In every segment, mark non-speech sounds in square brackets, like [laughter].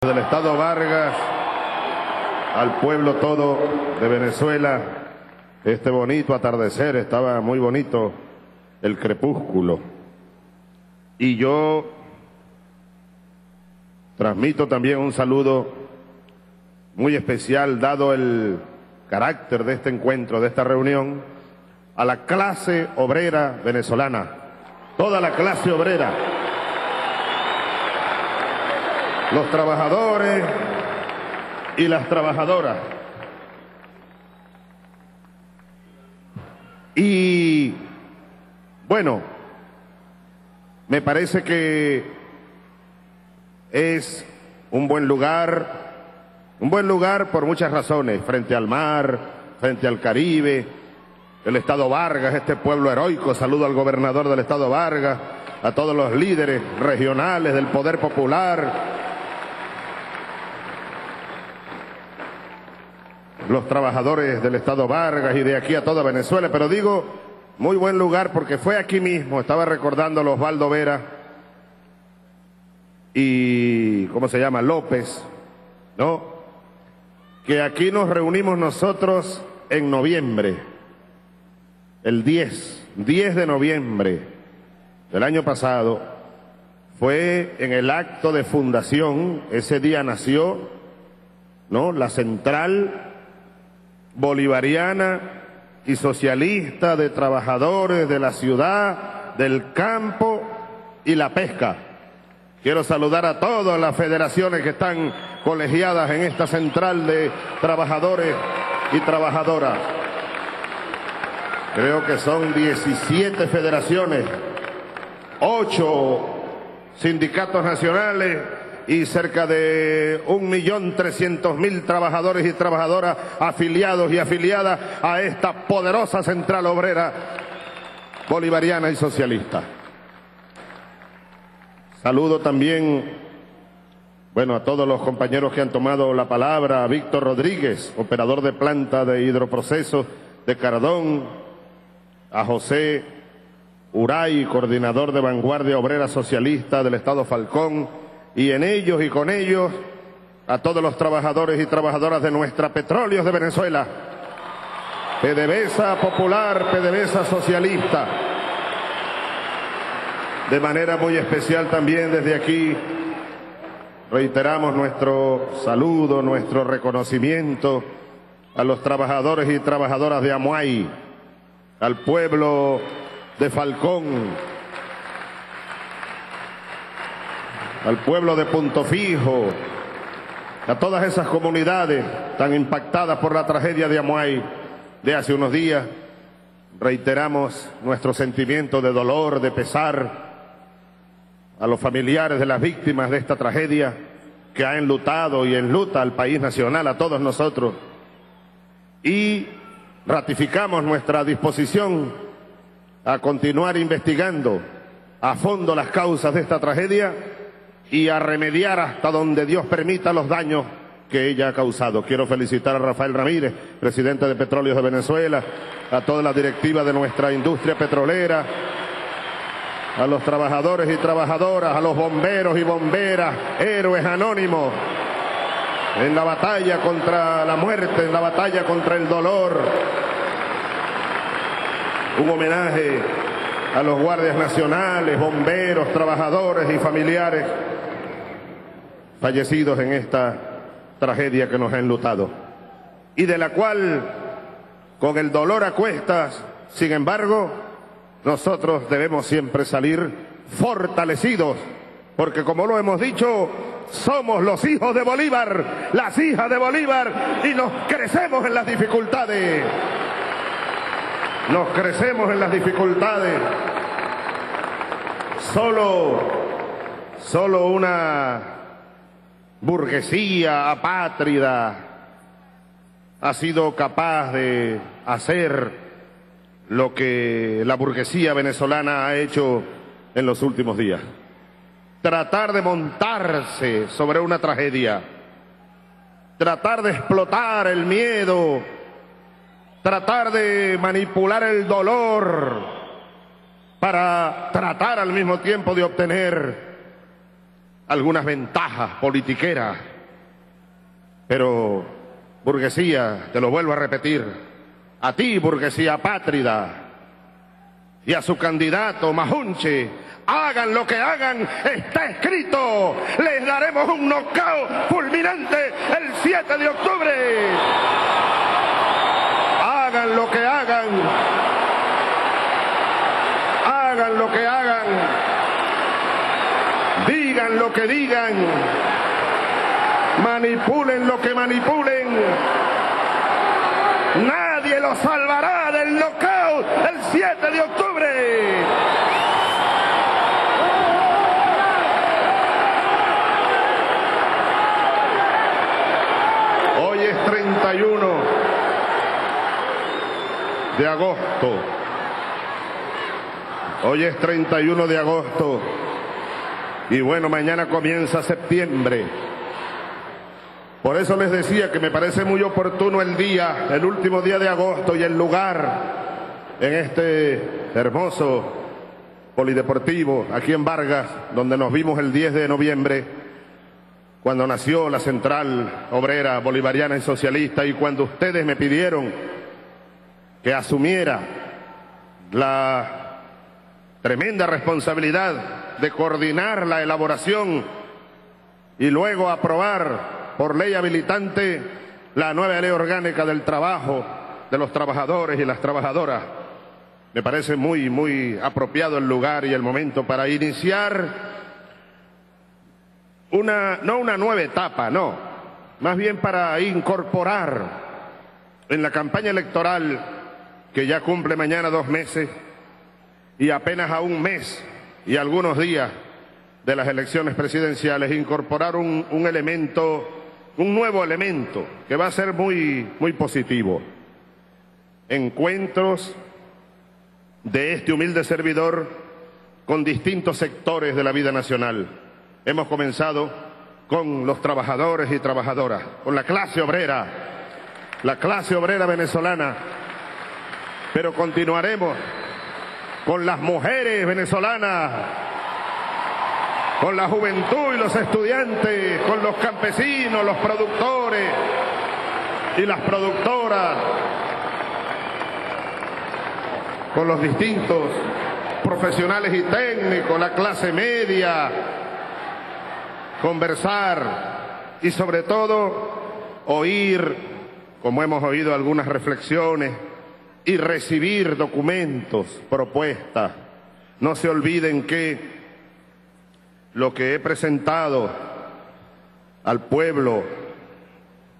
del Estado Vargas, al pueblo todo de Venezuela, este bonito atardecer, estaba muy bonito el crepúsculo. Y yo transmito también un saludo muy especial, dado el carácter de este encuentro, de esta reunión, a la clase obrera venezolana, toda la clase obrera los trabajadores y las trabajadoras. Y bueno, me parece que es un buen lugar, un buen lugar por muchas razones, frente al mar, frente al Caribe, el Estado Vargas, este pueblo heroico, saludo al gobernador del Estado Vargas, a todos los líderes regionales del Poder Popular, los trabajadores del Estado Vargas y de aquí a toda Venezuela, pero digo muy buen lugar porque fue aquí mismo, estaba recordando a Osvaldo Vera y, ¿cómo se llama? López, ¿no? Que aquí nos reunimos nosotros en noviembre, el 10, 10 de noviembre del año pasado, fue en el acto de fundación, ese día nació, ¿no? La central bolivariana y socialista de trabajadores de la ciudad, del campo y la pesca. Quiero saludar a todas las federaciones que están colegiadas en esta central de trabajadores y trabajadoras. Creo que son 17 federaciones, 8 sindicatos nacionales y cerca de un millón trescientos mil trabajadores y trabajadoras afiliados y afiliadas a esta poderosa central obrera bolivariana y socialista. Saludo también, bueno, a todos los compañeros que han tomado la palabra, a Víctor Rodríguez, operador de planta de hidroprocesos de Cardón, a José Uray, coordinador de vanguardia obrera socialista del Estado Falcón, y en ellos y con ellos a todos los trabajadores y trabajadoras de nuestra Petróleos de Venezuela, PDVSA Popular, PDVSA Socialista. De manera muy especial también desde aquí reiteramos nuestro saludo, nuestro reconocimiento a los trabajadores y trabajadoras de Amuay, al pueblo de Falcón, al pueblo de Punto Fijo, a todas esas comunidades tan impactadas por la tragedia de Amuay de hace unos días. Reiteramos nuestro sentimiento de dolor, de pesar a los familiares de las víctimas de esta tragedia que ha enlutado y enluta al país nacional, a todos nosotros. Y ratificamos nuestra disposición a continuar investigando a fondo las causas de esta tragedia y a remediar hasta donde Dios permita los daños que ella ha causado. Quiero felicitar a Rafael Ramírez, presidente de Petróleos de Venezuela, a toda la directiva de nuestra industria petrolera, a los trabajadores y trabajadoras, a los bomberos y bomberas, héroes anónimos, en la batalla contra la muerte, en la batalla contra el dolor. Un homenaje a los guardias nacionales, bomberos, trabajadores y familiares fallecidos en esta tragedia que nos ha enlutado y de la cual, con el dolor a cuestas, sin embargo, nosotros debemos siempre salir fortalecidos, porque como lo hemos dicho, somos los hijos de Bolívar, las hijas de Bolívar, y nos crecemos en las dificultades. Nos crecemos en las dificultades. Solo, solo una burguesía apátrida ha sido capaz de hacer lo que la burguesía venezolana ha hecho en los últimos días. Tratar de montarse sobre una tragedia, tratar de explotar el miedo, tratar de manipular el dolor para tratar al mismo tiempo de obtener algunas ventajas politiqueras Pero, burguesía, te lo vuelvo a repetir, a ti, burguesía pátrida, y a su candidato, Majunche, hagan lo que hagan, está escrito, les daremos un knockout fulminante el 7 de octubre. Hagan lo que hagan, hagan lo que hagan, digan lo que digan, manipulen lo que manipulen. Nadie lo salvará del knockout el 7 de octubre. Hoy es 31 de agosto. Hoy es 31 de agosto. Y bueno, mañana comienza septiembre. Por eso les decía que me parece muy oportuno el día, el último día de agosto y el lugar en este hermoso polideportivo aquí en Vargas, donde nos vimos el 10 de noviembre, cuando nació la Central Obrera Bolivariana y Socialista y cuando ustedes me pidieron que asumiera la tremenda responsabilidad de coordinar la elaboración y luego aprobar por ley habilitante la nueva ley orgánica del trabajo de los trabajadores y las trabajadoras. Me parece muy, muy apropiado el lugar y el momento para iniciar una, no una nueva etapa, no, más bien para incorporar en la campaña electoral que ya cumple mañana dos meses y apenas a un mes y algunos días de las elecciones presidenciales, incorporar un, un elemento un nuevo elemento que va a ser muy, muy positivo. Encuentros de este humilde servidor con distintos sectores de la vida nacional. Hemos comenzado con los trabajadores y trabajadoras, con la clase obrera, la clase obrera venezolana, pero continuaremos con las mujeres venezolanas con la juventud y los estudiantes, con los campesinos, los productores y las productoras, con los distintos profesionales y técnicos, la clase media, conversar y sobre todo oír, como hemos oído algunas reflexiones, y recibir documentos, propuestas. No se olviden que lo que he presentado al pueblo,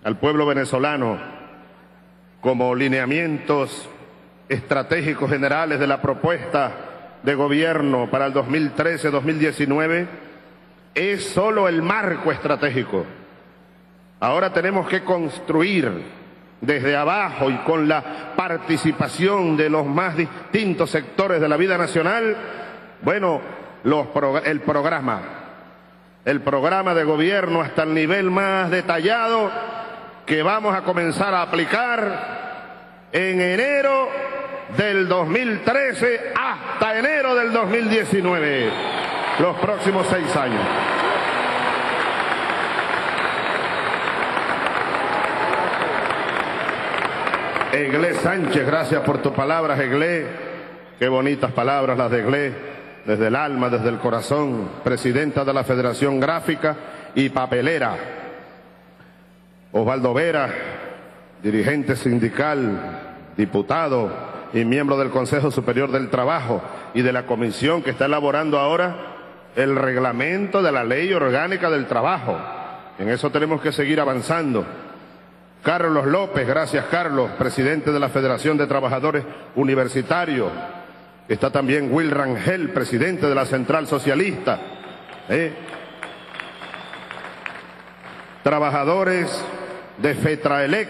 al pueblo venezolano, como lineamientos estratégicos generales de la propuesta de gobierno para el 2013-2019, es solo el marco estratégico. Ahora tenemos que construir desde abajo y con la participación de los más distintos sectores de la vida nacional, bueno, el programa, el programa de gobierno hasta el nivel más detallado que vamos a comenzar a aplicar en enero del 2013 hasta enero del 2019, los próximos seis años. Eglé Sánchez, gracias por tus palabras, Eglé. Qué bonitas palabras las de Eglé desde el alma, desde el corazón, presidenta de la Federación Gráfica y Papelera. Osvaldo Vera, dirigente sindical, diputado y miembro del Consejo Superior del Trabajo y de la comisión que está elaborando ahora el reglamento de la ley orgánica del trabajo. En eso tenemos que seguir avanzando. Carlos López, gracias Carlos, presidente de la Federación de Trabajadores Universitarios, Está también Will Rangel, presidente de la Central Socialista. ¿eh? Trabajadores de FETRAELEC,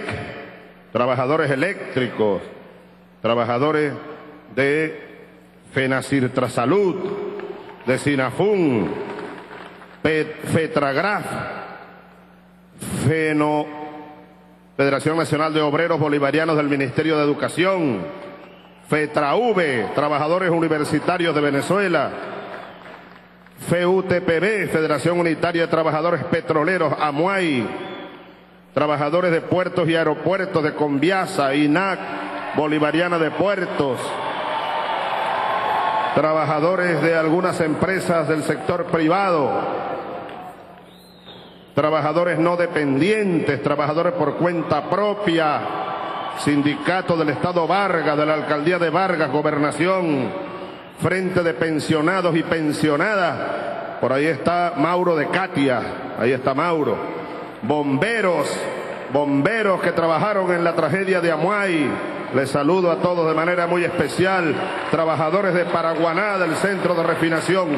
trabajadores eléctricos, trabajadores de FENACIRTRASALUD, de SINAFUN, FETRAGRAF, FENO, Federación Nacional de Obreros Bolivarianos del Ministerio de Educación, FETRAV, Trabajadores Universitarios de Venezuela, FEUTPB, Federación Unitaria de Trabajadores Petroleros, AMUAI, trabajadores de puertos y aeropuertos de Conviasa, INAC, Bolivariana de Puertos, trabajadores de algunas empresas del sector privado, trabajadores no dependientes, trabajadores por cuenta propia, sindicato del Estado Vargas, de la Alcaldía de Vargas, Gobernación, Frente de Pensionados y Pensionadas, por ahí está Mauro de Katia, ahí está Mauro, bomberos, bomberos que trabajaron en la tragedia de Amuay, les saludo a todos de manera muy especial, trabajadores de Paraguaná del centro de refinación.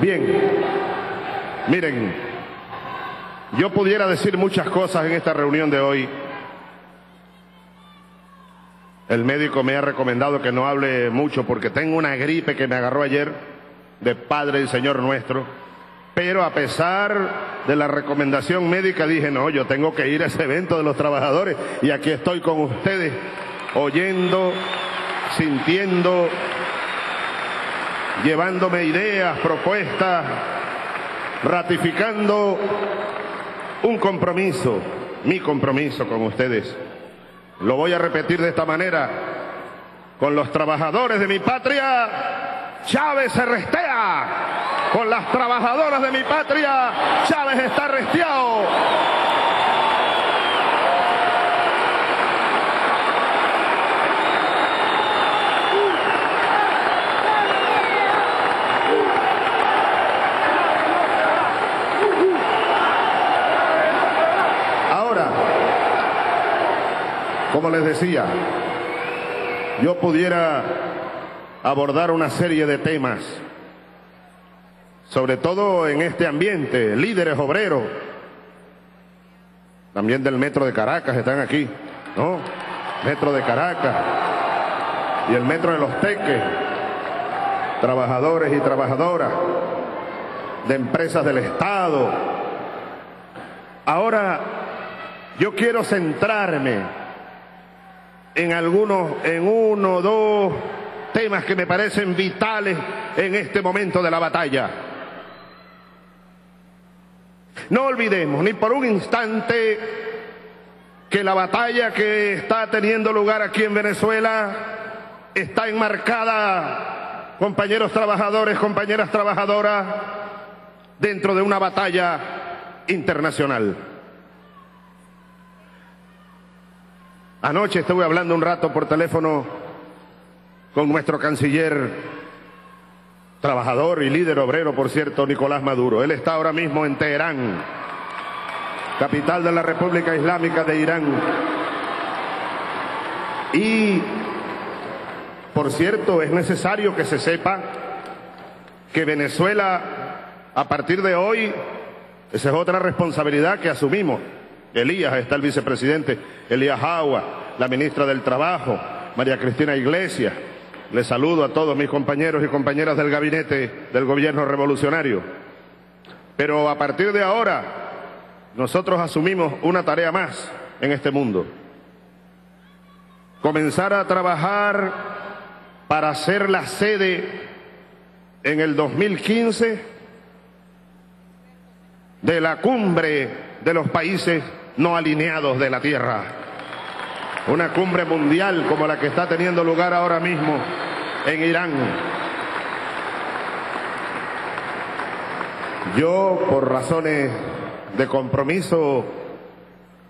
Bien, miren, yo pudiera decir muchas cosas en esta reunión de hoy. El médico me ha recomendado que no hable mucho porque tengo una gripe que me agarró ayer de Padre y Señor nuestro. Pero a pesar de la recomendación médica dije, no, yo tengo que ir a ese evento de los trabajadores y aquí estoy con ustedes oyendo, sintiendo, llevándome ideas, propuestas, ratificando un compromiso, mi compromiso con ustedes. Lo voy a repetir de esta manera, con los trabajadores de mi patria, Chávez se restea con las trabajadoras de mi patria, Chávez está arrestiado. Ahora, como les decía, yo pudiera abordar una serie de temas sobre todo en este ambiente, líderes obreros, también del metro de Caracas están aquí, ¿no? Metro de Caracas y el metro de los Teques, trabajadores y trabajadoras de empresas del Estado. Ahora, yo quiero centrarme en algunos, en uno o dos temas que me parecen vitales en este momento de la batalla. No olvidemos ni por un instante que la batalla que está teniendo lugar aquí en Venezuela está enmarcada, compañeros trabajadores, compañeras trabajadoras, dentro de una batalla internacional. Anoche estuve hablando un rato por teléfono con nuestro canciller trabajador y líder obrero, por cierto, Nicolás Maduro. Él está ahora mismo en Teherán, capital de la República Islámica de Irán. Y, por cierto, es necesario que se sepa que Venezuela, a partir de hoy, esa es otra responsabilidad que asumimos. Elías, está el vicepresidente, Elías Agua, la ministra del Trabajo, María Cristina Iglesias, les saludo a todos mis compañeros y compañeras del gabinete del gobierno revolucionario. Pero a partir de ahora, nosotros asumimos una tarea más en este mundo. Comenzar a trabajar para ser la sede en el 2015 de la cumbre de los países no alineados de la Tierra. Una cumbre mundial como la que está teniendo lugar ahora mismo en Irán. Yo, por razones de compromiso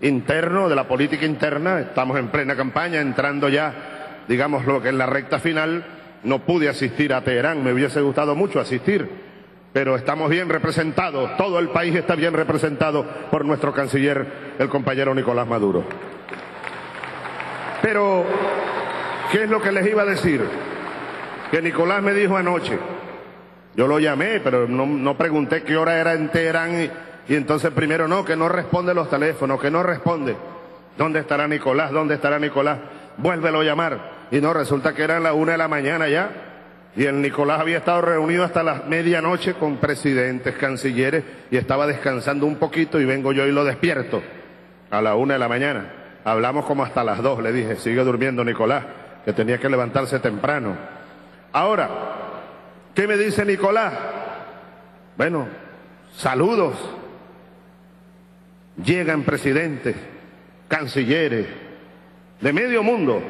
interno, de la política interna, estamos en plena campaña, entrando ya, digamos, lo que es la recta final, no pude asistir a Teherán, me hubiese gustado mucho asistir, pero estamos bien representados, todo el país está bien representado por nuestro canciller, el compañero Nicolás Maduro. Pero, ¿qué es lo que les iba a decir? Que Nicolás me dijo anoche. Yo lo llamé, pero no, pregunté qué hora era en Teherán y, y entonces primero no, que no responde los teléfonos, que no responde. ¿Dónde estará Nicolás? ¿Dónde estará Nicolás? Vuélvelo a llamar. Y no, resulta que eran las una de la mañana ya. Y el Nicolás había estado reunido hasta la medianoche con presidentes, cancilleres, y estaba descansando un poquito y vengo yo y lo despierto a la una de la mañana. Hablamos como hasta las dos, le dije, sigue durmiendo Nicolás, que tenía que levantarse temprano. Ahora, ¿Qué me dice Nicolás? Bueno, saludos. Llegan presidentes, cancilleres, de medio mundo.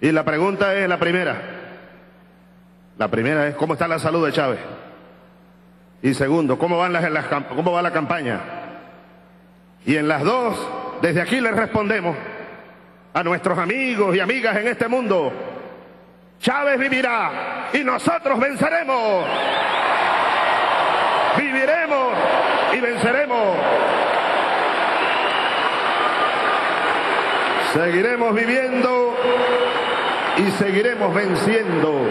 Y la pregunta es la primera. La primera es, ¿cómo está la salud de Chávez? Y segundo, ¿cómo, van las, cómo va la campaña? Y en las dos, desde aquí les respondemos a nuestros amigos y amigas en este mundo, Chávez vivirá y nosotros venceremos. Viviremos y venceremos. Seguiremos viviendo y seguiremos venciendo.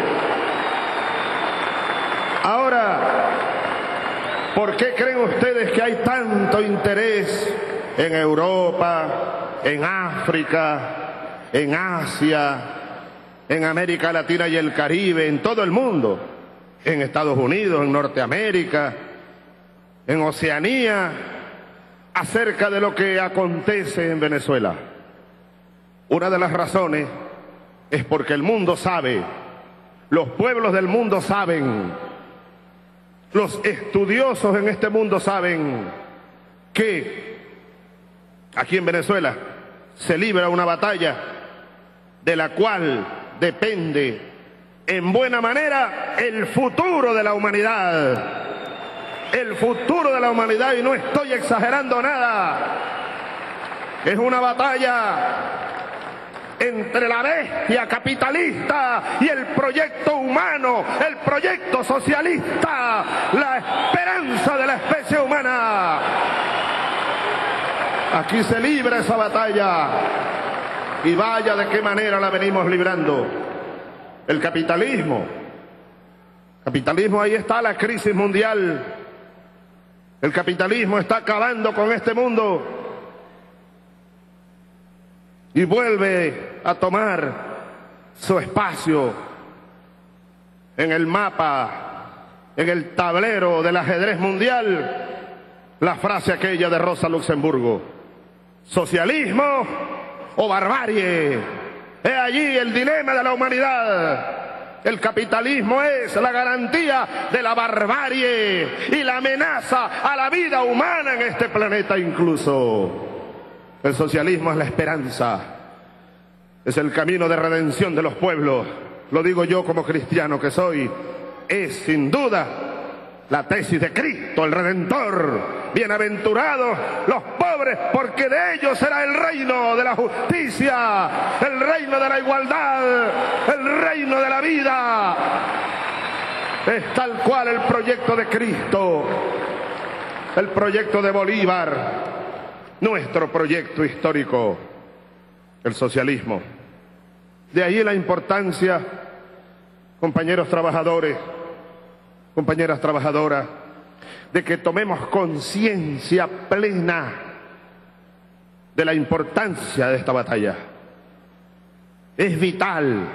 Ahora, ¿por qué creen ustedes que hay tanto interés en Europa, en África, en Asia, en América Latina y el Caribe, en todo el mundo, en Estados Unidos, en Norteamérica, en Oceanía, acerca de lo que acontece en Venezuela. Una de las razones es porque el mundo sabe, los pueblos del mundo saben, los estudiosos en este mundo saben que aquí en Venezuela se libra una batalla de la cual depende en buena manera el futuro de la humanidad. El futuro de la humanidad, y no estoy exagerando nada. Es una batalla entre la bestia capitalista y el proyecto humano, el proyecto socialista, la esperanza de la especie humana. Aquí se libra esa batalla y vaya de qué manera la venimos librando. El capitalismo. Capitalismo, ahí está la crisis mundial. El capitalismo está acabando con este mundo y vuelve a tomar su espacio en el mapa, en el tablero del ajedrez mundial, la frase aquella de Rosa Luxemburgo, socialismo o barbarie. He allí el dilema de la humanidad. El capitalismo es la garantía de la barbarie y la amenaza a la vida humana en este planeta incluso. El socialismo es la esperanza, es el camino de redención de los pueblos. Lo digo yo como cristiano que soy. Es sin duda la tesis de Cristo, el Redentor. Bienaventurados los pobres, porque de ellos será el reino de la justicia, el reino de la igualdad, el reino de la vida. Es tal cual el proyecto de Cristo, el proyecto de Bolívar, nuestro proyecto histórico, el socialismo. De ahí la importancia, compañeros trabajadores, compañeras trabajadoras, de que tomemos conciencia plena de la importancia de esta batalla. Es vital.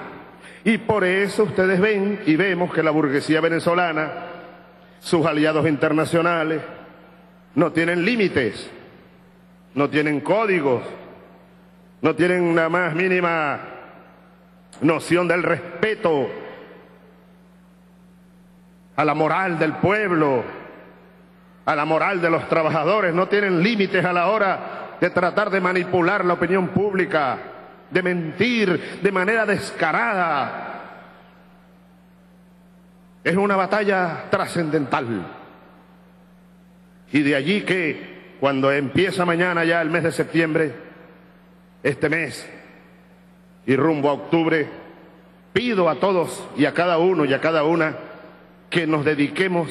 Y por eso ustedes ven y vemos que la burguesía venezolana, sus aliados internacionales, no tienen límites no tienen códigos, no tienen una más mínima noción del respeto a la moral del pueblo, a la moral de los trabajadores, no tienen límites a la hora de tratar de manipular la opinión pública, de mentir de manera descarada. Es una batalla trascendental. Y de allí que cuando empieza mañana ya el mes de septiembre, este mes, y rumbo a octubre, pido a todos y a cada uno y a cada una que nos dediquemos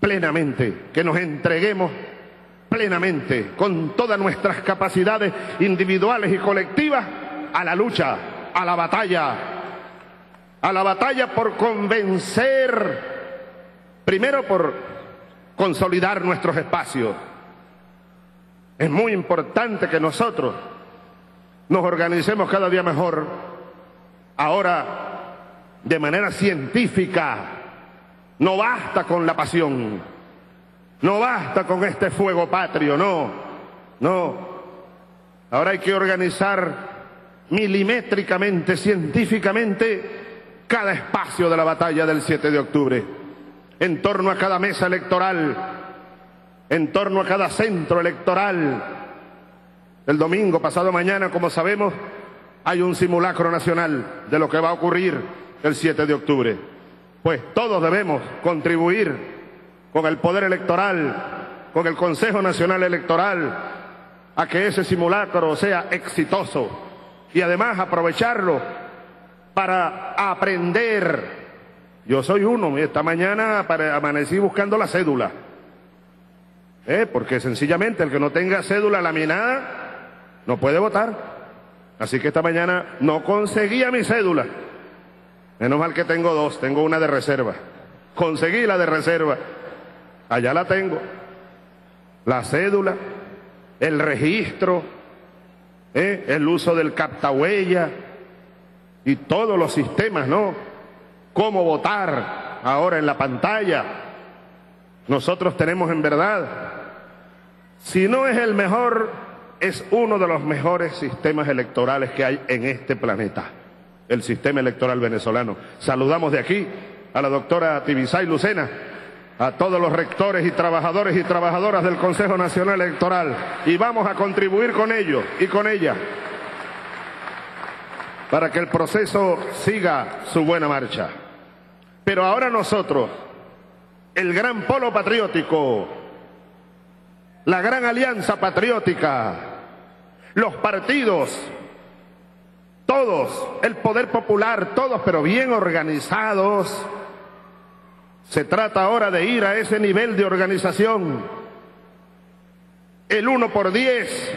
plenamente, que nos entreguemos plenamente, con todas nuestras capacidades individuales y colectivas, a la lucha, a la batalla, a la batalla por convencer, primero por consolidar nuestros espacios. Es muy importante que nosotros nos organicemos cada día mejor, ahora de manera científica. No basta con la pasión, no basta con este fuego patrio, no, no. Ahora hay que organizar milimétricamente, científicamente, cada espacio de la batalla del 7 de octubre, en torno a cada mesa electoral, en torno a cada centro electoral. El domingo pasado mañana, como sabemos, hay un simulacro nacional de lo que va a ocurrir el 7 de octubre. Pues todos debemos contribuir con el poder electoral, con el Consejo Nacional Electoral, a que ese simulacro sea exitoso y además aprovecharlo para aprender. Yo soy uno, esta mañana amanecí buscando la cédula, ¿Eh? porque sencillamente el que no tenga cédula laminada no puede votar. Así que esta mañana no conseguía mi cédula. Menos mal que tengo dos, tengo una de reserva. Conseguí la de reserva. Allá la tengo. La cédula, el registro, ¿eh? el uso del captahuella y todos los sistemas, ¿no? Cómo votar ahora en la pantalla. Nosotros tenemos en verdad, si no es el mejor, es uno de los mejores sistemas electorales que hay en este planeta, el sistema electoral venezolano. Saludamos de aquí a la doctora Tibisay Lucena, a todos los rectores y trabajadores y trabajadoras del Consejo Nacional Electoral y vamos a contribuir con ellos y con ella para que el proceso siga su buena marcha. Pero ahora nosotros, el gran polo patriótico, la gran alianza patriótica, los partidos, todos, el poder popular, todos, pero bien organizados. Se trata ahora de ir a ese nivel de organización. El uno por diez,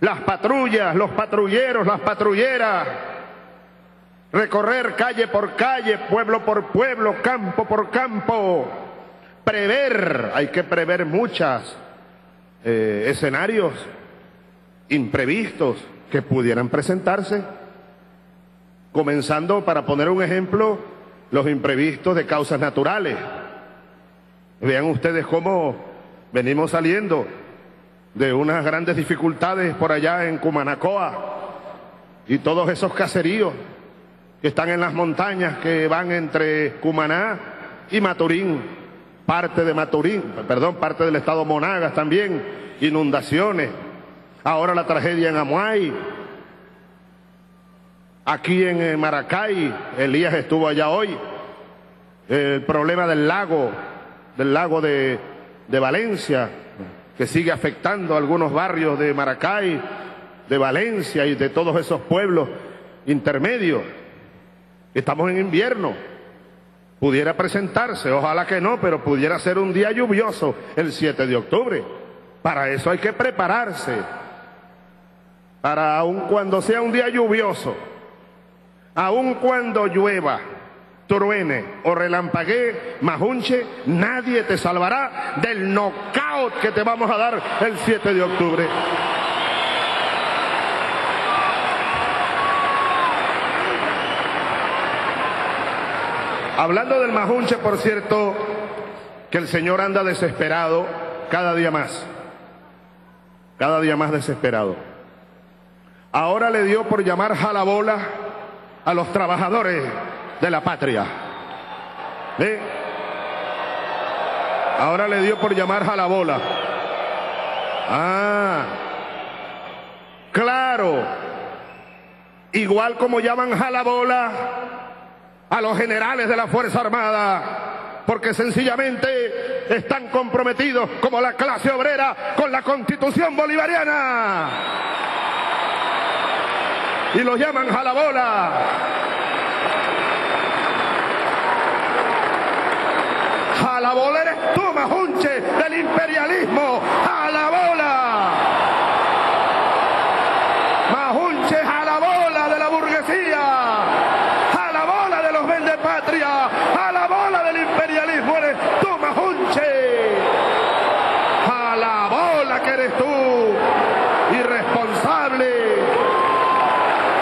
las patrullas, los patrulleros, las patrulleras, recorrer calle por calle, pueblo por pueblo, campo por campo, prever, hay que prever muchas eh, escenarios imprevistos que pudieran presentarse, comenzando, para poner un ejemplo, los imprevistos de causas naturales. Vean ustedes cómo venimos saliendo de unas grandes dificultades por allá en Cumanacoa y todos esos caseríos que están en las montañas que van entre Cumaná y Maturín, parte de Maturín, perdón, parte del estado Monagas también, inundaciones, ahora la tragedia en Amuay, aquí en eh, Maracay, Elías estuvo allá hoy, el problema del lago, del lago de, de Valencia, que sigue afectando a algunos barrios de Maracay, de Valencia y de todos esos pueblos intermedios. Estamos en invierno. Pudiera presentarse, ojalá que no, pero pudiera ser un día lluvioso el 7 de octubre. Para eso hay que prepararse. Para aun cuando sea un día lluvioso, aun cuando llueva, truene o relampaguee, majunche, nadie te salvará del knockout que te vamos a dar el 7 de octubre. Hablando del Majunche, por cierto, que el Señor anda desesperado cada día más, cada día más desesperado. Ahora le dio por llamar jalabola a los trabajadores de la patria. ¿Ve? Ahora le dio por llamar jalabola. Ah, claro. Igual como llaman jalabola a los generales de la Fuerza Armada, porque sencillamente están comprometidos como la clase obrera con la constitución bolivariana. Y los llaman jalabola. Jalabola eres tú, majunche, del imperialismo. Jalabola. Majunche, jalabola de la burguesía patria, a la bola del imperialismo eres tú, Majunche. A la bola que eres tú, irresponsable.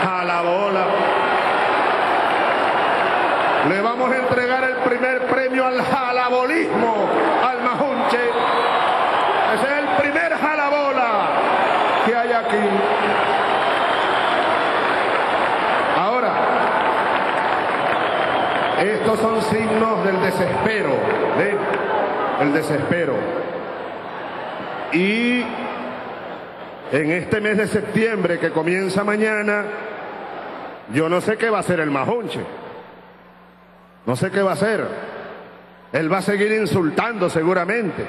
A la bola. Le vamos a entregar el primer premio al jalabolismo al Majunche. Ese es el primer jalabola que hay aquí. Son signos del desespero, ¿eh? el desespero. Y en este mes de septiembre que comienza mañana, yo no sé qué va a hacer el majunche. No sé qué va a hacer. Él va a seguir insultando seguramente.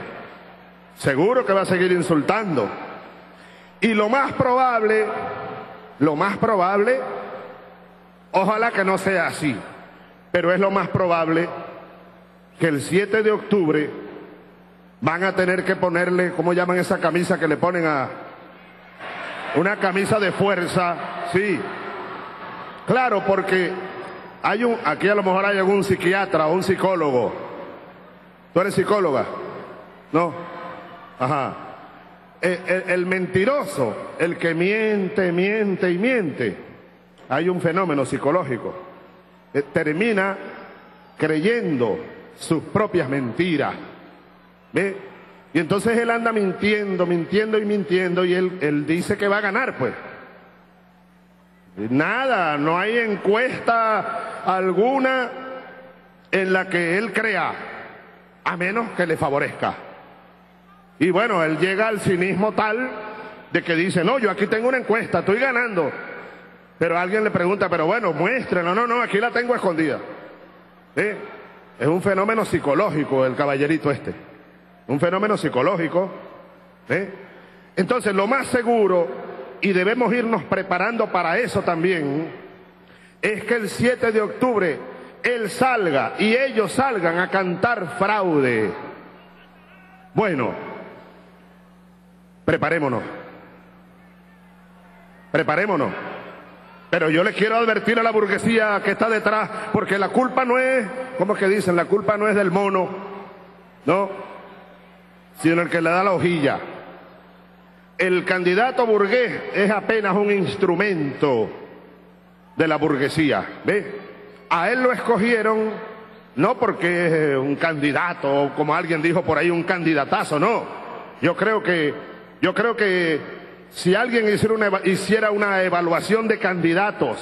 Seguro que va a seguir insultando. Y lo más probable, lo más probable, ojalá que no sea así, pero es lo más probable que el 7 de octubre van a tener que ponerle, ¿cómo llaman esa camisa que le ponen a una camisa de fuerza? Sí. Claro, porque hay un, aquí a lo mejor hay algún psiquiatra o un psicólogo. ¿Tú eres psicóloga? No. Ajá. El, mentiroso, el que miente, miente y miente, hay un fenómeno psicológico. Eh, termina creyendo sus propias mentiras. ¿Ve? Y entonces él anda mintiendo, mintiendo y mintiendo y él, él dice que va a ganar, pues. Nada, no hay encuesta alguna en la que él crea, a menos que le favorezca. Y bueno, él llega al cinismo tal de que dice, no, yo aquí tengo una encuesta, estoy ganando. Pero alguien le pregunta, pero bueno, muéstrenlo, no, no, aquí la tengo escondida. Es un fenómeno psicológico el caballerito este. Un fenómeno psicológico. Entonces, lo más seguro, y debemos irnos preparando para eso también, es que el 7 de octubre él salga y ellos salgan a cantar fraude. Bueno, Preparémonos. Preparémonos. Pero yo les quiero advertir a la burguesía que está detrás, porque la culpa no es, ¿cómo es que dicen? La culpa no es del mono, ¿no? Sino el que le da la hojilla. El candidato burgués es apenas un instrumento de la burguesía, ¿ve? A él lo escogieron no porque es un candidato, como alguien dijo por ahí, un candidatazo, no. Yo creo que yo creo que si alguien hiciera una, evaluación de candidatos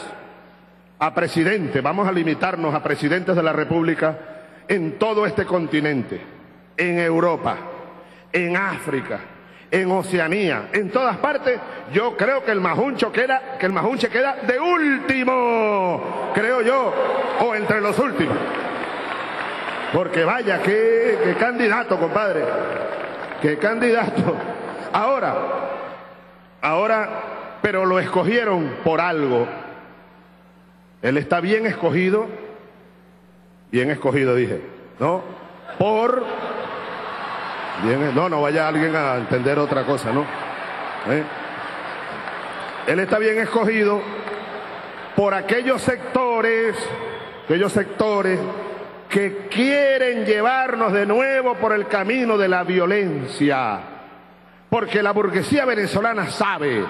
a presidente, vamos a limitarnos a presidentes de la República en todo este continente, en Europa, en África, en Oceanía, en todas partes, yo creo que el majuncho queda, que el majunche queda de último, creo yo, o entre los últimos. Porque vaya, qué candidato, compadre, qué candidato. Ahora, ahora, pero lo escogieron por algo. Él está bien escogido, bien escogido dije, ¿no? Por, bien, no, no vaya alguien a entender otra cosa, ¿no? ¿Eh? Él está bien escogido por aquellos sectores, aquellos sectores que quieren llevarnos de nuevo por el camino de la violencia porque la burguesía venezolana sabe,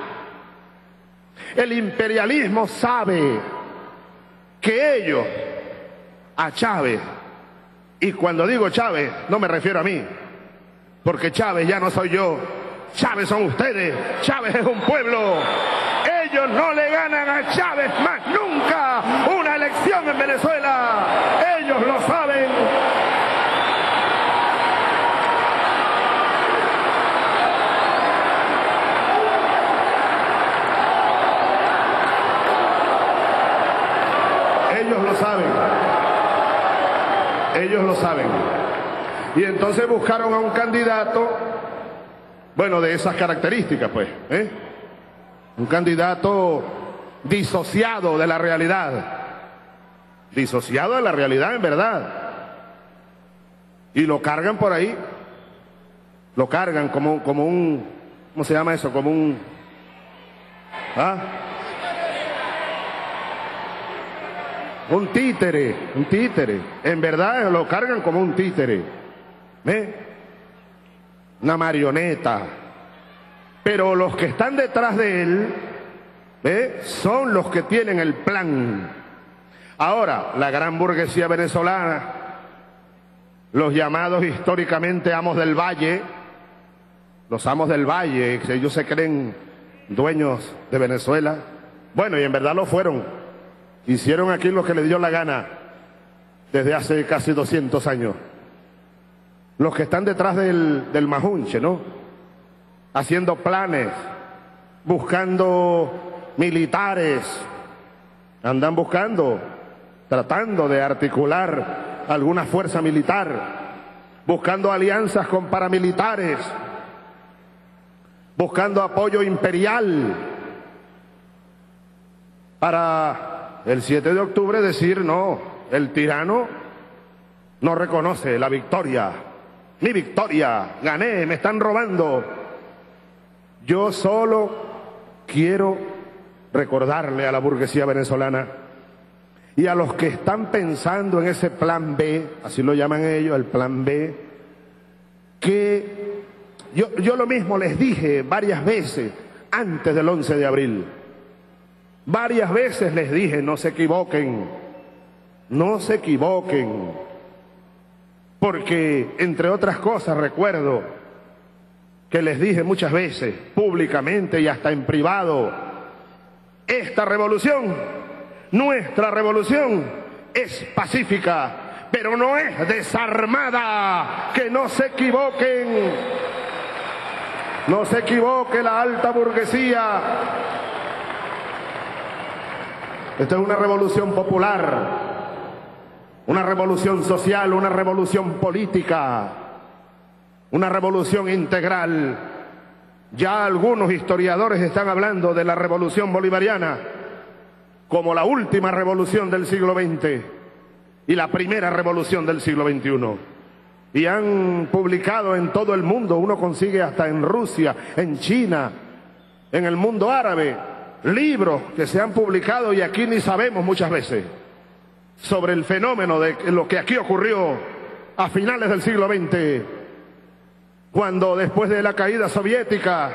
el imperialismo sabe que ellos a Chávez, y cuando digo Chávez no me refiero a mí, porque Chávez ya no soy yo, Chávez son ustedes, Chávez es un pueblo. Ellos no le ganan a Chávez más nunca una elección en Venezuela. Ellos lo saben. saben. Ellos lo saben. Y entonces buscaron a un candidato, bueno, de esas características, pues. ¿eh? Un candidato disociado de la realidad. Disociado de la realidad, en verdad. Y lo cargan por ahí. Lo cargan como, como un, ¿cómo se llama eso? Como un... ¿Ah? Un títere, un títere. En verdad lo cargan como un títere. ¿Ve? Una marioneta. Pero los que están detrás de él, ¿ve? Son los que tienen el plan. Ahora, la gran burguesía venezolana, los llamados históricamente amos del valle, los amos del valle, ellos se creen dueños de Venezuela. Bueno, y en verdad lo fueron Hicieron aquí lo que le dio la gana. desde hace casi 200 años. Los que están detrás del, del majunche, ¿no? Haciendo planes, buscando militares, andan buscando, tratando de articular alguna fuerza militar, buscando alianzas con paramilitares, buscando apoyo imperial para el 7 de octubre decir no, el tirano no reconoce la victoria, mi victoria, gané, me están robando. Yo solo quiero recordarle a la burguesía venezolana y a los que están pensando en ese plan B, así lo llaman ellos, el plan B, que yo, yo lo mismo les dije varias veces antes del 11 de abril. Varias veces les dije, no se equivoquen, no se equivoquen, porque entre otras cosas recuerdo que les dije muchas veces, públicamente y hasta en privado, esta revolución, nuestra revolución, es pacífica, pero no es desarmada, que no se equivoquen, no se equivoque la alta burguesía. Esta es una revolución popular, una revolución social, una revolución política, una revolución integral. Ya algunos historiadores están hablando de la revolución bolivariana como la última revolución del siglo XX y la primera revolución del siglo XXI. Y han publicado en todo el mundo, uno consigue hasta en Rusia, en China, en el mundo árabe, libros que se han publicado y aquí ni sabemos muchas veces sobre el fenómeno de lo que aquí ocurrió a finales del siglo XX, cuando después de la caída soviética,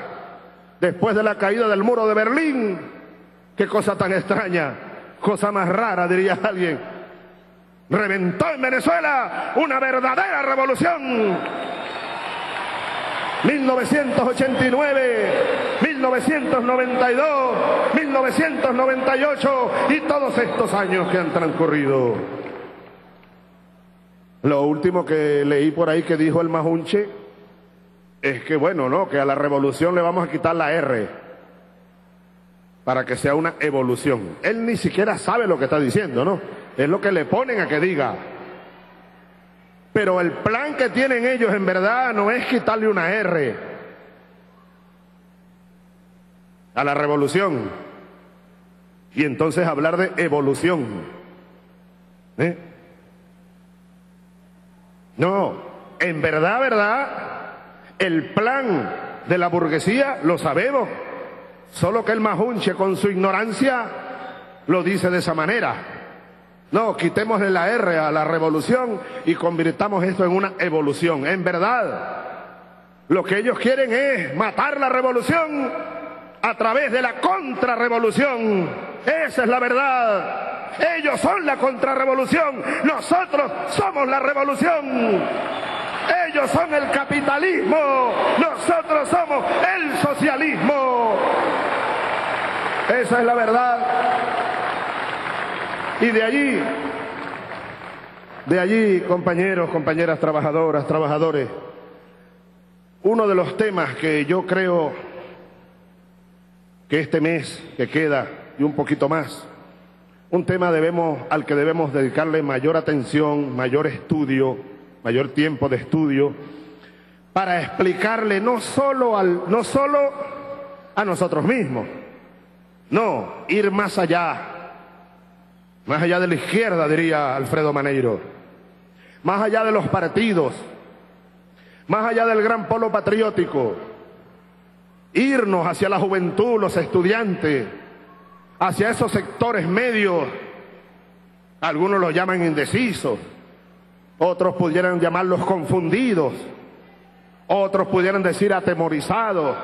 después de la caída del muro de Berlín, qué cosa tan extraña, cosa más rara diría [laughs] alguien, reventó en Venezuela una verdadera revolución. 1989, 1992, 1998 y todos estos años que han transcurrido. Lo último que leí por ahí que dijo el Majunche es que bueno, ¿no? Que a la revolución le vamos a quitar la R para que sea una evolución. Él ni siquiera sabe lo que está diciendo, ¿no? Es lo que le ponen a que diga. Pero el plan que tienen ellos en verdad no es quitarle una R a la revolución y entonces hablar de evolución. ¿Eh? No, en verdad, verdad, el plan de la burguesía lo sabemos, solo que el majunche con su ignorancia lo dice de esa manera. No, quitémosle la R a la revolución y convirtamos esto en una evolución. En verdad, lo que ellos quieren es matar la revolución a través de la contrarrevolución. Esa es la verdad. Ellos son la contrarrevolución. Nosotros somos la revolución. Ellos son el capitalismo. Nosotros somos el socialismo. Esa es la verdad. Y de allí, de allí, compañeros, compañeras trabajadoras, trabajadores, uno de los temas que yo creo que este mes que queda y un poquito más, un tema debemos, al que debemos dedicarle mayor atención, mayor estudio, mayor tiempo de estudio, para explicarle no solo, al, no solo a nosotros mismos, no, ir más allá, más allá de la izquierda, diría Alfredo Maneiro, más allá de los partidos, más allá del gran polo patriótico, irnos hacia la juventud, los estudiantes, hacia esos sectores medios, algunos los llaman indecisos, otros pudieran llamarlos confundidos, otros pudieran decir atemorizados,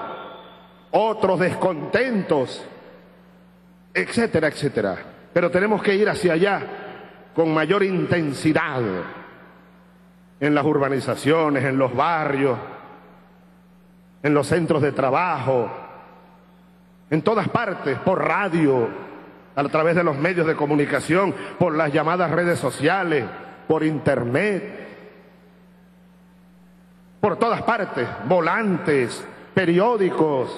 otros descontentos, etcétera, etcétera. Pero tenemos que ir hacia allá con mayor intensidad en las urbanizaciones, en los barrios, en los centros de trabajo, en todas partes, por radio, a través de los medios de comunicación, por las llamadas redes sociales, por internet, por todas partes, volantes, periódicos,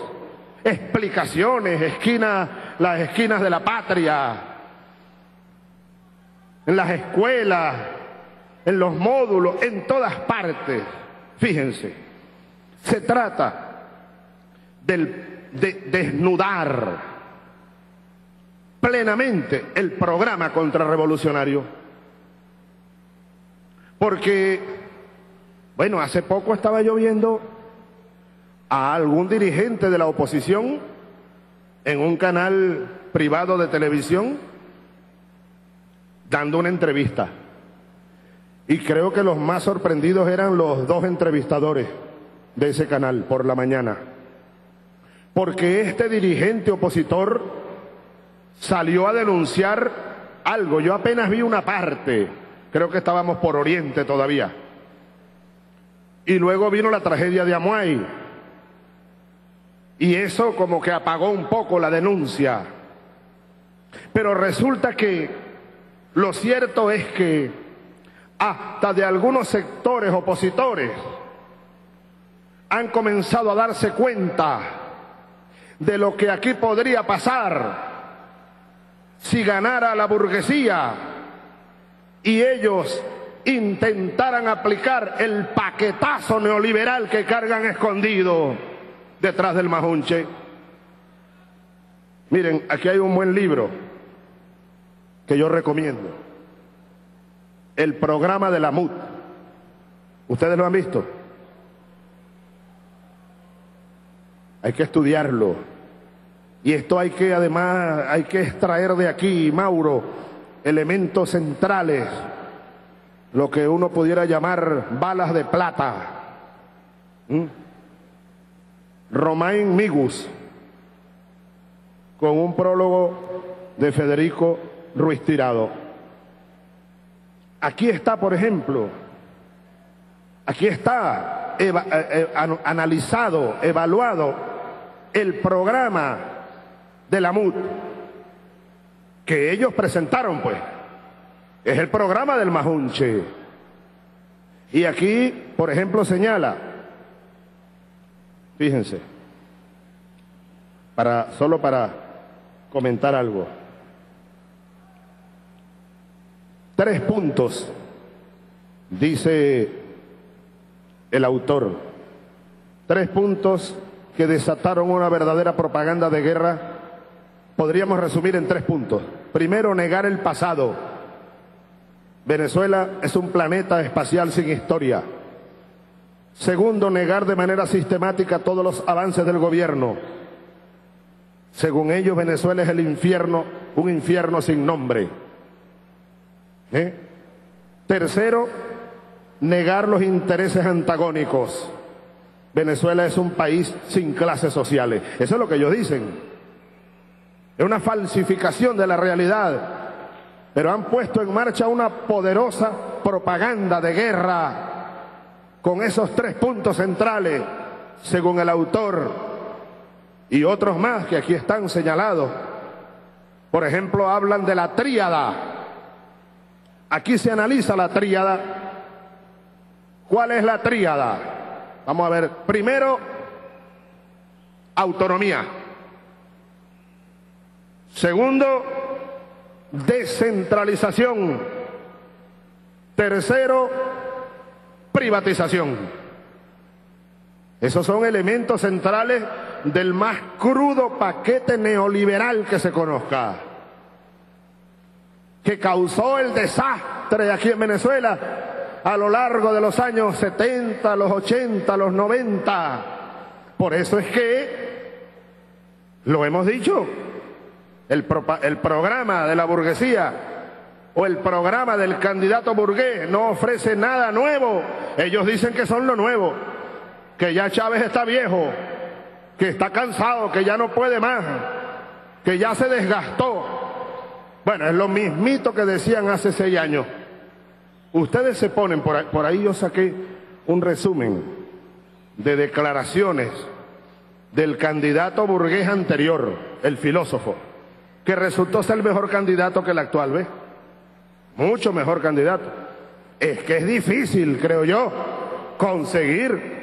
explicaciones, esquinas, las esquinas de la patria, en las escuelas, en los módulos, en todas partes. Fíjense, se trata de desnudar plenamente el programa contrarrevolucionario. Porque, bueno, hace poco estaba yo viendo a algún dirigente de la oposición en un canal privado de televisión dando una entrevista. Y creo que los más sorprendidos eran los dos entrevistadores de ese canal por la mañana. Porque este dirigente opositor salió a denunciar algo. Yo apenas vi una parte, creo que estábamos por Oriente todavía. Y luego vino la tragedia de Amuay. Y eso como que apagó un poco la denuncia. Pero resulta que lo cierto es que hasta de algunos sectores opositores han comenzado a darse cuenta de lo que aquí podría pasar si ganara la burguesía y ellos intentaran aplicar el paquetazo neoliberal que cargan escondido detrás del majunche. Miren, aquí hay un buen libro que yo recomiendo. El programa de la MUT. ¿Ustedes lo han visto? Hay que estudiarlo. Y esto hay que además, hay que extraer de aquí, Mauro, elementos centrales, lo que uno pudiera llamar balas de plata. ¿Mm? Romain Migus, con un prólogo de Federico Ruiz Tirado. Aquí está, por ejemplo, aquí está eh, eh, analizado, evaluado el programa de la MUD que ellos presentaron, pues. Es el programa del Majunche. Y aquí, por ejemplo, señala, fíjense, para, solo para comentar algo. Tres puntos, dice el autor. Tres puntos que desataron una verdadera propaganda de guerra podríamos resumir en tres puntos. Primero, negar el pasado. Venezuela es un planeta espacial sin historia. Segundo, negar de manera sistemática todos los avances del gobierno. Según ellos, Venezuela es el infierno, un infierno sin nombre. ¿Eh? Tercero, negar los intereses antagónicos. Venezuela es un país sin clases sociales. Eso es lo que ellos dicen. Es una falsificación de la realidad. Pero han puesto en marcha una poderosa propaganda de guerra con esos tres puntos centrales, según el autor, y otros más que aquí están señalados. Por ejemplo, hablan de la tríada. Aquí se analiza la tríada. ¿Cuál es la tríada? Vamos a ver. Primero, autonomía. Segundo, descentralización. Tercero, privatización. Esos son elementos centrales del más crudo paquete neoliberal que se conozca, que causó el desastre aquí en Venezuela a lo largo de los años 70, los 80, los 90. Por eso es que, lo hemos dicho, el, el programa de la burguesía o el programa del candidato burgués no ofrece nada nuevo. Ellos dicen que son lo nuevo, que ya Chávez está viejo, que está cansado, que ya no puede más, que ya se desgastó. Bueno, es lo mismito que decían hace seis años. Ustedes se ponen, por ahí, yo saqué un resumen de declaraciones del candidato burgués anterior, el filósofo que resultó ser mejor candidato que el actual, ¿ves? Mucho mejor candidato. es que es difícil, creo yo, conseguir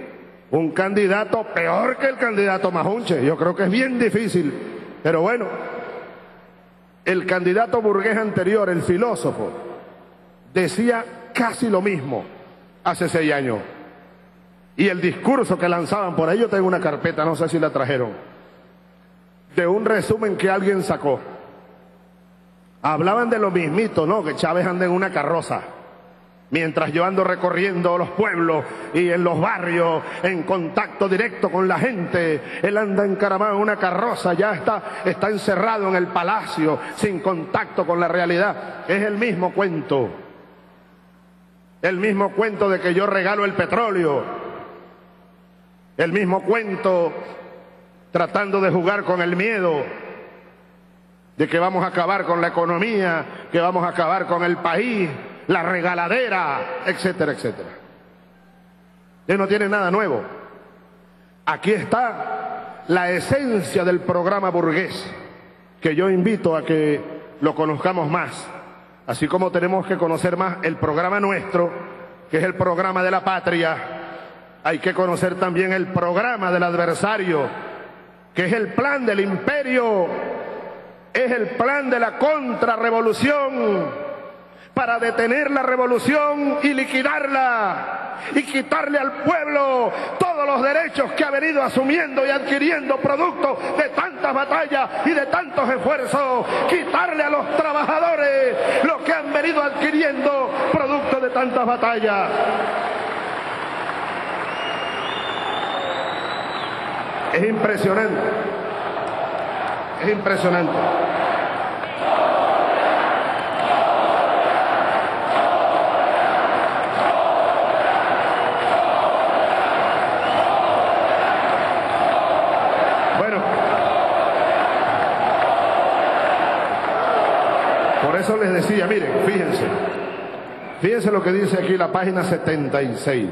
un candidato peor que el candidato Majunche. Yo creo que es bien difícil. Pero bueno, el candidato burgués anterior, el filósofo, decía casi lo mismo hace seis años. Y el discurso que lanzaban por ahí, yo tengo una carpeta, no sé si la trajeron, de un resumen que alguien sacó. Hablaban de lo mismito, ¿no? Que Chávez anda en una carroza. Mientras yo ando recorriendo los pueblos y en los barrios en contacto directo con la gente, él anda encaramado en una carroza, ya está, está encerrado en el palacio sin contacto con la realidad. Es el mismo cuento. El mismo cuento de que yo regalo el petróleo. El mismo cuento tratando de jugar con el miedo de que vamos a acabar con la economía, que vamos a acabar con el país la regaladera, etcétera, etcétera. Él no tiene nada nuevo. Aquí está la esencia del programa burgués, que yo invito a que lo conozcamos más, así como tenemos que conocer más el programa nuestro, que es el programa de la patria, hay que conocer también el programa del adversario, que es el plan del imperio, es el plan de la contrarrevolución para detener la revolución y liquidarla y quitarle al pueblo todos los derechos que ha venido asumiendo y adquiriendo producto de tantas batallas y de tantos esfuerzos, quitarle a los trabajadores lo que han venido adquiriendo producto de tantas batallas. Es impresionante. Es impresionante. Eso les decía, miren, fíjense, fíjense lo que dice aquí la página 76.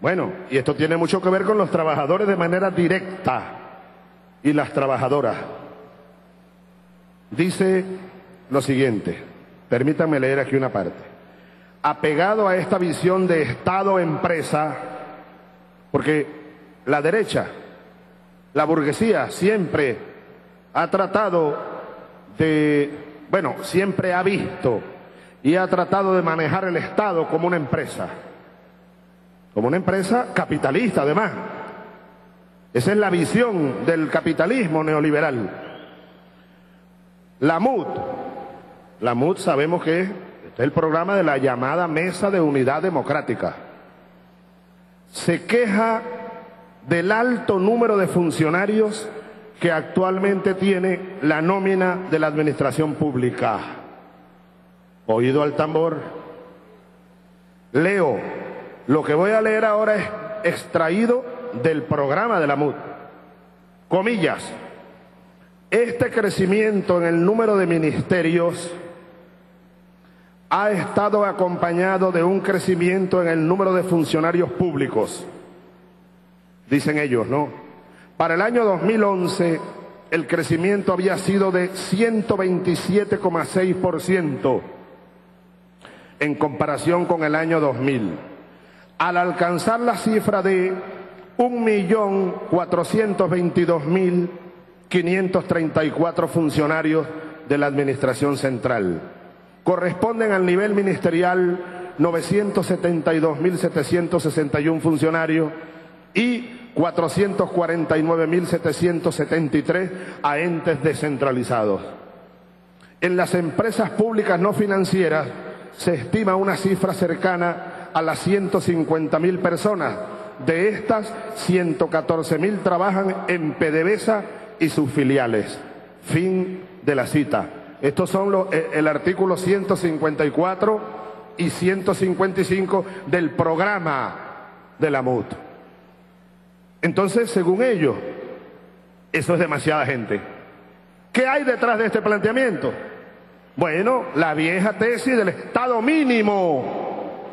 Bueno, y esto tiene mucho que ver con los trabajadores de manera directa y las trabajadoras. Dice lo siguiente, permítanme leer aquí una parte. Apegado a esta visión de Estado-empresa, porque la derecha, la burguesía siempre ha tratado de bueno, siempre ha visto y ha tratado de manejar el Estado como una empresa, como una empresa capitalista además. Esa es la visión del capitalismo neoliberal. La MUD, sabemos que es, este es el programa de la llamada Mesa de Unidad Democrática. Se queja del alto número de funcionarios que actualmente tiene la nómina de la administración pública. Oído al tambor. Leo, lo que voy a leer ahora es extraído del programa de la MUD. Comillas, este crecimiento en el número de ministerios ha estado acompañado de un crecimiento en el número de funcionarios públicos. Dicen ellos, ¿no? Para el año 2011, el crecimiento había sido de 127,6% en comparación con el año 2000, al alcanzar la cifra de 1.422.534 funcionarios de la Administración Central. Corresponden al nivel ministerial 972.761 funcionarios y 449.773 a entes descentralizados. En las empresas públicas no financieras se estima una cifra cercana a las 150.000 personas. De estas, 114.000 trabajan en PDVSA y sus filiales. Fin de la cita. Estos son los, eh, el artículo 154 y 155 del programa de la MUT. Entonces, según ellos, eso es demasiada gente. ¿Qué hay detrás de este planteamiento? Bueno, la vieja tesis del Estado mínimo,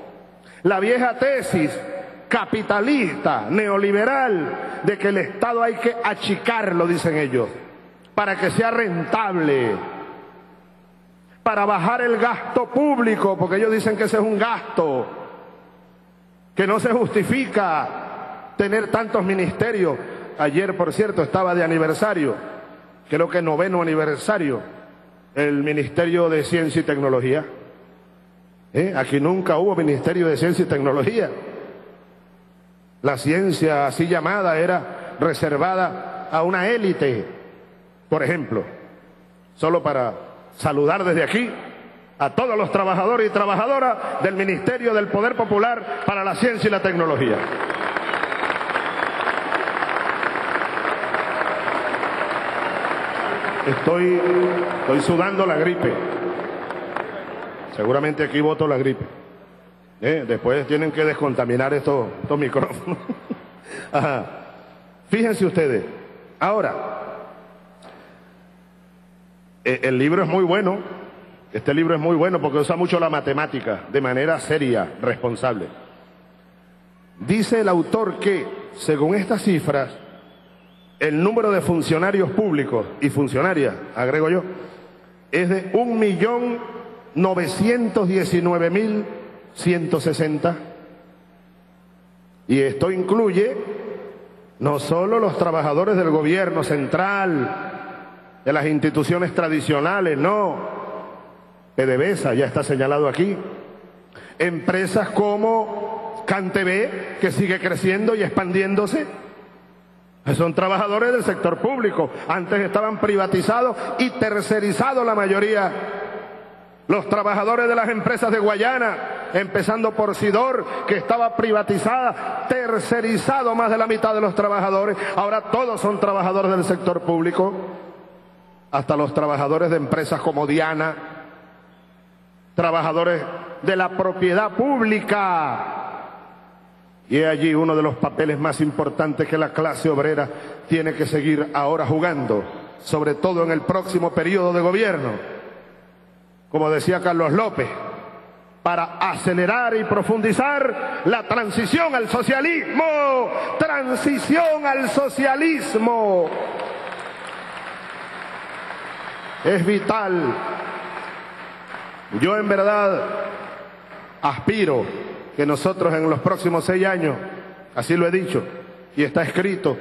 la vieja tesis capitalista, neoliberal, de que el Estado hay que achicarlo, dicen ellos, para que sea rentable, para bajar el gasto público, porque ellos dicen que ese es un gasto, que no se justifica tener tantos ministerios. Ayer, por cierto, estaba de aniversario, creo que noveno aniversario, el Ministerio de Ciencia y Tecnología. ¿Eh? Aquí nunca hubo Ministerio de Ciencia y Tecnología. La ciencia así llamada era reservada a una élite, por ejemplo, solo para saludar desde aquí a todos los trabajadores y trabajadoras del Ministerio del Poder Popular para la Ciencia y la Tecnología. Estoy, estoy sudando la gripe. Seguramente aquí voto la gripe. Eh, después tienen que descontaminar estos, estos micrófonos. [laughs] Fíjense ustedes. Ahora, eh, el libro es muy bueno. Este libro es muy bueno porque usa mucho la matemática de manera seria, responsable. Dice el autor que, según estas cifras, el número de funcionarios públicos y funcionarias, agrego yo, es de un millón novecientos diecinueve mil 160. Y esto incluye no solo los trabajadores del gobierno central, de las instituciones tradicionales, no. PDVSA ya está señalado aquí. Empresas como CanTV, que sigue creciendo y expandiéndose. Son trabajadores del sector público. Antes estaban privatizados y tercerizados la mayoría los trabajadores de las empresas de Guayana, empezando por Sidor, que estaba privatizada, tercerizado más de la mitad de los trabajadores, ahora todos son trabajadores del sector público, hasta los trabajadores de empresas como Diana, trabajadores de la propiedad pública. Y es allí uno de los papeles más importantes que la clase obrera tiene que seguir ahora jugando, sobre todo en el próximo periodo de gobierno como decía Carlos López, para acelerar y profundizar la transición al socialismo, transición al socialismo. Es vital. Yo en verdad aspiro que nosotros en los próximos seis años, así lo he dicho, y está escrito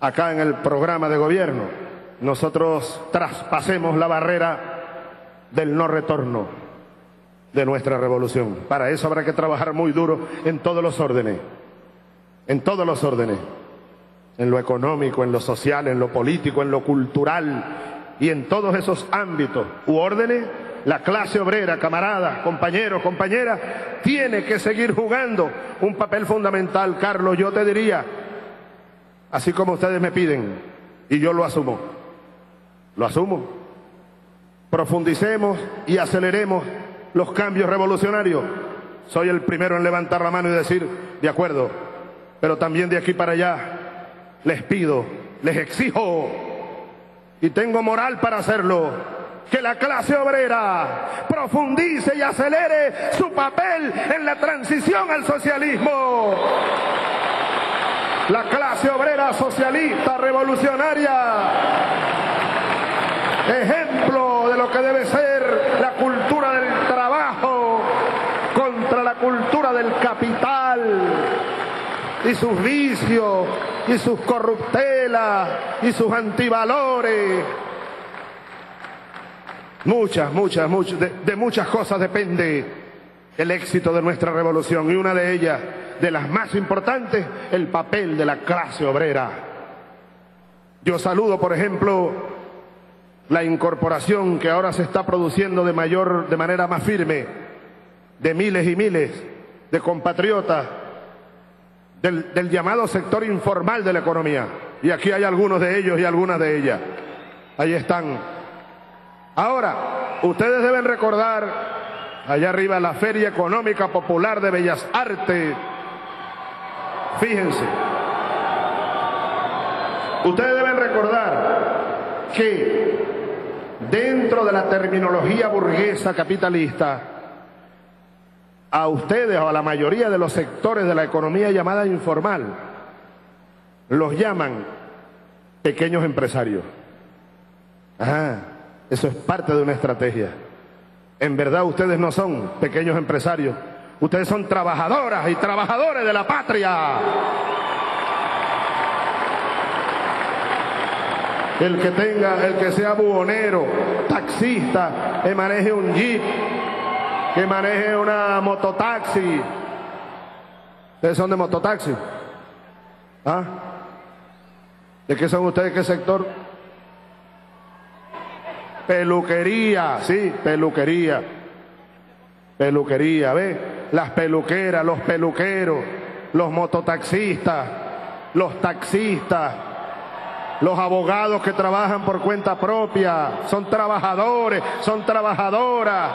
acá en el programa de gobierno, nosotros traspasemos la barrera del no retorno de nuestra revolución. Para eso habrá que trabajar muy duro en todos los órdenes, en todos los órdenes, en lo económico, en lo social, en lo político, en lo cultural y en todos esos ámbitos u órdenes. La clase obrera, camaradas, compañeros, compañeras, tiene que seguir jugando un papel fundamental. Carlos, yo te diría, así como ustedes me piden, y yo lo asumo, lo asumo profundicemos y aceleremos los cambios revolucionarios. Soy el primero en levantar la mano y decir, de acuerdo, pero también de aquí para allá les pido, les exijo, y tengo moral para hacerlo, que la clase obrera profundice y acelere su papel en la transición al socialismo. La clase obrera socialista revolucionaria ejemplo de lo que debe ser la cultura del trabajo contra la cultura del capital y sus vicios y sus corruptelas y sus antivalores. Muchas, muchas, muchas, de, muchas cosas depende el éxito de nuestra revolución y una de ellas, de las más importantes, el papel de la clase obrera. Yo saludo, por ejemplo, la incorporación que ahora se está produciendo de mayor, de manera más firme, de miles y miles de compatriotas del, del, llamado sector informal de la economía. Y aquí hay algunos de ellos y algunas de ellas. Ahí están. Ahora, ustedes deben recordar allá arriba la Feria Económica Popular de Bellas Artes. Fíjense. Ustedes deben recordar que dentro de la terminología burguesa capitalista, a ustedes o a la mayoría de los sectores de la economía llamada informal, los llaman pequeños empresarios. Ajá, eso es parte de una estrategia. En verdad ustedes no son pequeños empresarios, ustedes son trabajadoras y trabajadores de la patria. El que tenga, el que sea buhonero, taxista, que maneje un jeep, que maneje una mototaxi. ¿Ustedes son de mototaxi? ¿Ah? ¿De qué son ustedes? ¿Qué sector? Peluquería, sí, peluquería. Peluquería, ¿ve? Las peluqueras, los peluqueros, los mototaxistas, los taxistas, los abogados que trabajan por cuenta propia, son trabajadores, son trabajadoras.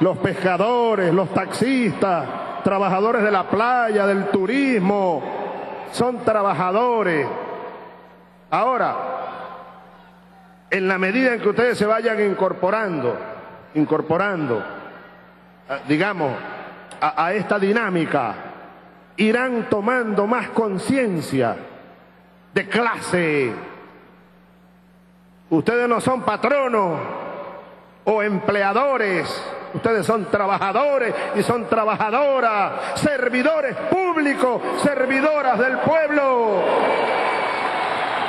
Los pescadores, los taxistas, trabajadores de la playa, del turismo, son trabajadores. Ahora, en la medida en que ustedes se vayan incorporando, incorporando, eh, digamos, a, a esta dinámica, irán tomando más conciencia de clase. Ustedes no son patronos o empleadores, ustedes son trabajadores y son trabajadoras, servidores públicos, servidoras del pueblo.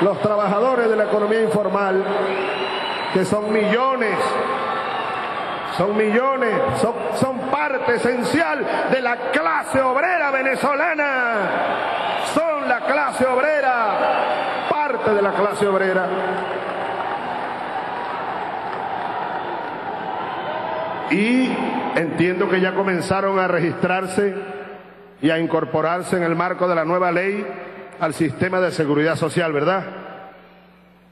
Los trabajadores de la economía informal, que son millones, son millones, son, son parte esencial de la clase obrera venezolana. Son la clase obrera, parte de la clase obrera. Y entiendo que ya comenzaron a registrarse y a incorporarse en el marco de la nueva ley al sistema de seguridad social, ¿verdad?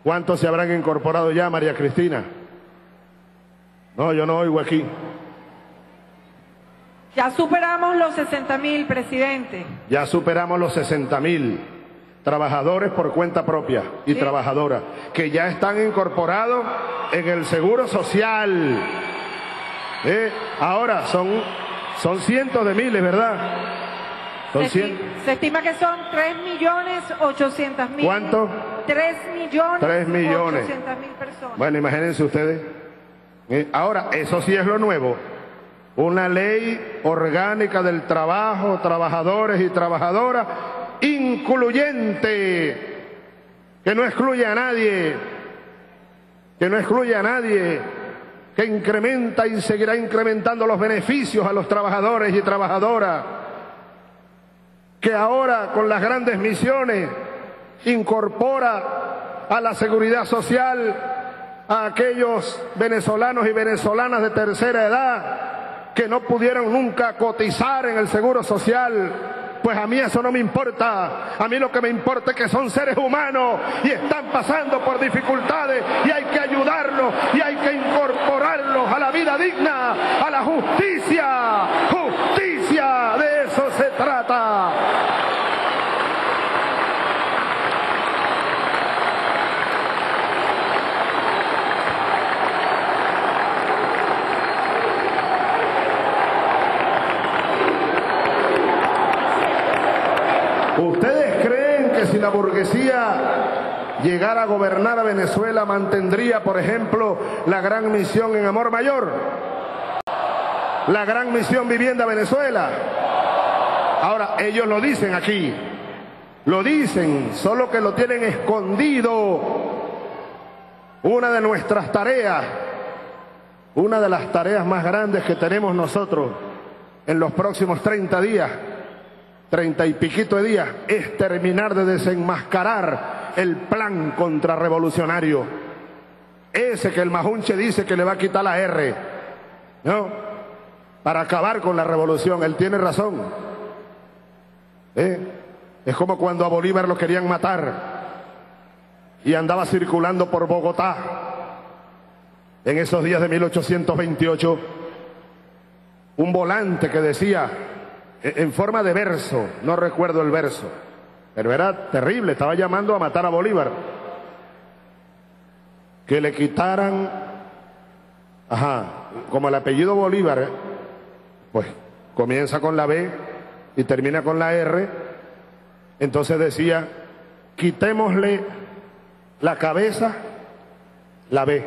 ¿Cuántos se habrán incorporado ya, María Cristina? No, yo no oigo aquí. Ya superamos los 60 mil, presidente. Ya superamos los 60 mil trabajadores por cuenta propia y Sí. trabajadoras que ya están incorporados en el seguro social. Eh, Ahora son, son cientos de miles, ¿verdad? Son Se, estima que son 3 millones 800 mil. ¿Cuánto? 3 millones, Tres millones. 800 mil personas. Bueno, imagínense ustedes. Eh, Ahora, eso sí es lo nuevo. Una ley orgánica del trabajo, trabajadores y trabajadoras, incluyente, que no excluye a nadie, que no excluye a nadie, que incrementa y seguirá incrementando los beneficios a los trabajadores y trabajadoras, que ahora con las grandes misiones incorpora a la seguridad social a aquellos venezolanos y venezolanas de tercera edad que no pudieron nunca cotizar en el seguro social. Pues a mí eso no me importa. A mí lo que me importa es que son seres humanos y están pasando por dificultades y hay que ayudarlos y hay que incorporarlos a la vida digna, a la justicia. Justicia, de eso se trata. ¿Ustedes creen que si la burguesía llegara a gobernar a Venezuela mantendría, por ejemplo, la gran misión en Amor Mayor? La gran misión Vivienda Venezuela. Ahora, ellos lo dicen aquí. Lo dicen, solo que lo tienen escondido. Una de nuestras tareas, una de las tareas más grandes que tenemos nosotros en los próximos 30 días, treinta y piquito de días, es terminar de desenmascarar el plan contrarrevolucionario. Ese que el Majunche dice que le va a quitar la R, ¿no? Para acabar con la revolución. Él tiene razón. ¿Eh? Es como cuando a Bolívar lo querían matar y andaba circulando por Bogotá en esos días de 1828 un volante que decía en forma de verso, no recuerdo el verso, pero era terrible, estaba llamando a matar a Bolívar. Que le quitaran, ajá, como el apellido Bolívar, pues comienza con la B y termina con la R, entonces decía, quitémosle la cabeza, la B,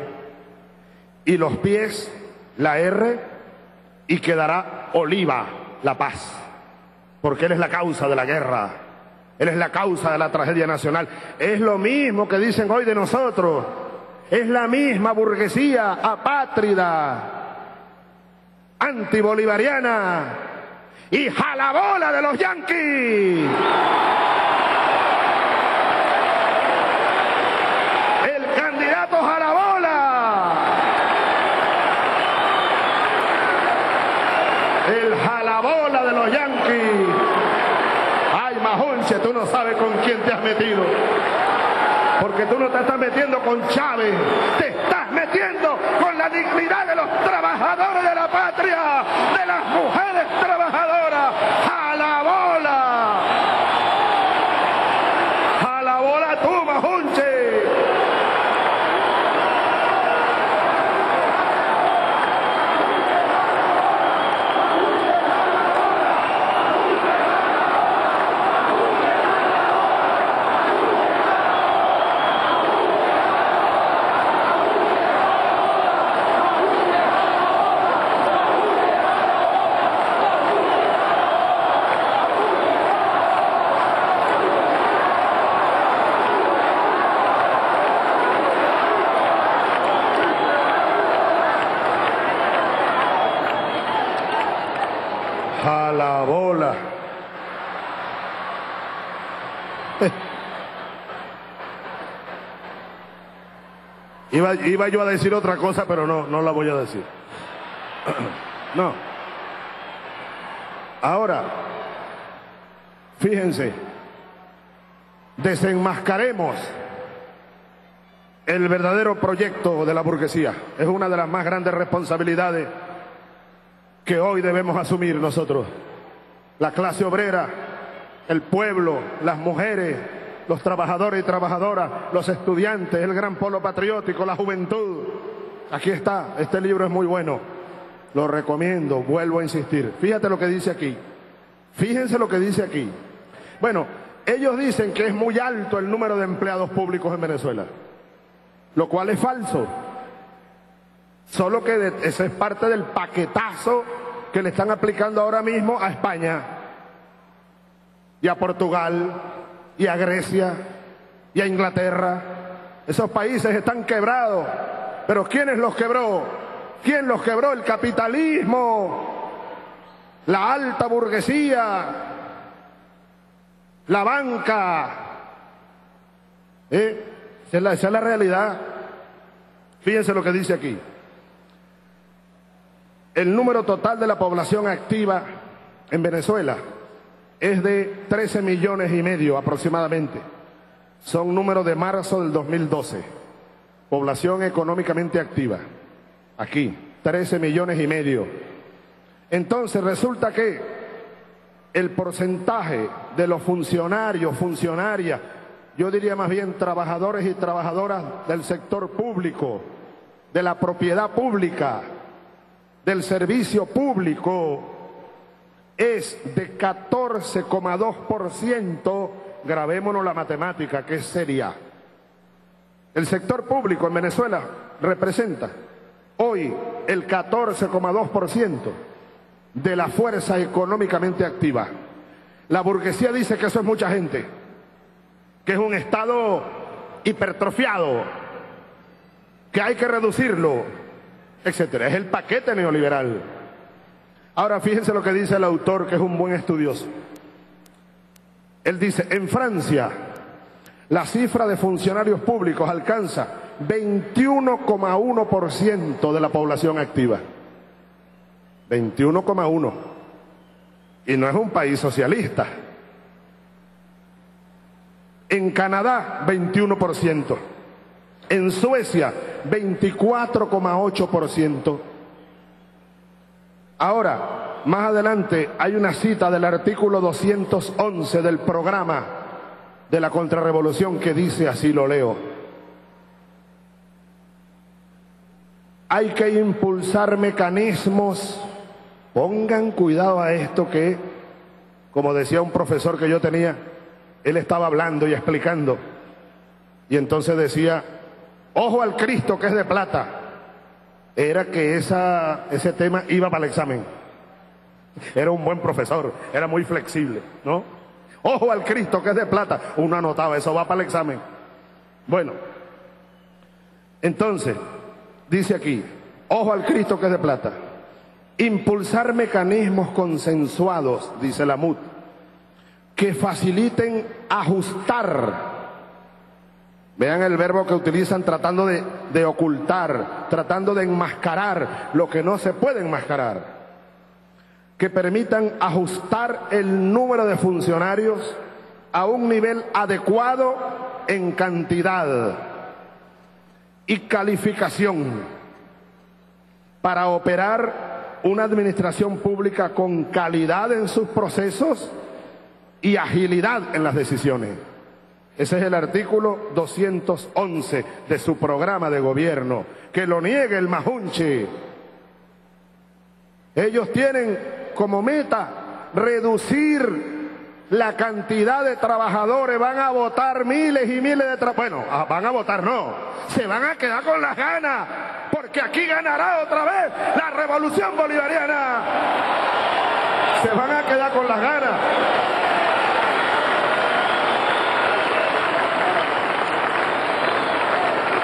y los pies la R y quedará oliva la paz, porque Él es la causa de la guerra, Él es la causa de la tragedia nacional. Es lo mismo que dicen hoy de nosotros, es la misma burguesía apátrida, antibolivariana y jalabola de los yanquis. El candidato jalabola. El jalabola de los yanquis. Ay, Majunche, tú no sabes con quién te has metido. Porque tú no te estás metiendo con Chávez, te la dignidad de los trabajadores de la patria, de las mujeres trabajadoras. ¡A la bola! ¡A la bola tú, Majunche! A la bola. Iba, yo a decir otra cosa, pero no, no la voy a decir. [clears throat] No. Ahora, fíjense, desenmascaremos el verdadero proyecto de la burguesía. Es una de las más grandes responsabilidades que hoy debemos asumir nosotros. La clase obrera, el pueblo, las mujeres, los trabajadores y trabajadoras, los estudiantes, el gran polo patriótico, la juventud. Aquí está, este libro es muy bueno. Lo recomiendo, vuelvo a insistir. Fíjate lo que dice aquí. Fíjense lo que dice aquí. Bueno, ellos dicen que es muy alto el número de empleados públicos en Venezuela, lo cual es falso. Solo que es parte del paquetazo que le están aplicando ahora mismo a España y a Portugal y a Grecia y a Inglaterra. Esos países están quebrados. Pero ¿quiénes los quebró? ¿Quién los quebró? El capitalismo, la alta burguesía, la banca. ¿Eh? Es esa es la realidad. Fíjense lo que dice aquí. El número total de la población activa en Venezuela es de 13 millones y medio aproximadamente. Son números de marzo del 2012. Población económicamente activa. Aquí, 13 millones y medio. Entonces resulta que el porcentaje de los funcionarios, funcionarias, yo diría más bien trabajadores y trabajadoras del sector público, de la propiedad pública, del servicio público, es de 14,2%, grabémonos la matemática, que sería. El sector público en Venezuela representa hoy el 14,2% de la fuerza económicamente activa. La burguesía dice que eso es mucha gente, que es un Estado hipertrofiado, que hay que reducirlo, etcétera. Es el paquete neoliberal. Ahora fíjense lo que dice el autor, que es un buen estudioso. Él dice, en Francia, la cifra de funcionarios públicos alcanza 21,1% de la población activa. 21,1. Y no es un país socialista. En Canadá, 21%. En Suecia, 24,8%. Ahora, más adelante hay una cita del artículo 211 del programa de la contrarrevolución que dice, así lo leo, hay que impulsar mecanismos, pongan cuidado a esto que, como decía un profesor que yo tenía, él estaba hablando y explicando, y entonces decía, ojo al Cristo que es de plata, era que ese tema iba para el examen. Era un buen profesor, era muy flexible, ¿no? Ojo al Cristo que es de plata. Uno anotaba, eso va para el examen. Bueno, entonces, dice aquí, ojo al Cristo que es de plata. Impulsar mecanismos consensuados, dice la MUT, que faciliten ajustar. Vean el verbo que utilizan tratando de, ocultar, tratando de enmascarar lo que no se puede enmascarar que permitan ajustar el número de funcionarios a un nivel adecuado en cantidad y calificación para operar una administración pública con calidad en sus procesos y agilidad en las decisiones. Ese es el artículo 211 de su programa de gobierno. Que lo niegue el Majunchi. Ellos tienen como meta reducir la cantidad de trabajadores, van a votar miles y miles de trabajadores. Bueno, ah, van a votar no, se van a quedar con las ganas, porque aquí ganará otra vez la revolución bolivariana. Se van a quedar con las ganas.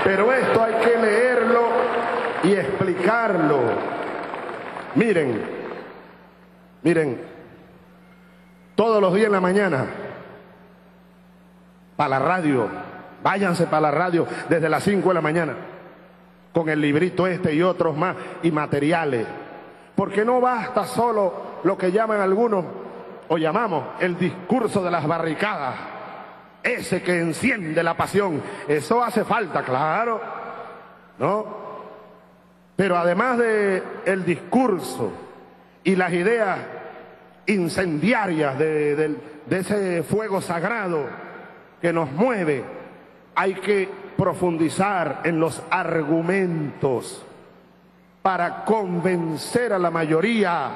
Pero esto hay que leerlo y explicarlo. Miren, miren, todos los días en la mañana, para la radio, váyanse para la radio desde las 5 de la mañana, con el librito este y otros más, y materiales. Porque no basta solo lo que llaman algunos, o llamamos, el discurso de las barricadas ese que enciende la pasión. Eso hace falta, claro, ¿no? Pero además de el discurso y las ideas incendiarias de, de, de ese fuego sagrado que nos mueve, hay que profundizar en los argumentos para convencer a la mayoría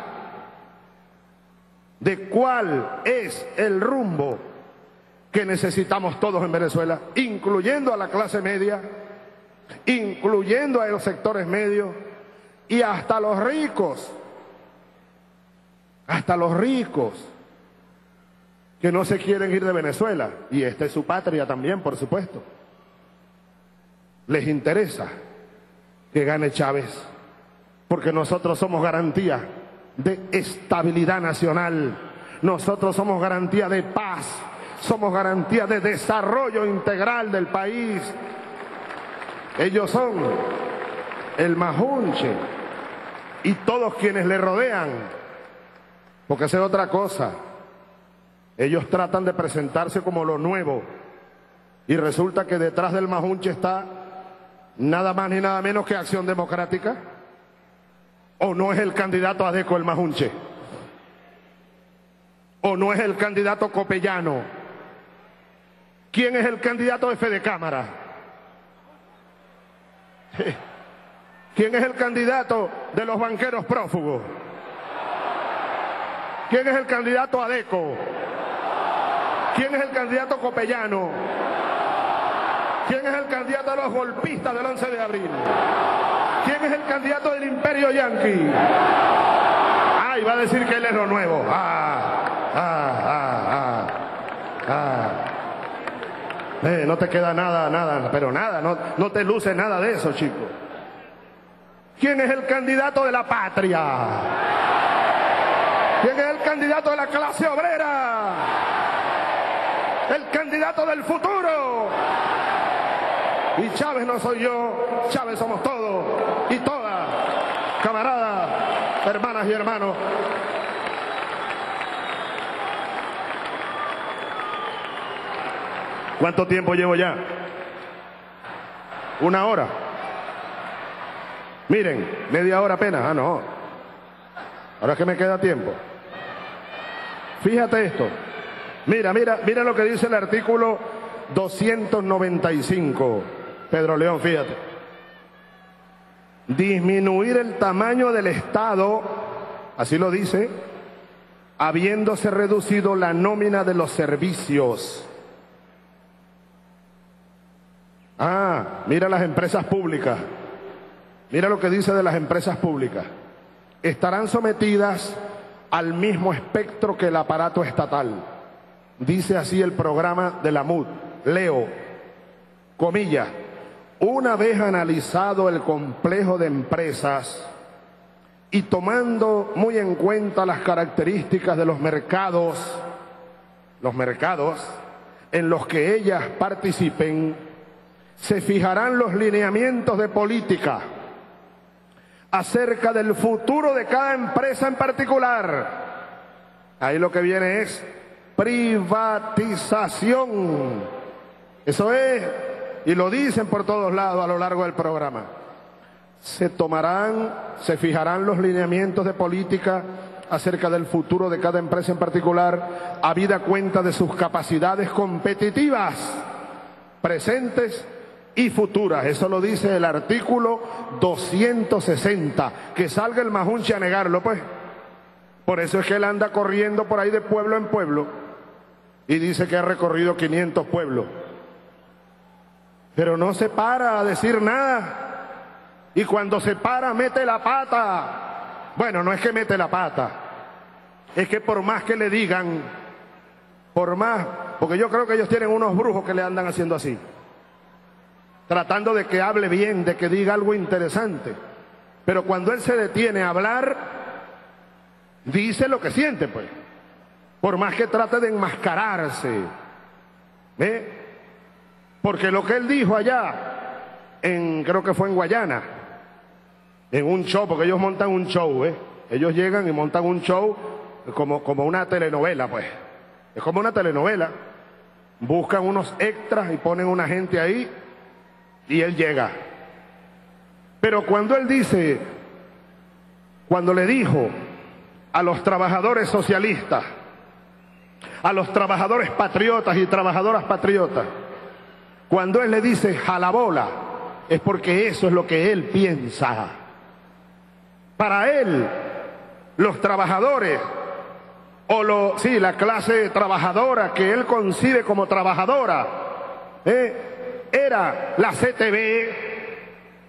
de cuál es el rumbo que necesitamos todos en Venezuela, incluyendo a la clase media, incluyendo a los sectores medios y hasta los ricos, hasta los ricos que no se quieren ir de Venezuela, y esta es su patria también, por supuesto. Les interesa que gane Chávez, porque nosotros somos garantía de estabilidad nacional, nosotros somos garantía de paz, somos garantía de desarrollo integral del país. Ellos son el majunche y todos quienes le rodean, porque es otra cosa. Ellos tratan de presentarse como lo nuevo y resulta que detrás del majunche está nada más ni nada menos que Acción Democrática. ¿O no es el candidato Adeco el majunche? ¿O no es el candidato Copellano? ¿Quién es el candidato de Fede Cámara? ¿Quién es el candidato de los banqueros prófugos? ¿Quién es el candidato Adeco? ¿Quién es el candidato Copellano? ¿Quién es el candidato de los golpistas del 11 de abril? ¿Quién es el candidato del imperio yanqui? Ay, va a decir que él es lo nuevo. Ah, ah, ah, ah, ah. Eh, no te queda nada, nada, pero nada, no, no te luce nada de eso, chico. ¿Quién es el candidato de la patria? ¿Quién es el candidato de la clase obrera? El candidato del futuro. Y Chávez no soy yo, Chávez somos todos y todas, camaradas, hermanas y hermanos. ¿Cuánto tiempo llevo ya? Una hora. Miren, media hora apenas. Ah, no. Ahora es que me queda tiempo. Fíjate esto. Mira, mira, mira lo que dice el artículo 295. Pedro León, fíjate. Disminuir el tamaño del Estado, así lo dice, habiéndose reducido la nómina de los servicios. Ah, mira las empresas públicas. Mira lo que dice de las empresas públicas. Estarán sometidas al mismo espectro que el aparato estatal. Dice así el programa de la MUD. Leo, comillas, una vez analizado el complejo de empresas y tomando muy en cuenta las características de los mercados, los mercados en los que ellas participen, se fijarán los lineamientos de política acerca del futuro de cada empresa en particular. Ahí lo que viene es privatización. Eso es, y lo dicen por todos lados a lo largo del programa. Se tomarán, se fijarán los lineamientos de política acerca del futuro de cada empresa en particular, habida cuenta de sus capacidades competitivas, presentes y futuras. Eso lo dice el artículo 260. Que salga el majunche a negarlo, pues. Por eso es que él anda corriendo por ahí de pueblo en pueblo y dice que ha recorrido 500 pueblos. Pero no se para a decir nada. Y cuando se para, mete la pata. Bueno, no es que mete la pata. Es que por más que le digan, por más, porque yo creo que ellos tienen unos brujos que le andan haciendo así tratando de que hable bien, de que diga algo interesante. Pero cuando él se detiene a hablar, dice lo que siente, pues. Por más que trate de enmascararse. ¿Ve? Porque lo que él dijo allá, en, creo que fue en Guayana, en un show, porque ellos montan un show, ¿eh? Ellos llegan y montan un show como, como una telenovela, pues. Es como una telenovela. Buscan unos extras y ponen una gente ahí y él llega. Pero cuando él dice, cuando le dijo a los trabajadores socialistas, a los trabajadores patriotas y trabajadoras patriotas, cuando él le dice jalabola, es porque eso es lo que él piensa. Para él, los trabajadores, o lo, sí, la clase trabajadora que él concibe como trabajadora, ¿eh? Era la CTV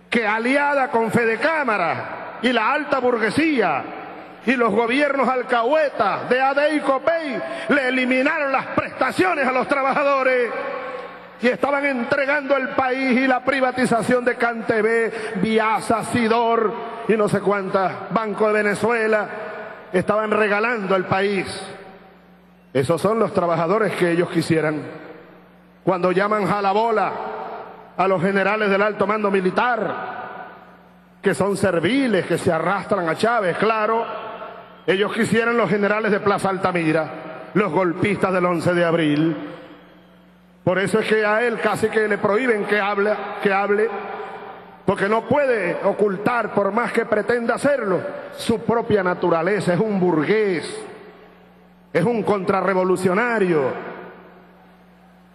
que aliada con Fede Cámara y la alta burguesía y los gobiernos alcahuetas de ADE le eliminaron las prestaciones a los trabajadores y estaban entregando el país y la privatización de CanTV, Viasa, Sidor y no sé cuántas, Banco de Venezuela, estaban regalando el país. Esos son los trabajadores que ellos quisieran. Cuando llaman jalabola a los generales del alto mando militar, que son serviles, que se arrastran a Chávez, claro, ellos quisieran los generales de Plaza Altamira, los golpistas del 11 de abril. Por eso es que a él casi que le prohíben que hable, que hable, porque no puede ocultar, por más que pretenda hacerlo, su propia naturaleza. Es un burgués, es un contrarrevolucionario,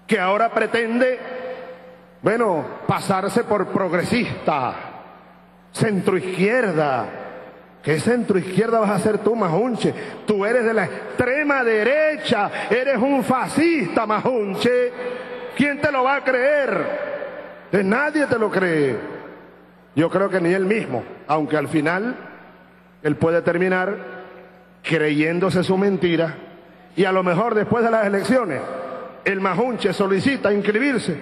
que ahora pretende bueno, pasarse por progresista, centroizquierda. ¿Qué centroizquierda vas a ser tú, Majunche? Tú eres de la extrema derecha, eres un fascista, Majunche. ¿Quién te lo va a creer? Nadie te lo cree. Yo creo que ni él mismo, aunque al final él puede terminar creyéndose su mentira y a lo mejor después de las elecciones el Majunche solicita inscribirse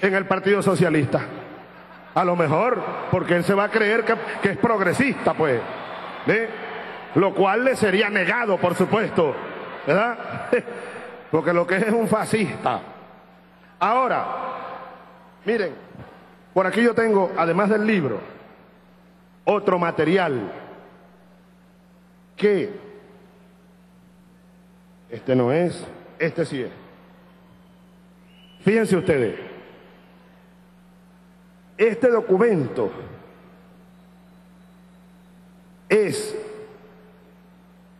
en el Partido Socialista. A lo mejor, porque él se va a creer que, es progresista, pues. Lo cual le sería negado, por supuesto. ¿Verdad? [laughs] Porque lo que es es un fascista. Ahora, miren, por aquí yo tengo, además del libro, otro material que este no es, este sí es. Fíjense ustedes, este documento es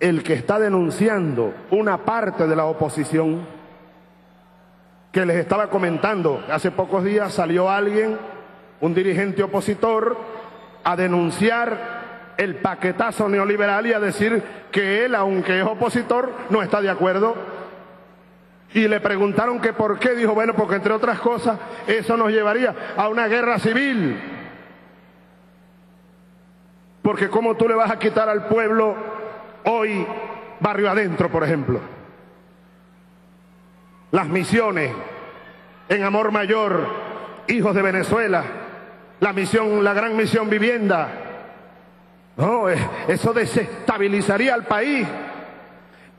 el que está denunciando una parte de la oposición que les estaba comentando. Hace pocos días salió alguien, un dirigente opositor, a denunciar el paquetazo neoliberal y a decir que él, aunque es opositor, no está de acuerdo y le preguntaron que por qué, dijo, bueno, porque entre otras cosas eso nos llevaría a una guerra civil. Porque ¿cómo tú le vas a quitar al pueblo hoy barrio adentro, por ejemplo? Las misiones en Amor Mayor, Hijos de Venezuela, la misión, la gran misión vivienda. No, eh, eso desestabilizaría al país.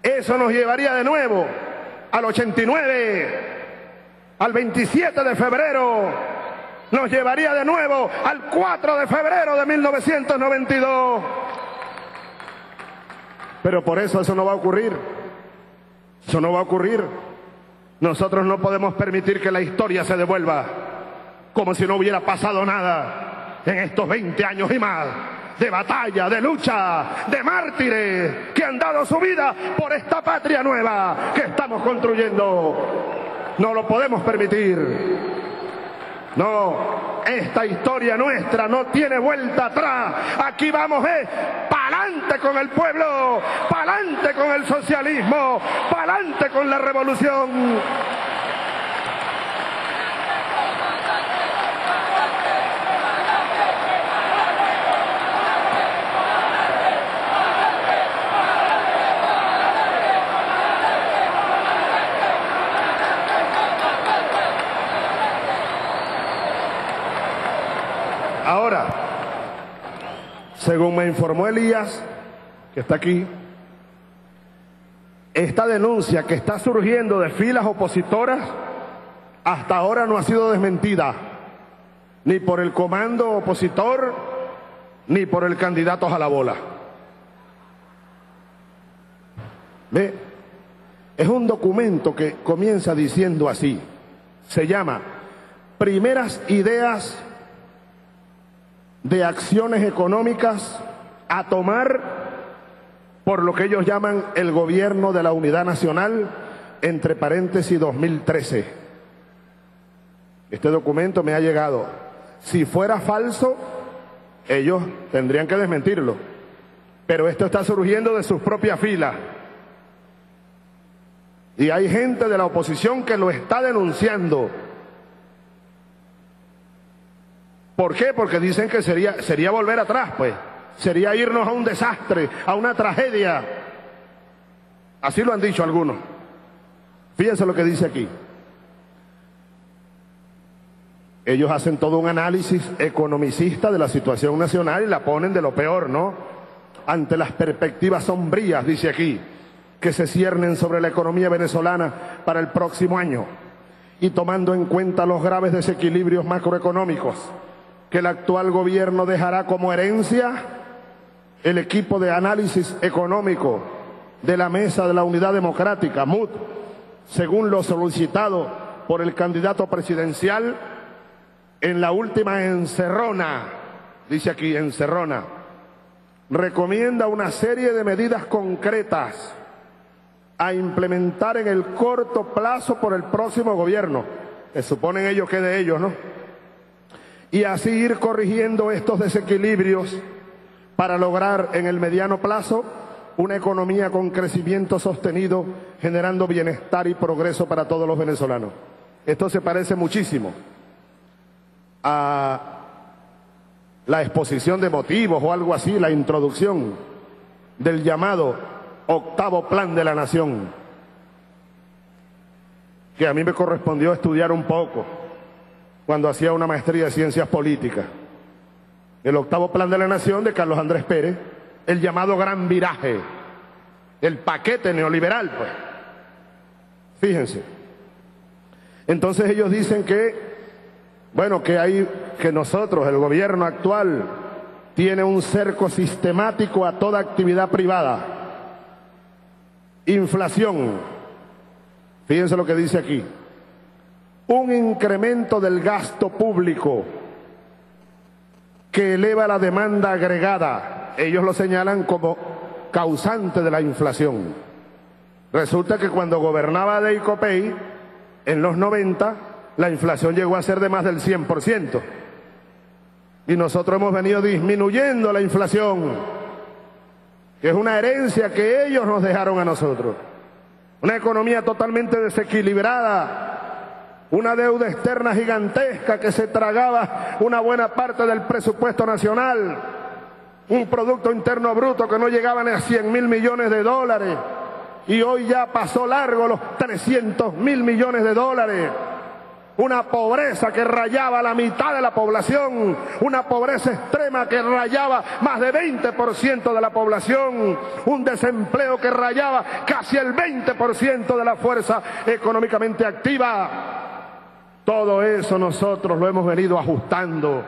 Eso nos llevaría de nuevo al 89, al 27 de febrero, nos llevaría de nuevo al 4 de febrero de 1992. Pero por eso eso no va a ocurrir. Eso no va a ocurrir. Nosotros no podemos permitir que la historia se devuelva como si no hubiera pasado nada en estos 20 años y más de batalla, de lucha, de mártires que han dado su vida por esta patria nueva que estamos construyendo. No lo podemos permitir. No, esta historia nuestra no tiene vuelta atrás. Aquí vamos, eh, pa'lante con el pueblo, pa'lante con el socialismo, pa'lante con la revolución. Ahora, según me informó Elías, que está aquí, esta denuncia que está surgiendo de filas opositoras hasta ahora no ha sido desmentida, ni por el comando opositor, ni por el candidato a la bola. ¿Ve? Es un documento que comienza diciendo así, se llama Primeras Ideas de acciones económicas a tomar por lo que ellos llaman el gobierno de la unidad nacional, entre paréntesis 2013. Este documento me ha llegado. Si fuera falso, ellos tendrían que desmentirlo. Pero esto está surgiendo de sus propias filas. Y hay gente de la oposición que lo está denunciando. ¿Por qué? Porque dicen que sería, sería volver atrás, pues. Sería irnos a un desastre, a una tragedia. Así lo han dicho algunos. Fíjense lo que dice aquí. Ellos hacen todo un análisis economicista de la situación nacional y la ponen de lo peor, ¿no? Ante las perspectivas sombrías, dice aquí, que se ciernen sobre la economía venezolana para el próximo año y tomando en cuenta los graves desequilibrios macroeconómicos que el actual gobierno dejará como herencia, el equipo de análisis económico de la Mesa de la Unidad Democrática, MUD, según lo solicitado por el candidato presidencial en la última encerrona, dice aquí encerrona, recomienda una serie de medidas concretas a implementar en el corto plazo por el próximo gobierno. Se suponen ellos que de ellos, ¿no? Y así ir corrigiendo estos desequilibrios para lograr en el mediano plazo una economía con crecimiento sostenido, generando bienestar y progreso para todos los venezolanos. Esto se parece muchísimo a la exposición de motivos o algo así, la introducción del llamado octavo plan de la nación, que a mí me correspondió estudiar un poco cuando hacía una maestría de ciencias políticas. El octavo plan de la nación de Carlos Andrés Pérez, el llamado gran viraje, el paquete neoliberal, pues. Fíjense. Entonces ellos dicen que, bueno, que hay, que nosotros, el gobierno actual, tiene un cerco sistemático a toda actividad privada. Inflación. Fíjense lo que dice aquí un incremento del gasto público que eleva la demanda agregada. Ellos lo señalan como causante de la inflación. Resulta que cuando gobernaba Deicopey, en los 90, la inflación llegó a ser de más del 100%. Y nosotros hemos venido disminuyendo la inflación, que es una herencia que ellos nos dejaron a nosotros. Una economía totalmente desequilibrada, una deuda externa gigantesca que se tragaba una buena parte del presupuesto nacional. un Producto Interno Bruto que no llegaba ni a 100 mil millones de dólares y hoy ya pasó largo los 300 mil millones de dólares. Una pobreza que rayaba la mitad de la población, una pobreza extrema que rayaba más de 20% de la población, un desempleo que rayaba casi el 20% de la fuerza económicamente activa. Todo eso nosotros lo hemos venido ajustando,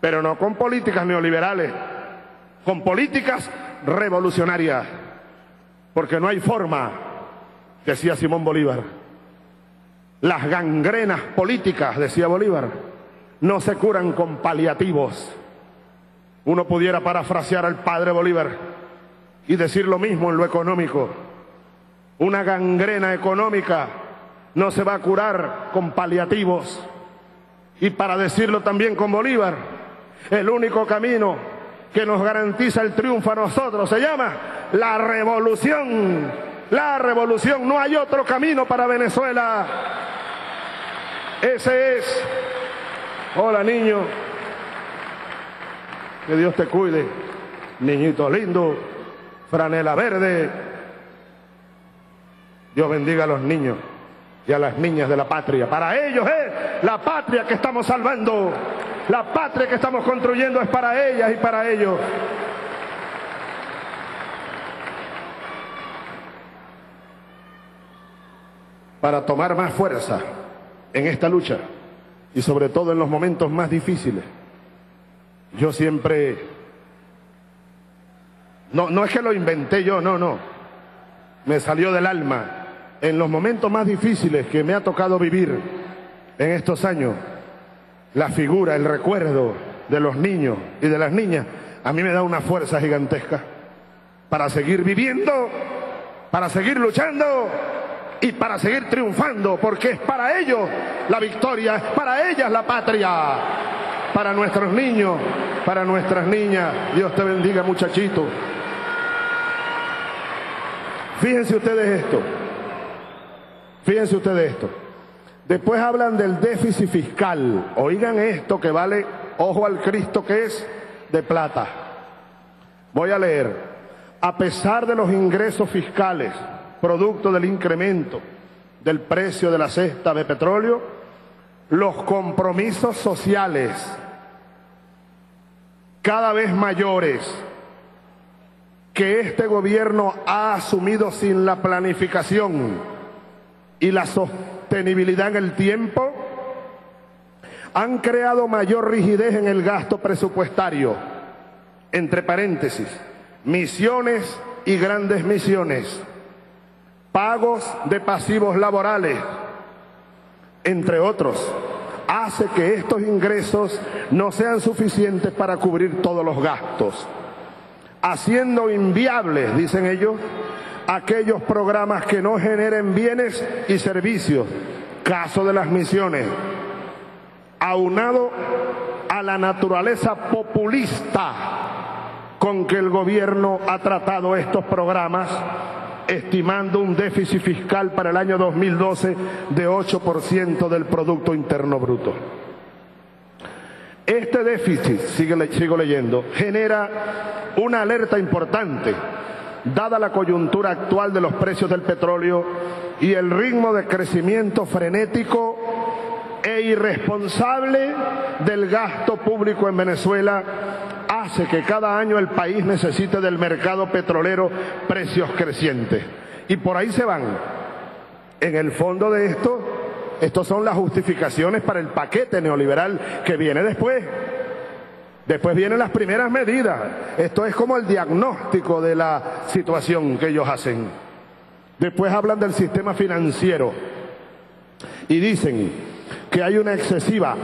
pero no con políticas neoliberales, con políticas revolucionarias, porque no hay forma, decía Simón Bolívar. Las gangrenas políticas, decía Bolívar, no se curan con paliativos. Uno pudiera parafrasear al padre Bolívar y decir lo mismo en lo económico. Una gangrena económica no se va a curar con paliativos. Y para decirlo también con Bolívar, el único camino que nos garantiza el triunfo a nosotros se llama la revolución. La revolución, no hay otro camino para Venezuela. Ese es. Hola niño. Que Dios te cuide. Niñito lindo. Franela verde. Dios bendiga a los niños y a las niñas de la patria. Para ellos es la patria que estamos salvando. La patria que estamos construyendo es para ellas y para ellos. Para tomar más fuerza en esta lucha y sobre todo en los momentos más difíciles. Yo siempre, no, no es que lo inventé yo, no, no, me salió del alma. En los momentos más difíciles que me ha tocado vivir en estos años, la figura, el recuerdo de los niños y de las niñas, a mí me da una fuerza gigantesca para seguir viviendo, para seguir luchando y para seguir triunfando, porque es para ellos la victoria, es para ellas la patria, para nuestros niños, para nuestras niñas. Dios te bendiga, muchachito. Fíjense ustedes esto, fíjense ustedes esto. Después hablan del déficit fiscal. Oigan esto que vale, ojo al Cristo que es de plata. Voy a leer. A pesar de los ingresos fiscales, producto del incremento del precio de la cesta de petróleo, los compromisos sociales cada vez mayores que este gobierno ha asumido sin la planificación y la sostenibilidad en el tiempo, han creado mayor rigidez en el gasto presupuestario, entre paréntesis, misiones y grandes misiones pagos de pasivos laborales, entre otros, hace que estos ingresos no sean suficientes para cubrir todos los gastos, haciendo inviables, dicen ellos, aquellos programas que no generen bienes y servicios, caso de las misiones, aunado a la naturaleza populista con que el gobierno ha tratado estos programas estimando un déficit fiscal para el año 2012 de 8% del Producto Interno Bruto. Este déficit, sigo leyendo, genera una alerta importante, dada la coyuntura actual de los precios del petróleo y el ritmo de crecimiento frenético e irresponsable del gasto público en Venezuela hace que cada año el país necesite del mercado petrolero precios crecientes. Y por ahí se van. En el fondo de esto, estas son las justificaciones para el paquete neoliberal que viene después. Después vienen las primeras medidas. Esto es como el diagnóstico de la situación que ellos hacen. Después hablan del sistema financiero y dicen que hay una excesiva,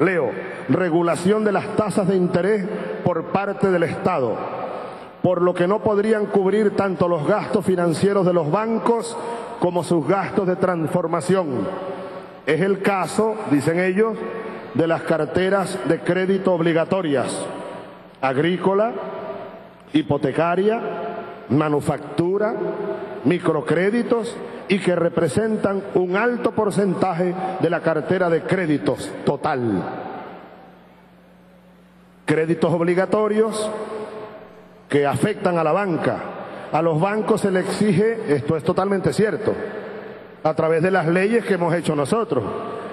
leo, regulación de las tasas de interés por parte del Estado, por lo que no podrían cubrir tanto los gastos financieros de los bancos como sus gastos de transformación. Es el caso, dicen ellos, de las carteras de crédito obligatorias, agrícola, hipotecaria, manufactura, microcréditos y que representan un alto porcentaje de la cartera de créditos total. Créditos obligatorios que afectan a la banca. A los bancos se les exige, esto es totalmente cierto, a través de las leyes que hemos hecho nosotros,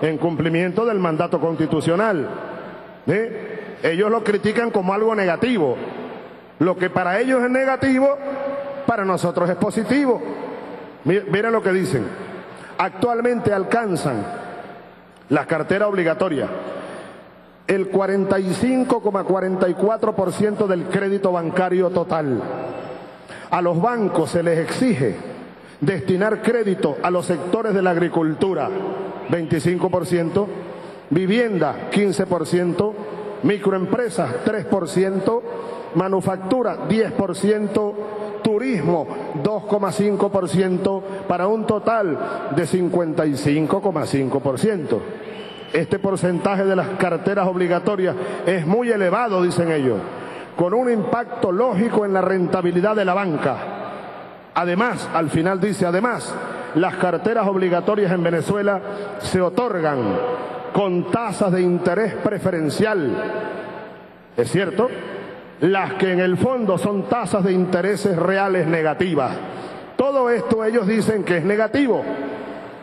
en cumplimiento del mandato constitucional. Ellos lo critican como algo negativo. Lo que para ellos es negativo, para nosotros es positivo. Miren lo que dicen. Actualmente alcanzan las carteras obligatorias el 45,44% del crédito bancario total. A los bancos se les exige destinar crédito a los sectores de la agricultura, 25%, vivienda, 15%, microempresas, 3%, manufactura, 10%, turismo 2,5% para un total de 55,5%. Este porcentaje de las carteras obligatorias es muy elevado, dicen ellos, con un impacto lógico en la rentabilidad de la banca. Además, al final dice, además, las carteras obligatorias en Venezuela se otorgan con tasas de interés preferencial. ¿Es cierto? las que en el fondo son tasas de intereses reales negativas. Todo esto ellos dicen que es negativo.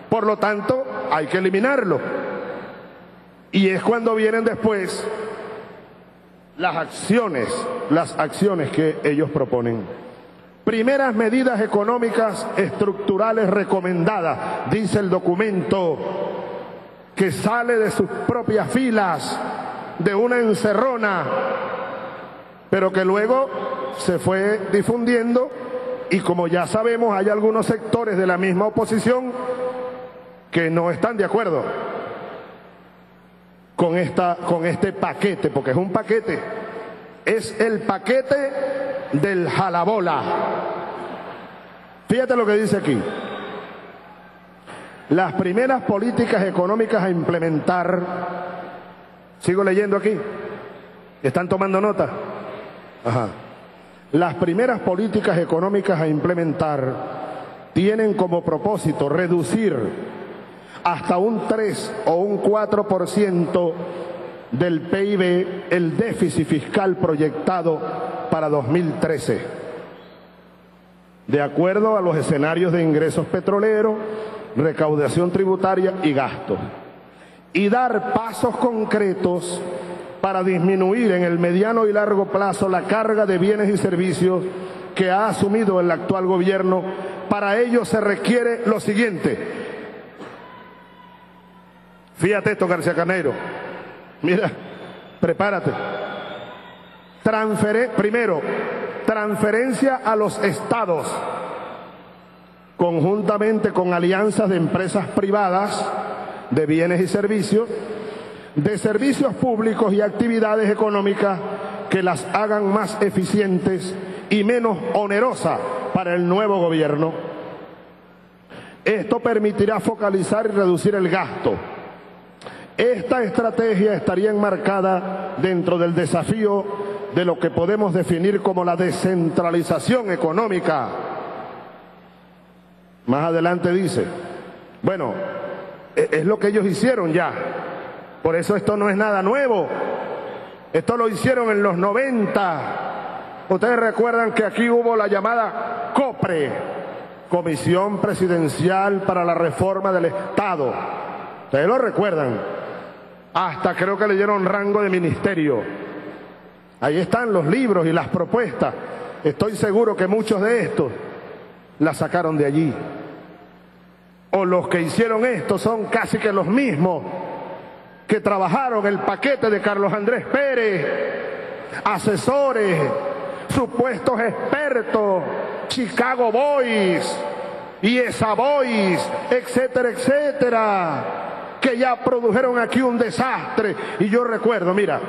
Por lo tanto, hay que eliminarlo. Y es cuando vienen después las acciones, las acciones que ellos proponen. Primeras medidas económicas estructurales recomendadas, dice el documento, que sale de sus propias filas, de una encerrona pero que luego se fue difundiendo y como ya sabemos hay algunos sectores de la misma oposición que no están de acuerdo con, esta, con este paquete, porque es un paquete, es el paquete del jalabola. Fíjate lo que dice aquí. Las primeras políticas económicas a implementar, sigo leyendo aquí, ¿están tomando nota? Las primeras políticas económicas a implementar tienen como propósito reducir hasta un 3 o un 4% del PIB el déficit fiscal proyectado para 2013, de acuerdo a los escenarios de ingresos petroleros, recaudación tributaria y gastos, y dar pasos concretos para disminuir en el mediano y largo plazo la carga de bienes y servicios que ha asumido el actual gobierno. Para ello se requiere lo siguiente. Fíjate esto, García Caneiro. Mira, prepárate. Primero, transferencia a los estados, conjuntamente con alianzas de empresas privadas de bienes y servicios de servicios públicos y actividades económicas que las hagan más eficientes y menos onerosas para el nuevo gobierno. Esto permitirá focalizar y reducir el gasto. Esta estrategia estaría enmarcada dentro del desafío de lo que podemos definir como la descentralización económica. Más adelante dice, bueno, e-, es lo que ellos hicieron ya, por eso esto no es nada nuevo. Esto lo hicieron en los 90. Ustedes recuerdan que aquí hubo la llamada COPRE, Comisión Presidencial para la Reforma del Estado. Ustedes lo recuerdan. Hasta creo que le dieron rango de ministerio. Ahí están los libros y las propuestas. Estoy seguro que muchos de estos la sacaron de allí. O los que hicieron esto son casi que los mismos que trabajaron el paquete de Carlos Andrés Pérez, asesores, supuestos expertos, Chicago Boys, y esa Boys, etcétera, etcétera, que ya produjeron aquí un desastre. Y yo recuerdo, mira,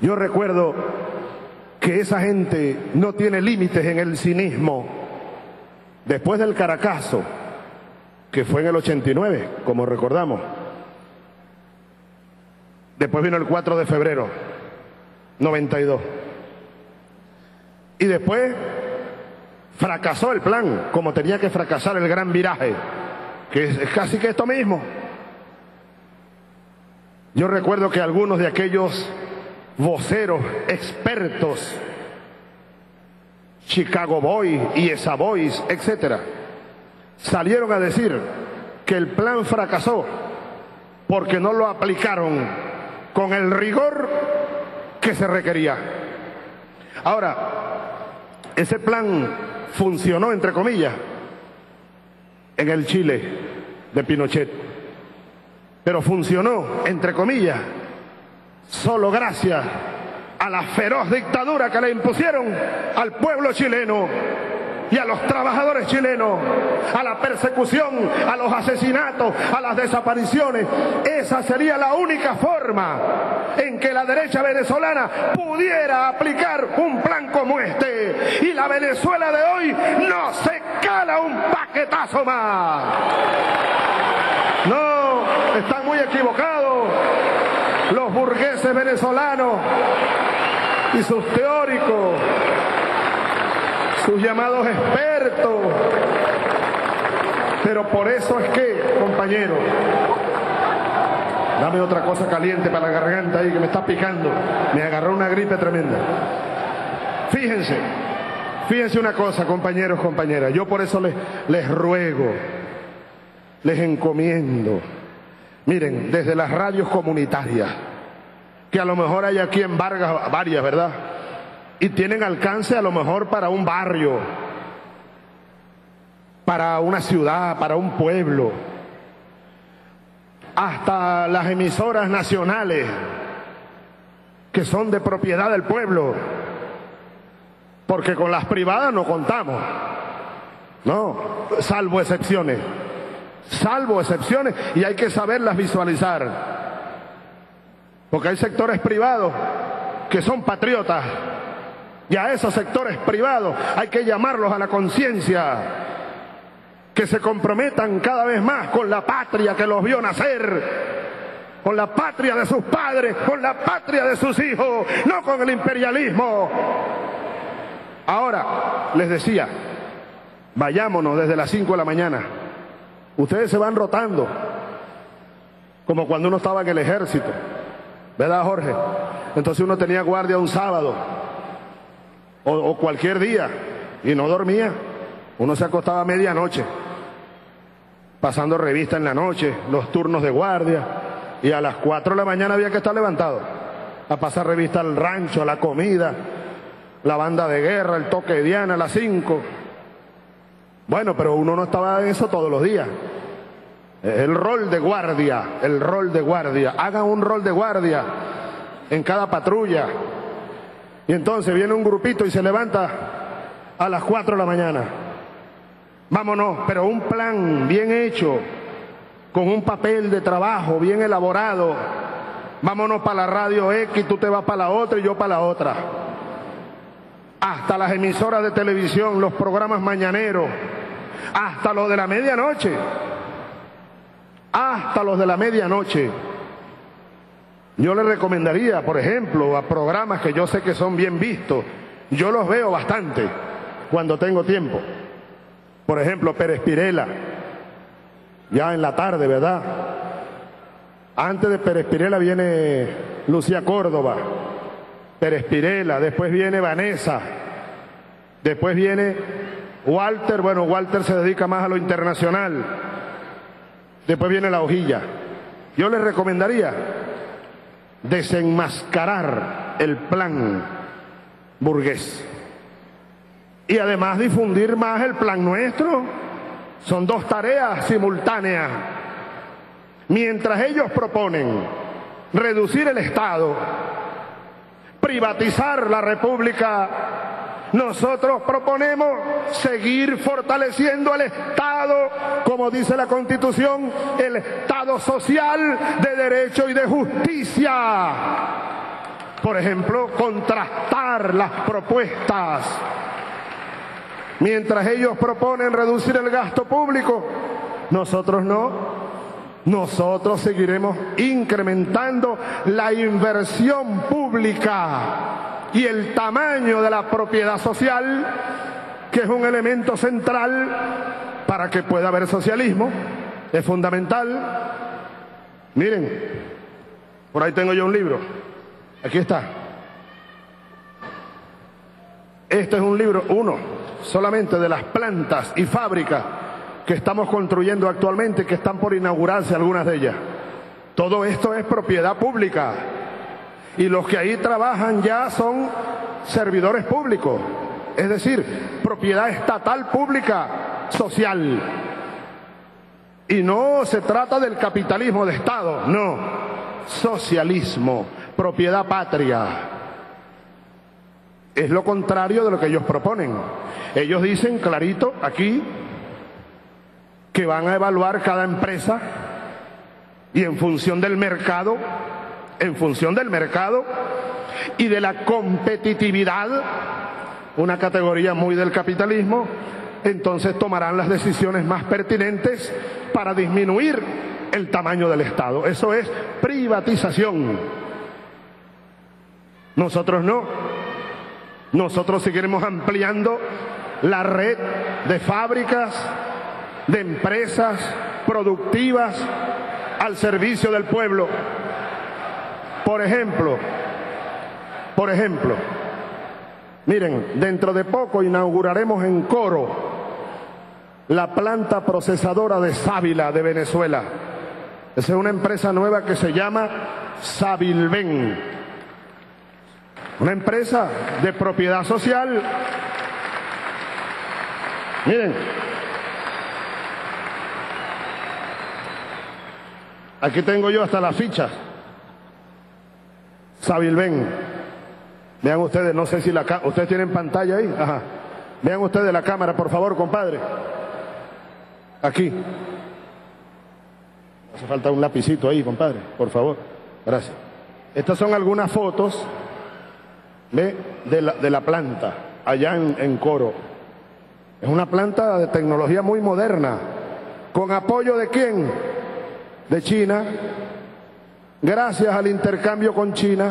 yo recuerdo que esa gente no tiene límites en el cinismo. Después del Caracazo, que fue en el 89, como recordamos, Después vino el 4 de febrero, 92. Y después fracasó el plan, como tenía que fracasar el gran viraje, que es casi que esto mismo. Yo recuerdo que algunos de aquellos voceros expertos Chicago Boys y esa Boys, etcétera, salieron a decir que el plan fracasó porque no lo aplicaron con el rigor que se requería. Ahora, ese plan funcionó, entre comillas, en el Chile de Pinochet, pero funcionó, entre comillas, solo gracias a la feroz dictadura que le impusieron al pueblo chileno y a los trabajadores chilenos, a la persecución, a los asesinatos, a las desapariciones. Esa sería la única forma en que la derecha venezolana pudiera aplicar un plan como este. Y la Venezuela de hoy no se cala un paquetazo más. No, están muy equivocados los burgueses venezolanos y sus teóricos, sus llamados expertos. Pero por eso es que, compañeros, dame otra cosa caliente para la garganta ahí que me está picando. Me agarró una gripe tremenda. Fíjense, fíjense una cosa, compañeros, compañeras. Yo por eso les ruego, les encomiendo. Miren, desde las radios comunitarias, que a lo mejor hay aquí en Vargas varias, ¿verdad? Y tienen alcance a lo mejor para un barrio, para una ciudad, para un pueblo, hasta las emisoras nacionales que son de propiedad del pueblo, porque con las privadas no contamos, no, salvo excepciones, salvo excepciones, y hay que saberlas visualizar. Porque hay sectores privados que son patriotas. Y a esos sectores privados hay que llamarlos a la conciencia. Que se comprometan cada vez más con la patria que los vio nacer. Con la patria de sus padres, con la patria de sus hijos, no con el imperialismo. Ahora, les decía, vayámonos desde las 5 de la mañana. Ustedes se van rotando, como cuando uno estaba en el ejército. ¿Verdad, Jorge? Entonces uno tenía guardia un sábado o, cualquier día y no dormía. Uno se acostaba a medianoche, pasando revista en la noche, los turnos de guardia, y a las 4 de la mañana había que estar levantado a pasar revista al rancho, a la comida, la banda de guerra, el toque de Diana a las 5. Bueno, pero uno no estaba en eso todos los días. El rol de guardia, el rol de guardia. Hagan un rol de guardia en cada patrulla. Y entonces viene un grupito y se levanta a las 4 de la mañana. Vámonos, pero un plan bien hecho, con un papel de trabajo bien elaborado. Vámonos para la radio X, tú te vas para la otra y yo para la otra. Hasta las emisoras de televisión, los programas mañaneros, hasta lo de la medianoche hasta los de la medianoche. Yo le recomendaría, por ejemplo, a programas que yo sé que son bien vistos, yo los veo bastante cuando tengo tiempo. Por ejemplo, Pérez Pirela, ya en la tarde, ¿verdad? Antes de Pérez Pirela viene Lucía Córdoba, Pérez Pirela, después viene Vanessa, después viene Walter, bueno, Walter se dedica más a lo internacional. Después viene la hojilla. Yo les recomendaría desenmascarar el plan burgués. Y además difundir más el plan nuestro. Son dos tareas simultáneas. Mientras ellos proponen reducir el Estado, privatizar la República nosotros proponemos seguir fortaleciendo el Estado, como dice la Constitución, el Estado social de derecho y de justicia. Por ejemplo, contrastar las propuestas. Mientras ellos proponen reducir el gasto público, nosotros no. Nosotros seguiremos incrementando la inversión pública y el tamaño de la propiedad social, que es un elemento central para que pueda haber socialismo, es fundamental. Miren, por ahí tengo yo un libro, aquí está. Este es un libro, uno, solamente de las plantas y fábricas que estamos construyendo actualmente, que están por inaugurarse algunas de ellas. Todo esto es propiedad pública. Y los que ahí trabajan ya son servidores públicos. Es decir, propiedad estatal pública social. Y no se trata del capitalismo de Estado, no. Socialismo, propiedad patria. Es lo contrario de lo que ellos proponen. Ellos dicen clarito aquí que van a evaluar cada empresa y en función del mercado, en función del mercado y de la competitividad, una categoría muy del capitalismo, entonces tomarán las decisiones más pertinentes para disminuir el tamaño del Estado. Eso es privatización. Nosotros no. Nosotros seguiremos ampliando la red de fábricas, de empresas productivas al servicio del pueblo. Por ejemplo, por ejemplo, miren, dentro de poco inauguraremos en Coro la planta procesadora de sábila de Venezuela. Esa es una empresa nueva que se llama Sabilven. Una empresa de propiedad social. Miren, Aquí tengo yo hasta las fichas. Sabilben. Vean ustedes, no sé si la ustedes tienen pantalla ahí. Ajá. Vean ustedes la cámara, por favor, compadre. Aquí. Hace falta un lapicito ahí, compadre, por favor. Gracias. Estas son algunas fotos de, la, de la planta allá en, en Coro. Es una planta de tecnología muy moderna. ¿Con apoyo de quién? de China, gracias al intercambio con China,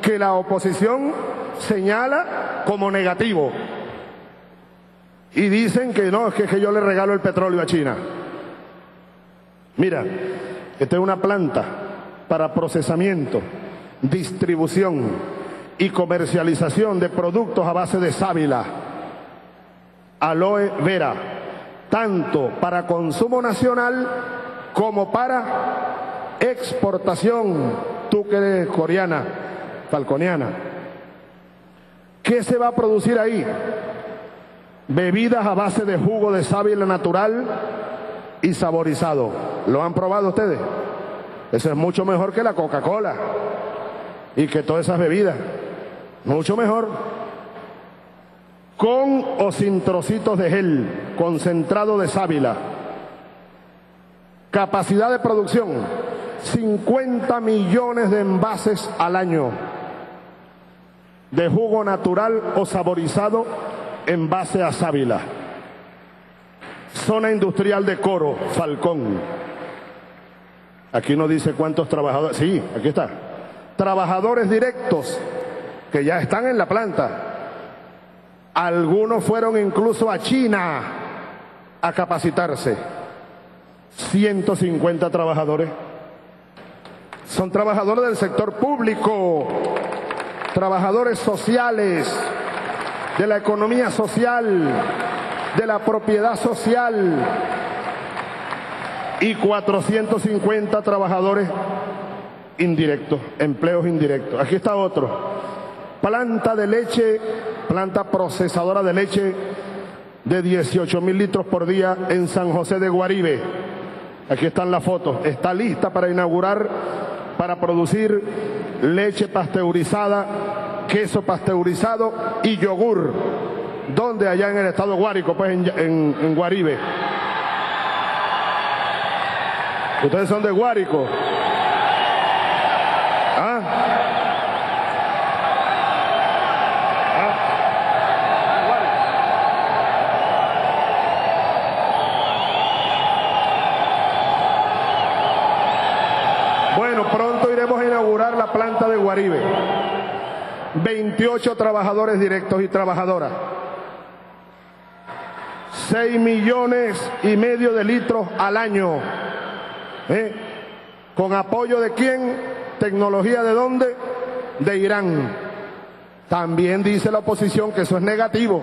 que la oposición señala como negativo. Y dicen que no, es que, yo le regalo el petróleo a China. Mira, esta es una planta para procesamiento, distribución y comercialización de productos a base de sábila, aloe vera, tanto para consumo nacional como para exportación, tú que eres coreana, falconiana. ¿Qué se va a producir ahí? Bebidas a base de jugo de sábila natural y saborizado. ¿Lo han probado ustedes? Eso es mucho mejor que la Coca-Cola y que todas esas bebidas. Mucho mejor. Con o sin trocitos de gel, concentrado de sábila Capacidad de producción, 50 millones de envases al año de jugo natural o saborizado en base a sábila. Zona industrial de Coro, Falcón. Aquí no dice cuántos trabajadores. Sí, aquí está. Trabajadores directos que ya están en la planta. Algunos fueron incluso a China a capacitarse. 150 trabajadores. Son trabajadores del sector público, trabajadores sociales, de la economía social, de la propiedad social y 450 trabajadores indirectos, empleos indirectos. Aquí está otro. Planta de leche, planta procesadora de leche de 18 mil litros por día en San José de Guaribe. Aquí están las fotos. Está lista para inaugurar, para producir leche pasteurizada, queso pasteurizado y yogur. ¿Dónde? Allá en el estado Guárico, pues en, en Guaribe. Ustedes son de Guárico. Planta de Guaribe. 28 trabajadores directos y trabajadoras. 6 millones y medio de litros al año. ¿Eh? ¿Con apoyo de quién? ¿Tecnología de dónde? De Irán. También dice la oposición que eso es negativo.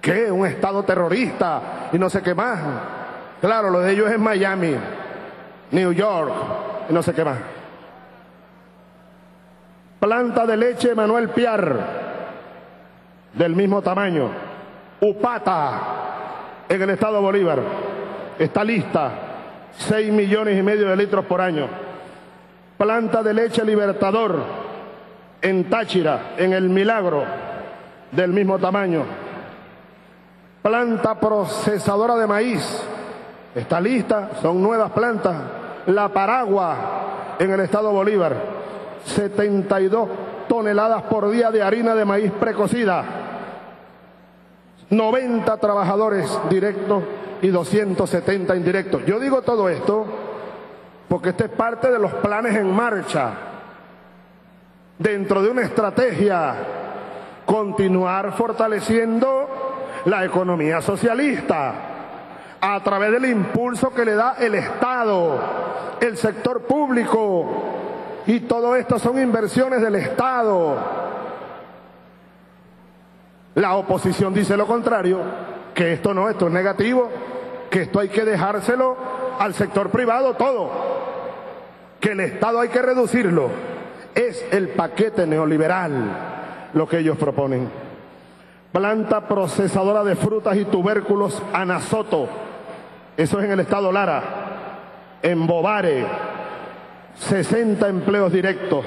que Un Estado terrorista y no sé qué más. Claro, lo de ellos es Miami, New York y no sé qué más. Planta de leche Manuel Piar, del mismo tamaño. Upata, en el estado Bolívar. Está lista, 6 millones y medio de litros por año. Planta de leche Libertador, en Táchira, en el Milagro, del mismo tamaño. Planta procesadora de maíz, está lista, son nuevas plantas. La Paragua, en el estado Bolívar, 72 toneladas por día de harina de maíz precocida. 90 trabajadores directos y 270 indirectos. Yo digo todo esto porque este es parte de los planes en marcha dentro de una estrategia continuar fortaleciendo la economía socialista a través del impulso que le da el Estado, el sector público, y todo esto son inversiones del Estado. La oposición dice lo contrario, que esto no, esto es negativo, que esto hay que dejárselo al sector privado todo, que el Estado hay que reducirlo. Es el paquete neoliberal lo que ellos proponen. Planta procesadora de frutas y tubérculos Anasoto, eso es en el estado Lara, en Bobare, 60 empleos directos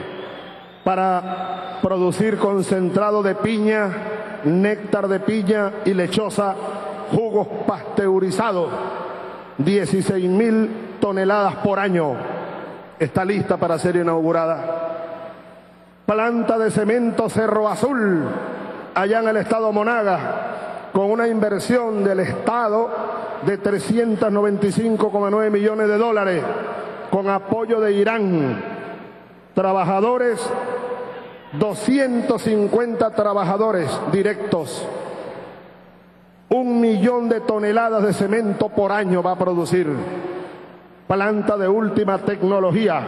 para producir concentrado de piña, néctar de piña y lechosa, jugos pasteurizados, 16 mil toneladas por año. Está lista para ser inaugurada. Planta de cemento Cerro Azul, allá en el estado Monaga, con una inversión del Estado de 395,9 millones de dólares con apoyo de Irán. Trabajadores, 250 trabajadores directos. Un millón de toneladas de cemento por año va a producir. Planta de última tecnología.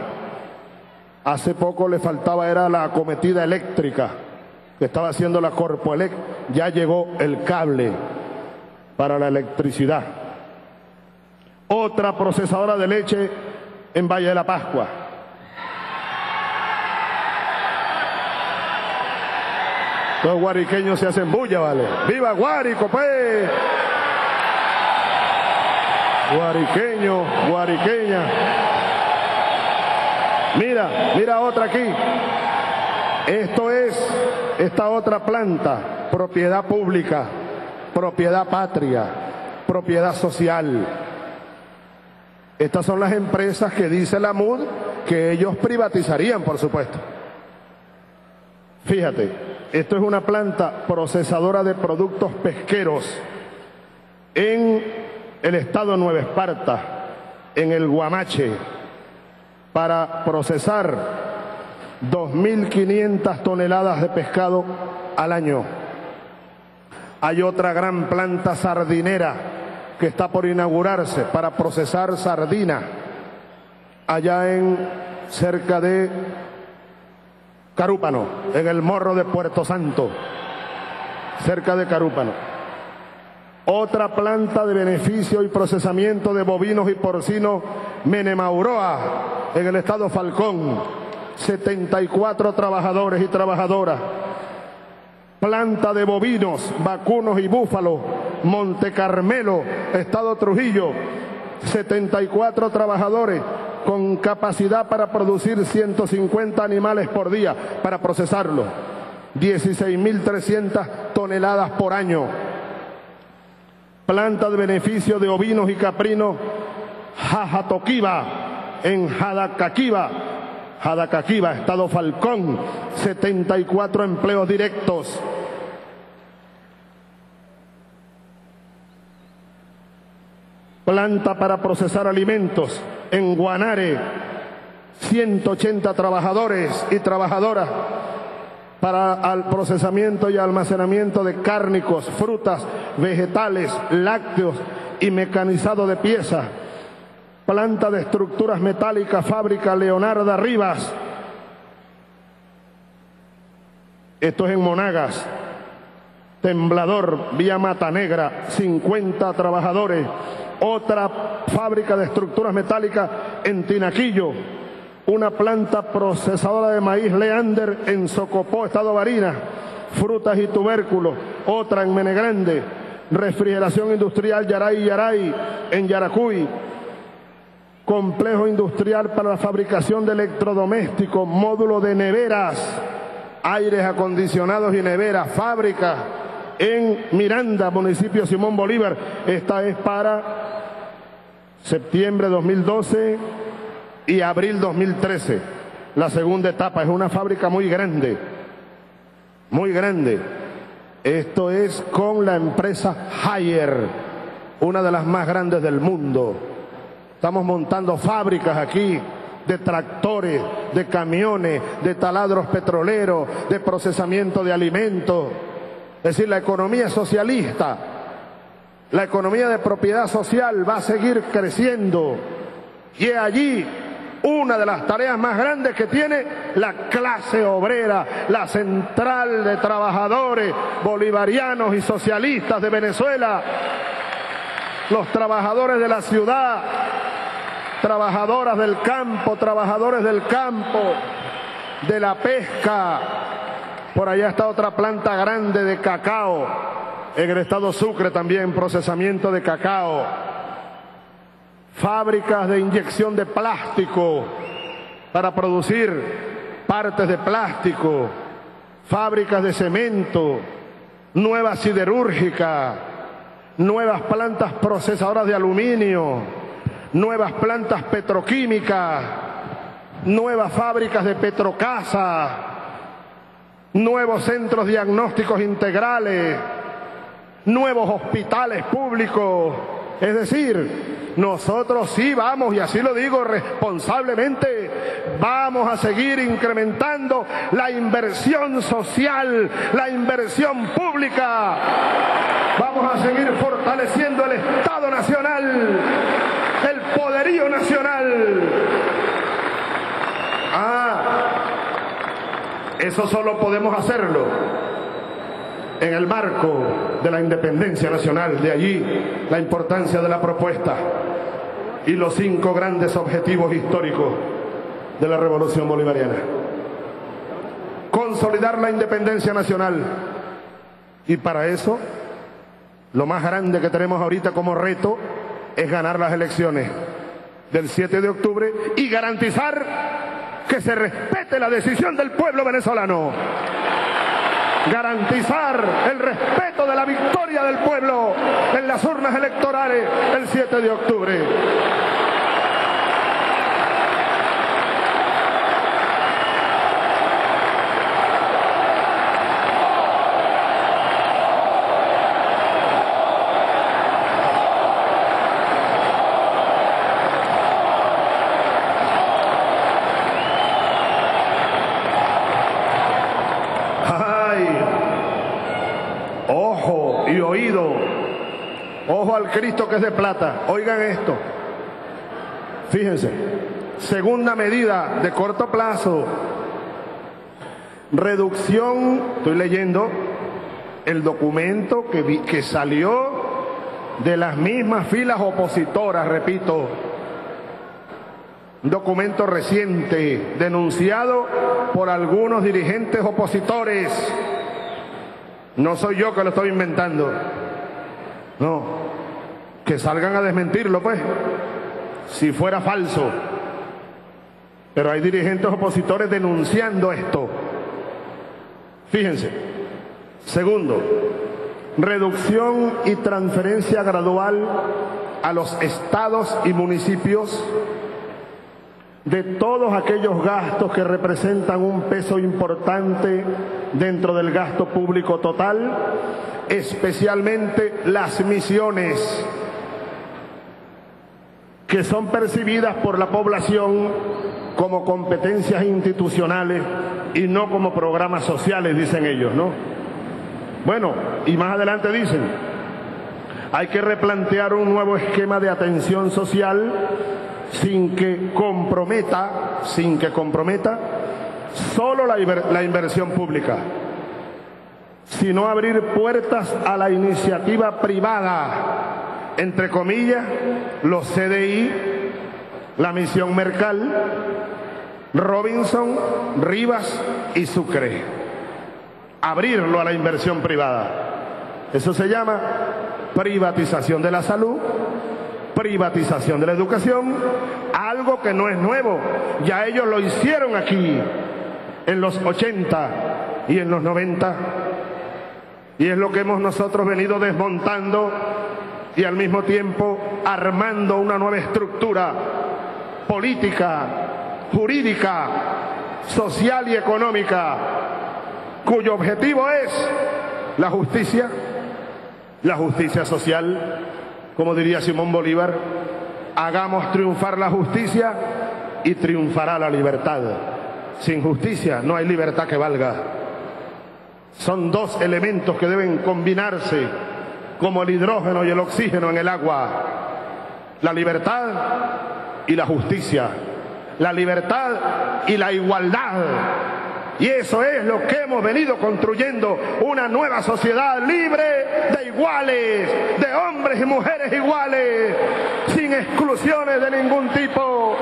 Hace poco le faltaba, era la acometida eléctrica que estaba haciendo la Corpoelec. Ya llegó el cable para la electricidad. Otra procesadora de leche en Valle de la Pascua. Los guariqueños se hacen bulla, ¿vale? ¡Viva Guárico, pues! Guariqueño, guariqueña. Mira, mira otra aquí. Esto es esta otra planta, propiedad pública, propiedad patria, propiedad social. Estas son las empresas que dice la MUD que ellos privatizarían, por supuesto. Fíjate, esto es una planta procesadora de productos pesqueros en el estado Nueva Esparta, en el Guamache, para procesar 2.500 toneladas de pescado al año. Hay otra gran planta sardinera que está por inaugurarse para procesar sardina allá en cerca de Carúpano, en el morro de Puerto Santo, cerca de Carúpano. Otra planta de beneficio y procesamiento de bovinos y porcinos Menemauroa, en el estado Falcón, 74 trabajadores y trabajadoras planta de bovinos, vacunos y búfalos, Monte Carmelo, Estado Trujillo, 74 trabajadores con capacidad para producir 150 animales por día para procesarlo, 16.300 toneladas por año. Planta de beneficio de ovinos y caprinos, Jajatoquiva, en Jadacaquiva, Jadacaquiva, Estado Falcón, 74 empleos directos. Planta para procesar alimentos en Guanare, 180 trabajadores y trabajadoras para el procesamiento y almacenamiento de cárnicos, frutas, vegetales, lácteos y mecanizado de piezas planta de estructuras metálicas, fábrica Leonardo Rivas. Esto es en Monagas. Temblador, vía Mata Negra, 50 trabajadores. Otra fábrica de estructuras metálicas en Tinaquillo. Una planta procesadora de maíz Leander en Socopó, Estado Barina. Frutas y tubérculos. Otra en Menegrande. Refrigeración industrial Yaray Yaray en Yaracuy complejo industrial para la fabricación de electrodomésticos, módulo de neveras, aires acondicionados y neveras, fábrica en Miranda, municipio Simón Bolívar. Esta es para septiembre 2012 y abril 2013. La segunda etapa es una fábrica muy grande, muy grande. Esto es con la empresa Haier, una de las más grandes del mundo. Estamos montando fábricas aquí de tractores, de camiones, de taladros petroleros, de procesamiento de alimentos. Es decir, la economía socialista, la economía de propiedad social va a seguir creciendo. Y es allí una de las tareas más grandes que tiene la clase obrera, la central de trabajadores bolivarianos y socialistas de Venezuela, los trabajadores de la ciudad, trabajadoras del campo, trabajadores del campo, de la pesca. Por allá está otra planta grande de cacao, en el estado Sucre también procesamiento de cacao. Fábricas de inyección de plástico para producir partes de plástico, fábricas de cemento, nueva siderúrgica, nuevas plantas procesadoras de aluminio, nuevas plantas petroquímicas, nuevas fábricas de petrocasa, nuevos centros diagnósticos integrales, nuevos hospitales públicos. Es decir, nosotros sí vamos, y así lo digo responsablemente, vamos a seguir incrementando la inversión social, la inversión pública. Vamos a seguir fortaleciendo el Estado Nacional nacional. Ah, eso solo podemos hacerlo en el marco de la independencia nacional. De allí la importancia de la propuesta y los cinco grandes objetivos históricos de la revolución bolivariana. Consolidar la independencia nacional. Y para eso, lo más grande que tenemos ahorita como reto es ganar las elecciones del 7 de octubre y garantizar que se respete la decisión del pueblo venezolano. Garantizar el respeto de la victoria del pueblo en las urnas electorales el 7 de octubre. Cristo que es de plata. Oigan esto. Fíjense. Segunda medida de corto plazo. Reducción, estoy leyendo el documento que, que salió de las mismas filas opositoras, repito, un documento reciente denunciado por algunos dirigentes opositores. No soy yo que lo estoy inventando. No, que salgan a desmentirlo, pues, si fuera falso. Pero hay dirigentes opositores denunciando esto. Fíjense. Segundo, reducción y transferencia gradual a los estados y municipios de todos aquellos gastos que representan un peso importante dentro del gasto público total, especialmente las misiones que son percibidas por la población como competencias institucionales y no como programas sociales, dicen ellos, ¿no? Bueno, y más adelante dicen, hay que replantear un nuevo esquema de atención social sin que comprometa, sin que comprometa solo la, inversión pública. sino abrir puertas a la iniciativa privada, entre comillas, los CDI, la Misión Mercal, Robinson, Rivas y Sucre. Abrirlo a la inversión privada. Eso se llama privatización de la salud, privatización de la educación, algo que no es nuevo. Ya ellos lo hicieron aquí en los 80 y en los 90. Y es lo que hemos nosotros venido desmontando y al mismo tiempo armando una nueva estructura política, jurídica, social y económica, cuyo objetivo es la justicia, la justicia social, como diría Simón Bolívar, hagamos triunfar la justicia y triunfará la libertad. Sin justicia no hay libertad que valga. Son dos elementos que deben combinarse como el hidrógeno y el oxígeno en el agua. La libertad y la justicia. La libertad y la igualdad. Y eso es lo que hemos venido construyendo, una nueva sociedad libre de iguales, de hombres y mujeres iguales, sin exclusiones de ningún tipo.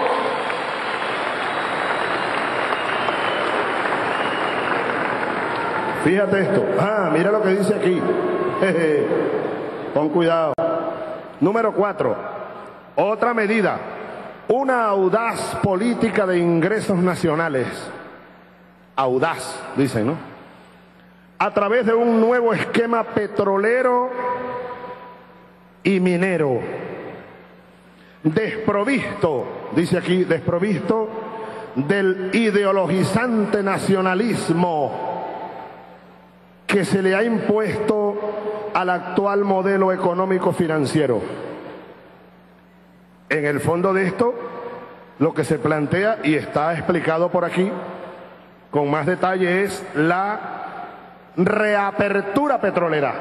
Fíjate esto. Ah, mira lo que dice aquí. [laughs] Pon cuidado. Número cuatro. Otra medida. Una audaz política de ingresos nacionales. Audaz, dicen, ¿no? A través de un nuevo esquema petrolero y minero. Desprovisto, dice aquí, desprovisto del ideologizante nacionalismo que se le ha impuesto al actual modelo económico financiero. En el fondo de esto, lo que se plantea y está explicado por aquí con más detalle es la reapertura petrolera,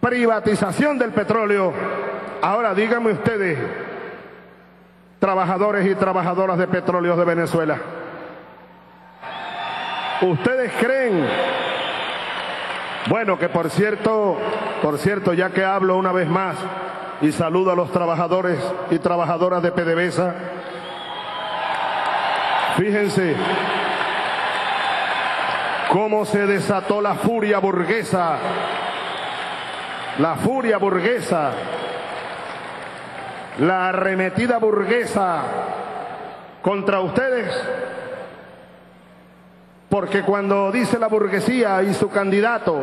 privatización del petróleo. Ahora díganme ustedes, trabajadores y trabajadoras de petróleos de Venezuela, ¿ustedes creen bueno, que por cierto, por cierto, ya que hablo una vez más y saludo a los trabajadores y trabajadoras de PDVSA, fíjense cómo se desató la furia burguesa, la furia burguesa, la arremetida burguesa contra ustedes porque cuando dice la burguesía y su candidato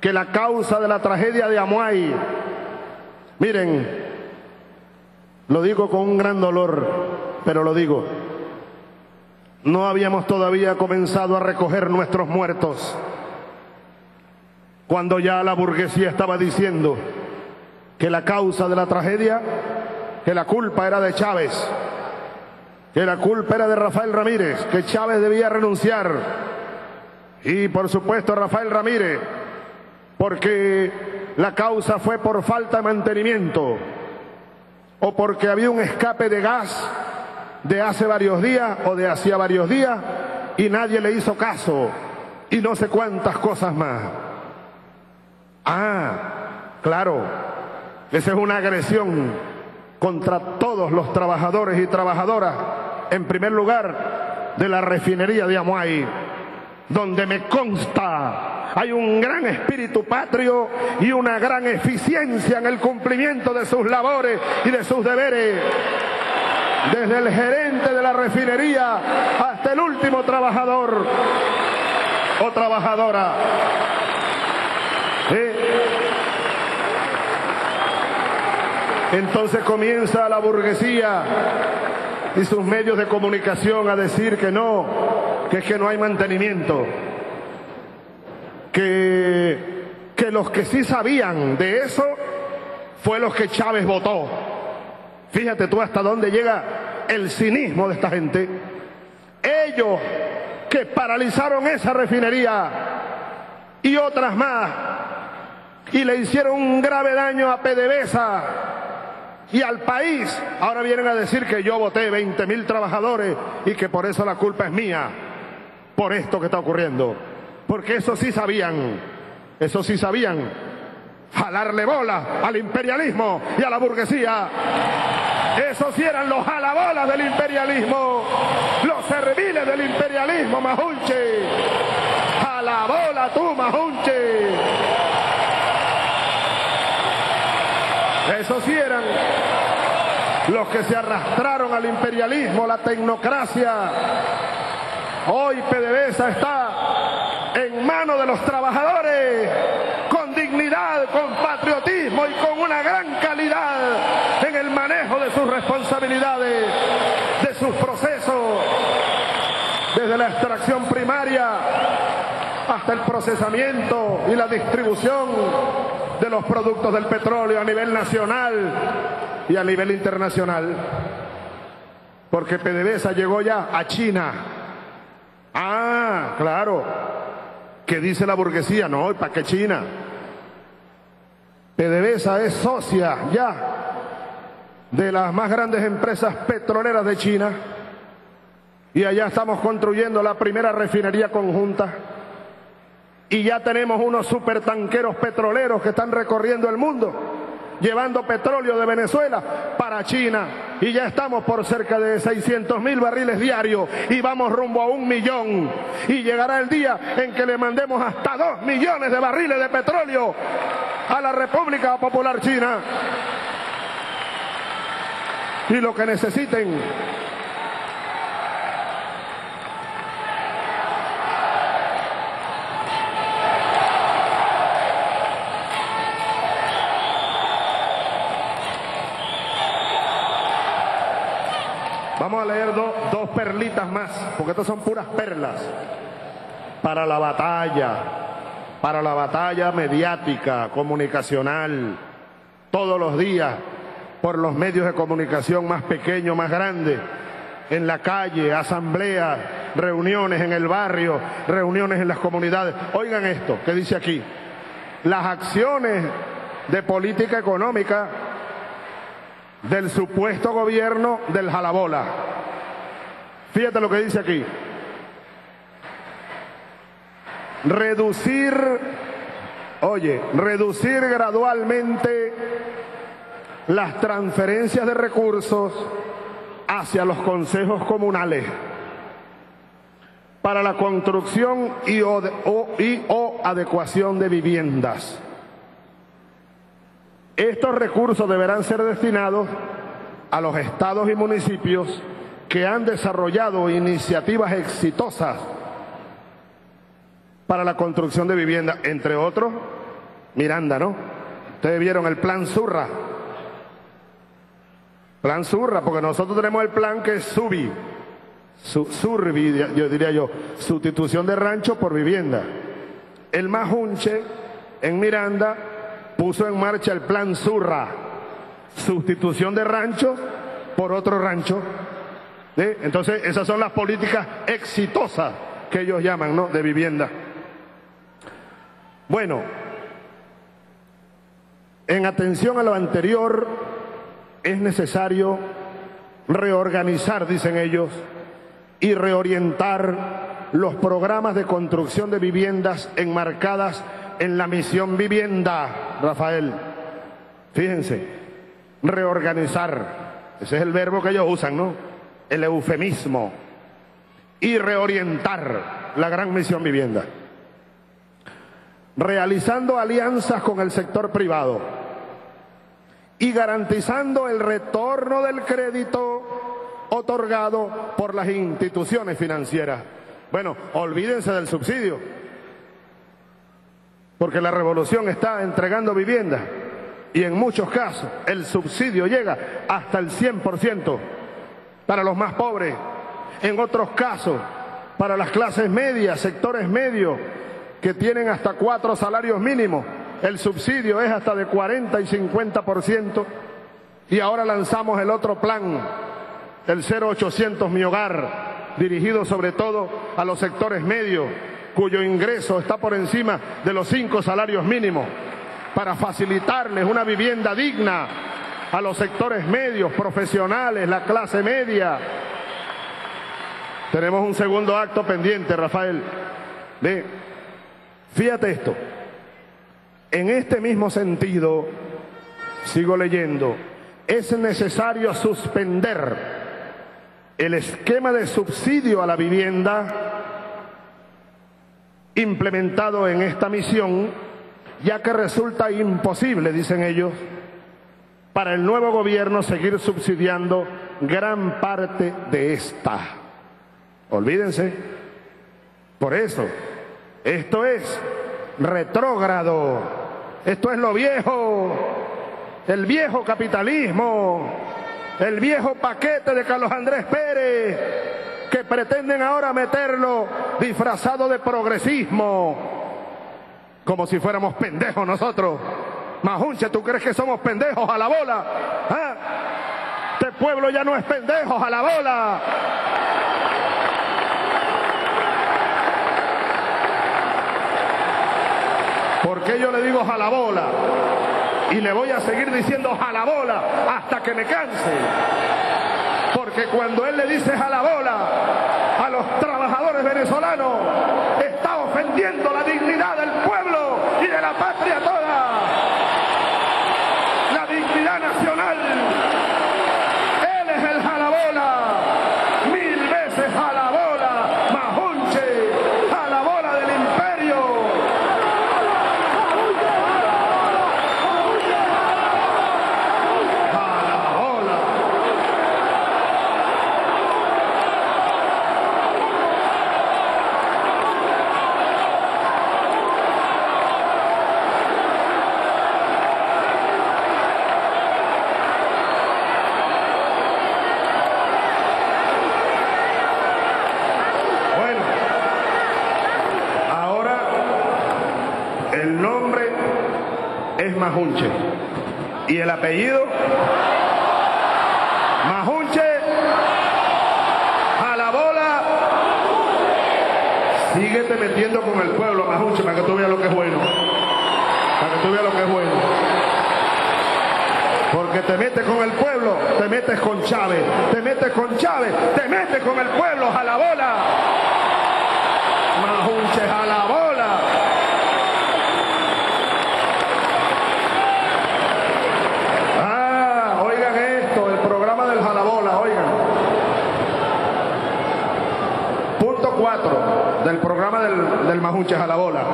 que la causa de la tragedia de Amuay, miren, lo digo con un gran dolor, pero lo digo, no habíamos todavía comenzado a recoger nuestros muertos cuando ya la burguesía estaba diciendo que la causa de la tragedia, que la culpa era de Chávez, que la culpa era de Rafael Ramírez, que Chávez debía renunciar. Y por supuesto Rafael Ramírez, porque la causa fue por falta de mantenimiento o porque había un escape de gas de hace varios días o de hacía varios días y nadie le hizo caso y no sé cuántas cosas más. Ah, claro, esa es una agresión contra todos los trabajadores y trabajadoras en primer lugar, de la refinería de Amuay, donde me consta hay un gran espíritu patrio y una gran eficiencia en el cumplimiento de sus labores y de sus deberes. Desde el gerente de la refinería hasta el último trabajador o trabajadora. Entonces comienza la burguesía y sus medios de comunicación a decir que no, que es que no hay mantenimiento, que, que los que sí sabían de eso fue los que Chávez votó. Fíjate tú hasta dónde llega el cinismo de esta gente. Ellos que paralizaron esa refinería y otras más y le hicieron un grave daño a PDVSA y al país. Ahora vienen a decir que yo voté 20 mil trabajadores y que por eso la culpa es mía, por esto que está ocurriendo. porque eso sí sabían, eso sí sabían, jalarle bola al imperialismo y a la burguesía. Esos sí eran los jalabolas del imperialismo, los serviles del imperialismo, Majunche. Jalabola tú, Majunche. Esos sí eran los que se arrastraron al imperialismo, la tecnocracia. Hoy PDVSA está en manos de los trabajadores con dignidad, con patriotismo y con una gran calidad en el manejo de sus responsabilidades, de sus procesos, desde la extracción primaria hasta el procesamiento y la distribución de los productos del petróleo a nivel nacional y a nivel internacional. Porque PDVSA llegó ya a China. Ah, claro. ¿Qué dice la burguesía? No, ¿para qué China? PDVSA es socia ya de las más grandes empresas petroleras de China. Y allá estamos construyendo la primera refinería conjunta y ya tenemos unos supertanqueros petroleros que están recorriendo el mundo, llevando petróleo de Venezuela para China. Y ya estamos por cerca de 600 mil barriles diarios y vamos rumbo a un millón. Y llegará el día en que le mandemos hasta dos millones de barriles de petróleo a la República Popular China. Y lo que necesiten Vamos a leer dos perlitas más, porque estas son puras perlas. Para la batalla, para la batalla mediática, comunicacional, todos los días, por los medios de comunicación más pequeños, más grandes, en la calle, asambleas, reuniones en el barrio, reuniones en las comunidades. Oigan esto, que dice aquí, las acciones de política económica del supuesto gobierno del Jalabola. Fíjate lo que dice aquí. Reducir, oye, reducir gradualmente las transferencias de recursos hacia los consejos comunales para la construcción y o, y o adecuación de viviendas estos recursos deberán ser destinados a los estados y municipios que han desarrollado iniciativas exitosas para la construcción de vivienda, entre otros, Miranda, ¿no? Ustedes vieron el plan Zurra. Plan Zurra, porque nosotros tenemos el plan que es SUBI, Surbi, yo diría yo, sustitución de rancho por vivienda. El Majunche en Miranda puso en marcha el plan Zurra, sustitución de rancho por otro rancho. Entonces, esas son las políticas exitosas que ellos llaman, ¿no? De vivienda. Bueno, en atención a lo anterior, es necesario reorganizar, dicen ellos, y reorientar los programas de construcción de viviendas enmarcadas en la misión vivienda, Rafael. Fíjense, reorganizar. Ese es el verbo que ellos usan, ¿no? El eufemismo. Y reorientar la gran misión vivienda. Realizando alianzas con el sector privado y garantizando el retorno del crédito otorgado por las instituciones financieras. Bueno, olvídense del subsidio porque la revolución está entregando vivienda. Y en muchos casos el subsidio llega hasta el 100% para los más pobres, en otros casos para las clases medias, sectores medios que tienen hasta cuatro salarios mínimos, el subsidio es hasta de 40 y 50% y ahora lanzamos el otro plan, el 0800 Mi Hogar, dirigido sobre todo a los sectores medios cuyo ingreso está por encima de los cinco salarios mínimos, para facilitarles una vivienda digna a los sectores medios, profesionales, la clase media. Tenemos un segundo acto pendiente, Rafael, de Fíjate esto. En este mismo sentido, sigo leyendo, es necesario suspender el esquema de subsidio a la vivienda implementado en esta misión, ya que resulta imposible, dicen ellos, para el nuevo gobierno seguir subsidiando gran parte de esta. Olvídense. Por eso, esto es retrógrado esto es lo viejo, el viejo capitalismo, el viejo paquete de Carlos Andrés Pérez, que pretenden ahora meterlo disfrazado de progresismo, como si fuéramos pendejos nosotros. Majunche, ¿tú crees que somos pendejos a la bola? ¿Ah? Este pueblo ya no es pendejos a la bola. ¿Por qué yo le digo bola Y le voy a seguir diciendo bola hasta que me canse. Porque cuando él le dice bola a los trabajadores venezolanos, está ofendiendo la dignidad del pueblo y de la patria toda. La dignidad nacional. Él es el jalabola. Mil veces jalabola. Majunche. ¿Y el apellido? Majunche. A la bola. Síguete metiendo con el pueblo, Majunche, para que tú veas lo que es bueno. Para que tú veas lo que es bueno. Porque te metes con el pueblo, te metes con Chávez, te metes con Chávez, te metes con el pueblo, a la bola. Majunche, a la bola. Del programa del, del Majunches a la bola.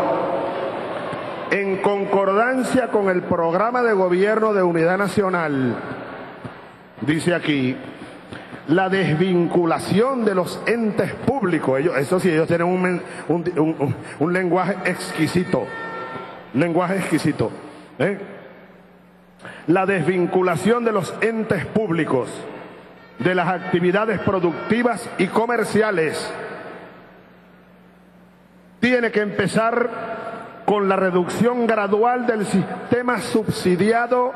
En concordancia con el programa de gobierno de unidad nacional, dice aquí, la desvinculación de los entes públicos. Ellos, eso sí, ellos tienen un, un, lenguaje exquisito. lenguaje exquisito. ¿eh? La desvinculación de los entes públicos de las actividades productivas y comerciales tiene que empezar con la reducción gradual del sistema subsidiado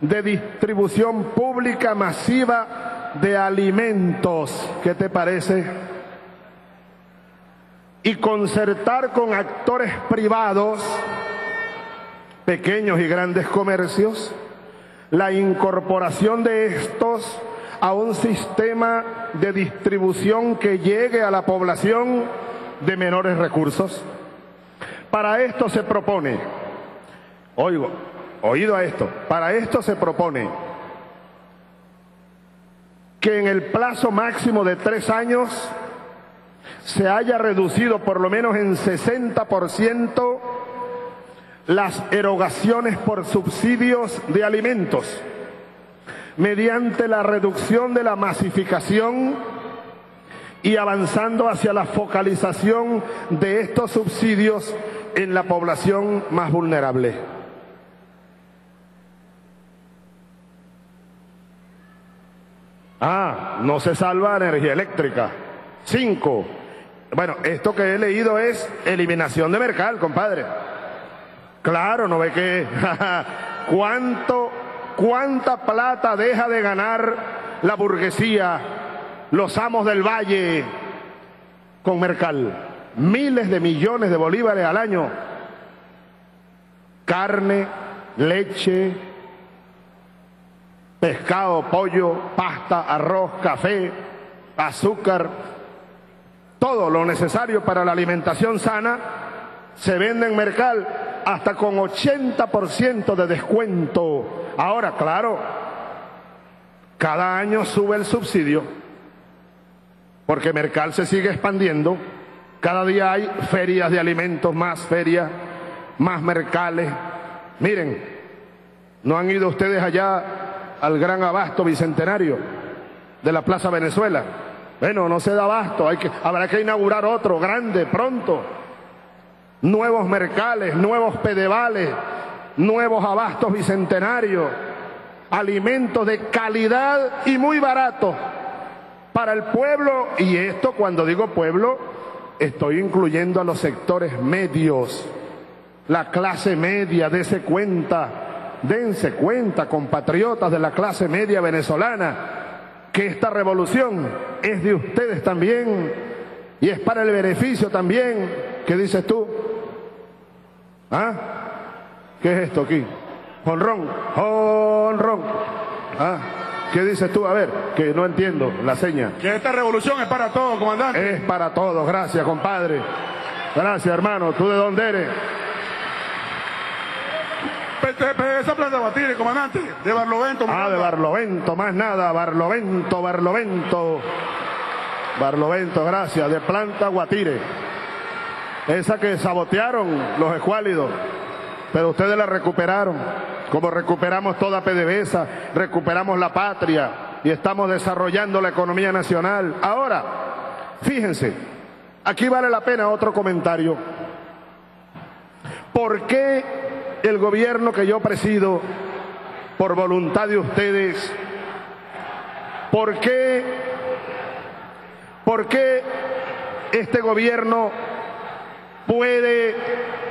de distribución pública masiva de alimentos. ¿Qué te parece? Y concertar con actores privados, pequeños y grandes comercios, la incorporación de estos a un sistema de distribución que llegue a la población de menores recursos. Para esto se propone, oigo, oído a esto, para esto se propone que en el plazo máximo de tres años se haya reducido por lo menos en 60% las erogaciones por subsidios de alimentos mediante la reducción de la masificación y avanzando hacia la focalización de estos subsidios en la población más vulnerable. Ah, no se salva energía eléctrica. Cinco. Bueno, esto que he leído es eliminación de mercado, compadre. Claro, no ve que [laughs] cuánto, cuánta plata deja de ganar la burguesía los amos del valle con Mercal. Miles de millones de bolívares al año. Carne, leche, pescado, pollo, pasta, arroz, café, azúcar, todo lo necesario para la alimentación sana se vende en Mercal hasta con 80% de descuento. Ahora, claro, cada año sube el subsidio, porque Mercal se sigue expandiendo. Cada día hay ferias de alimentos, más ferias, más mercales. Miren, ¿no han ido ustedes allá al gran abasto bicentenario de la Plaza Venezuela? Bueno, no se da abasto, hay que, habrá que inaugurar otro grande pronto. Nuevos mercales, nuevos pedevales, nuevos abastos bicentenarios, alimentos de calidad y muy baratos para el pueblo. Y esto, cuando digo pueblo, estoy incluyendo a los sectores medios, la clase media, dése cuenta, dense cuenta, compatriotas de la clase media venezolana que esta revolución es de ustedes también y es para el beneficio también. ¿Qué dices tú? ¿Ah? ¿Qué es esto aquí? Honrón, honrón. ¿Ah? ¿Qué dices tú? A ver, que no entiendo la seña. Que esta revolución es para todos, comandante. Es para todos, gracias, compadre. Gracias, hermano. ¿Tú de dónde eres? Esa planta Batire, comandante, de Barlovento. Ah, de Barlovento, más nada, Barlovento, Barlovento. Barlovento, gracias, de planta Guatire. Esa que sabotearon los escuálidos, pero ustedes la recuperaron. Como recuperamos toda PDVSA, recuperamos la patria y estamos desarrollando la economía nacional. Ahora, fíjense, aquí vale la pena otro comentario. ¿Por qué el gobierno que yo presido, por voluntad de ustedes, ¿por qué, por qué este gobierno puede...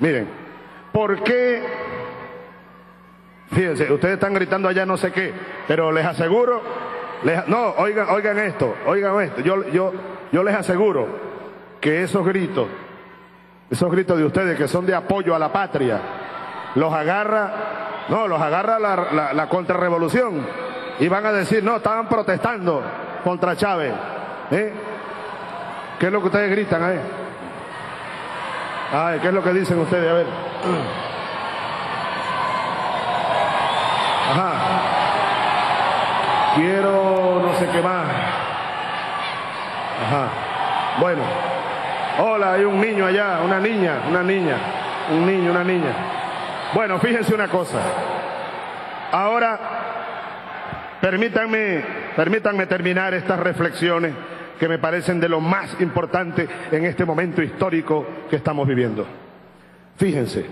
miren, ¿por qué... Fíjense, ustedes están gritando allá no sé qué, pero les aseguro, no, oigan, oigan esto, oigan esto, yo, yo, yo les aseguro que esos gritos esos gritos de ustedes que son de apoyo a la patria, los agarra, no, los agarra la, la, contrarrevolución y van a decir, no, estaban protestando contra Chávez. ¿eh? ¿Qué es lo que ustedes gritan ahí? Ay, ¿qué es lo que dicen ustedes? A ver. Ajá. Quiero no sé qué más. Ajá. Bueno. Hola, hay un niño allá, una niña, una niña, un niño, una niña. Bueno, fíjense una cosa. Ahora, permítanme, permítanme terminar estas reflexiones que me parecen de lo más importante en este momento histórico que estamos viviendo. Fíjense,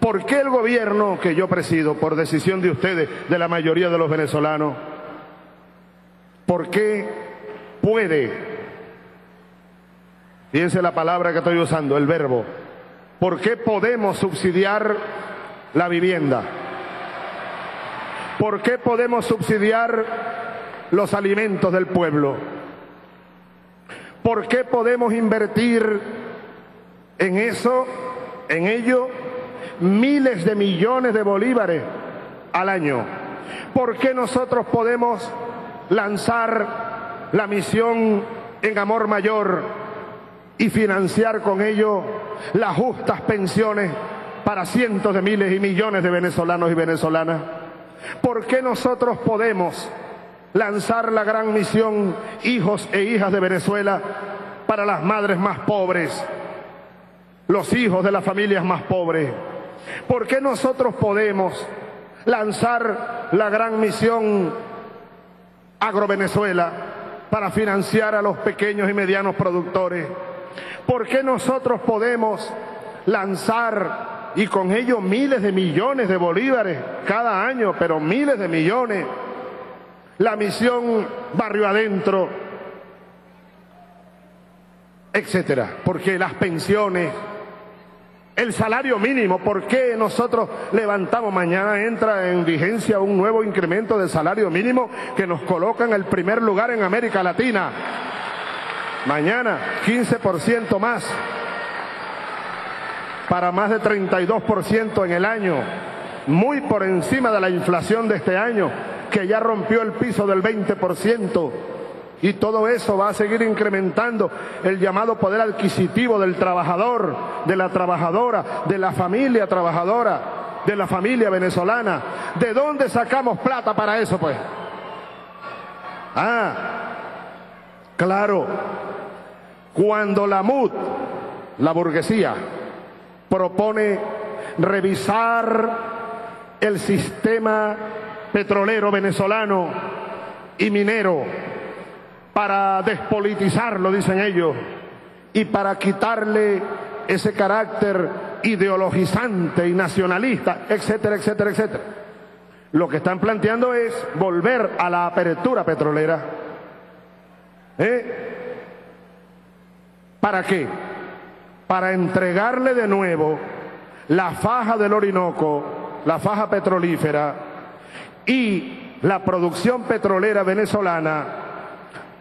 ¿por qué el gobierno que yo presido, por decisión de ustedes, de la mayoría de los venezolanos, por qué puede Fíjense la palabra que estoy usando, el verbo. ¿Por qué podemos subsidiar la vivienda? ¿Por qué podemos subsidiar los alimentos del pueblo? ¿Por qué podemos invertir en eso, en ello, miles de millones de bolívares al año? ¿Por qué nosotros podemos lanzar la misión en amor mayor y financiar con ello las justas pensiones para cientos de miles y millones de venezolanos y venezolanas? ¿Por qué nosotros podemos lanzar la gran misión hijos e hijas de Venezuela para las madres más pobres, los hijos de las familias más pobres? ¿Por qué nosotros podemos lanzar la gran misión agrovenezuela para financiar a los pequeños y medianos productores? ¿Por qué nosotros podemos lanzar y con ello miles de millones de bolívares cada año, pero miles de millones, la misión barrio adentro, etcétera? Porque las pensiones, el salario mínimo, ¿por qué nosotros levantamos? Mañana entra en vigencia un nuevo incremento del salario mínimo que nos coloca en el primer lugar en América Latina. Mañana 15% más para más de 32% en el año, muy por encima de la inflación de este año, que ya rompió el piso del 20%. Y todo eso va a seguir incrementando el llamado poder adquisitivo del trabajador, de la trabajadora, de la familia trabajadora, de la familia venezolana. ¿De dónde sacamos plata para eso, pues? Ah, claro, cuando la MUD, la burguesía, propone revisar el sistema petrolero venezolano y minero, para despolitizarlo, dicen ellos, y para quitarle ese carácter ideologizante y nacionalista, etcétera, etcétera, etcétera. Lo que están planteando es volver a la apertura petrolera. ¿Eh? ¿Para qué? Para entregarle de nuevo la faja del Orinoco, la faja petrolífera y la producción petrolera venezolana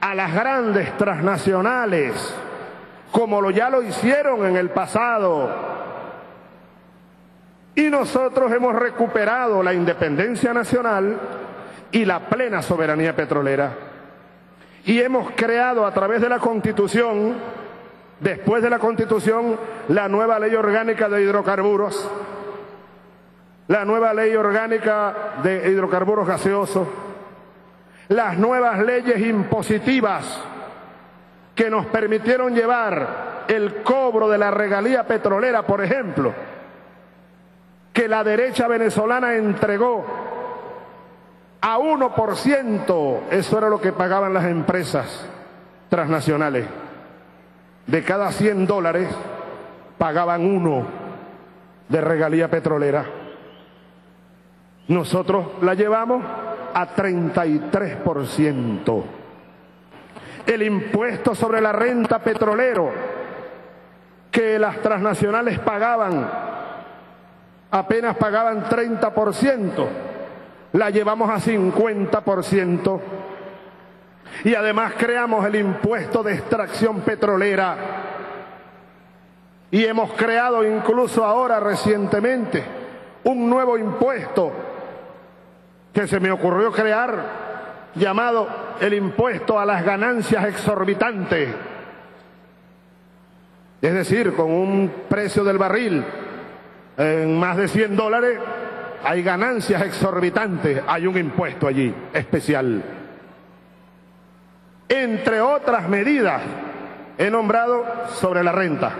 a las grandes transnacionales, como lo ya lo hicieron en el pasado. Y nosotros hemos recuperado la independencia nacional y la plena soberanía petrolera. Y hemos creado a través de la Constitución, después de la Constitución, la nueva ley orgánica de hidrocarburos, la nueva ley orgánica de hidrocarburos gaseosos, las nuevas leyes impositivas que nos permitieron llevar el cobro de la regalía petrolera, por ejemplo, que la derecha venezolana entregó a 1%, eso era lo que pagaban las empresas transnacionales. De cada 100 dólares pagaban uno de regalía petrolera. Nosotros la llevamos a 33%. El impuesto sobre la renta petrolero que las transnacionales pagaban, apenas pagaban 30%, la llevamos a 50%. Y además creamos el impuesto de extracción petrolera. Y hemos creado incluso ahora recientemente un nuevo impuesto que se me ocurrió crear llamado el impuesto a las ganancias exorbitantes. Es decir, con un precio del barril en más de 100 dólares, hay ganancias exorbitantes, hay un impuesto allí especial. Entre otras medidas, he nombrado sobre la renta,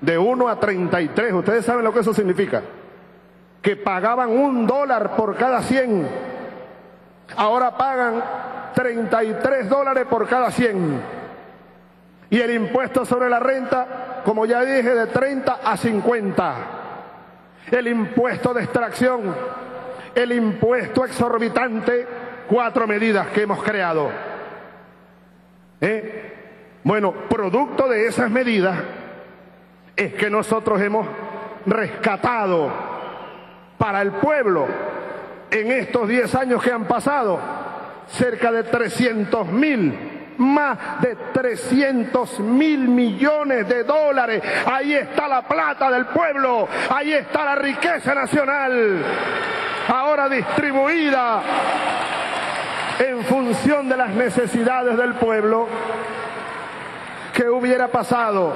de 1 a 33. Ustedes saben lo que eso significa que pagaban un dólar por cada 100, ahora pagan 33 dólares por cada 100. Y el impuesto sobre la renta, como ya dije, de 30 a 50. El impuesto de extracción, el impuesto exorbitante, cuatro medidas que hemos creado. ¿Eh? Bueno, producto de esas medidas es que nosotros hemos rescatado para el pueblo en estos 10 años que han pasado, cerca de 300 mil, más de 300 mil millones de dólares. Ahí está la plata del pueblo, ahí está la riqueza nacional, ahora distribuida en función de las necesidades del pueblo. ¿Qué hubiera pasado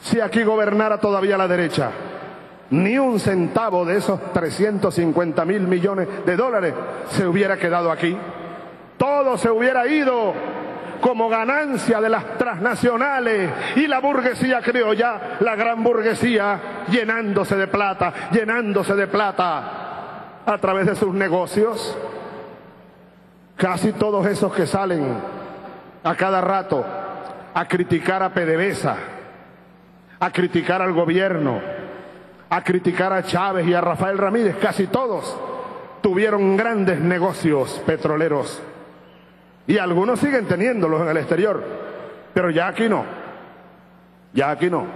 si aquí gobernara todavía la derecha? Ni un centavo de esos 350 mil millones de dólares se hubiera quedado aquí. Todo se hubiera ido como ganancia de las transnacionales y la burguesía criolla, la gran burguesía, llenándose de plata, llenándose de plata a través de sus negocios. Casi todos esos que salen a cada rato a criticar a PDVSA, a criticar al gobierno, a criticar a Chávez y a Rafael Ramírez, casi todos tuvieron grandes negocios petroleros. Y algunos siguen teniéndolos en el exterior, pero ya aquí no. Ya aquí no.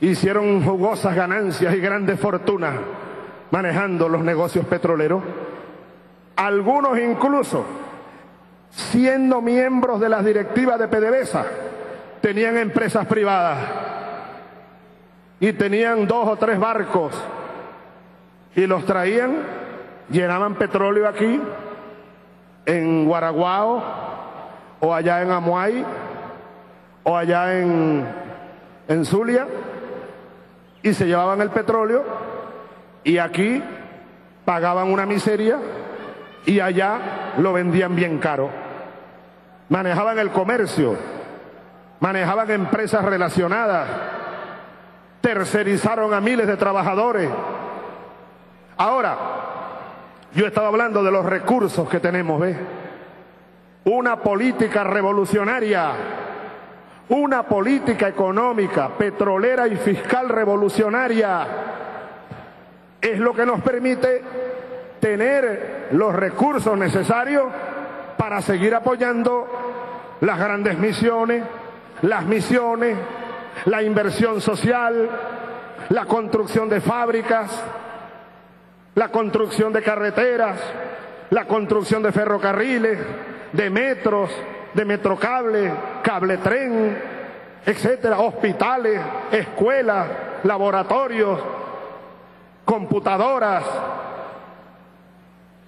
Hicieron jugosas ganancias y grandes fortunas manejando los negocios petroleros. Algunos incluso, siendo miembros de las directivas de PDVSA, tenían empresas privadas y tenían dos o tres barcos y los traían, llenaban petróleo aquí, en Guaraguao, o allá en Amuay, o allá en, en Zulia, y se llevaban el petróleo, y aquí pagaban una miseria, y allá lo vendían bien caro. Manejaban el comercio, manejaban empresas relacionadas, tercerizaron a miles de trabajadores. Ahora, yo estaba hablando de los recursos que tenemos, ¿ves? Una política revolucionaria, una política económica, petrolera y fiscal revolucionaria es lo que nos permite tener los recursos necesarios para seguir apoyando las grandes misiones, las misiones, la inversión social, la construcción de fábricas, la construcción de carreteras, la construcción de ferrocarriles, de metros, de metrocable, cable tren, etcétera, hospitales, escuelas, laboratorios, computadoras,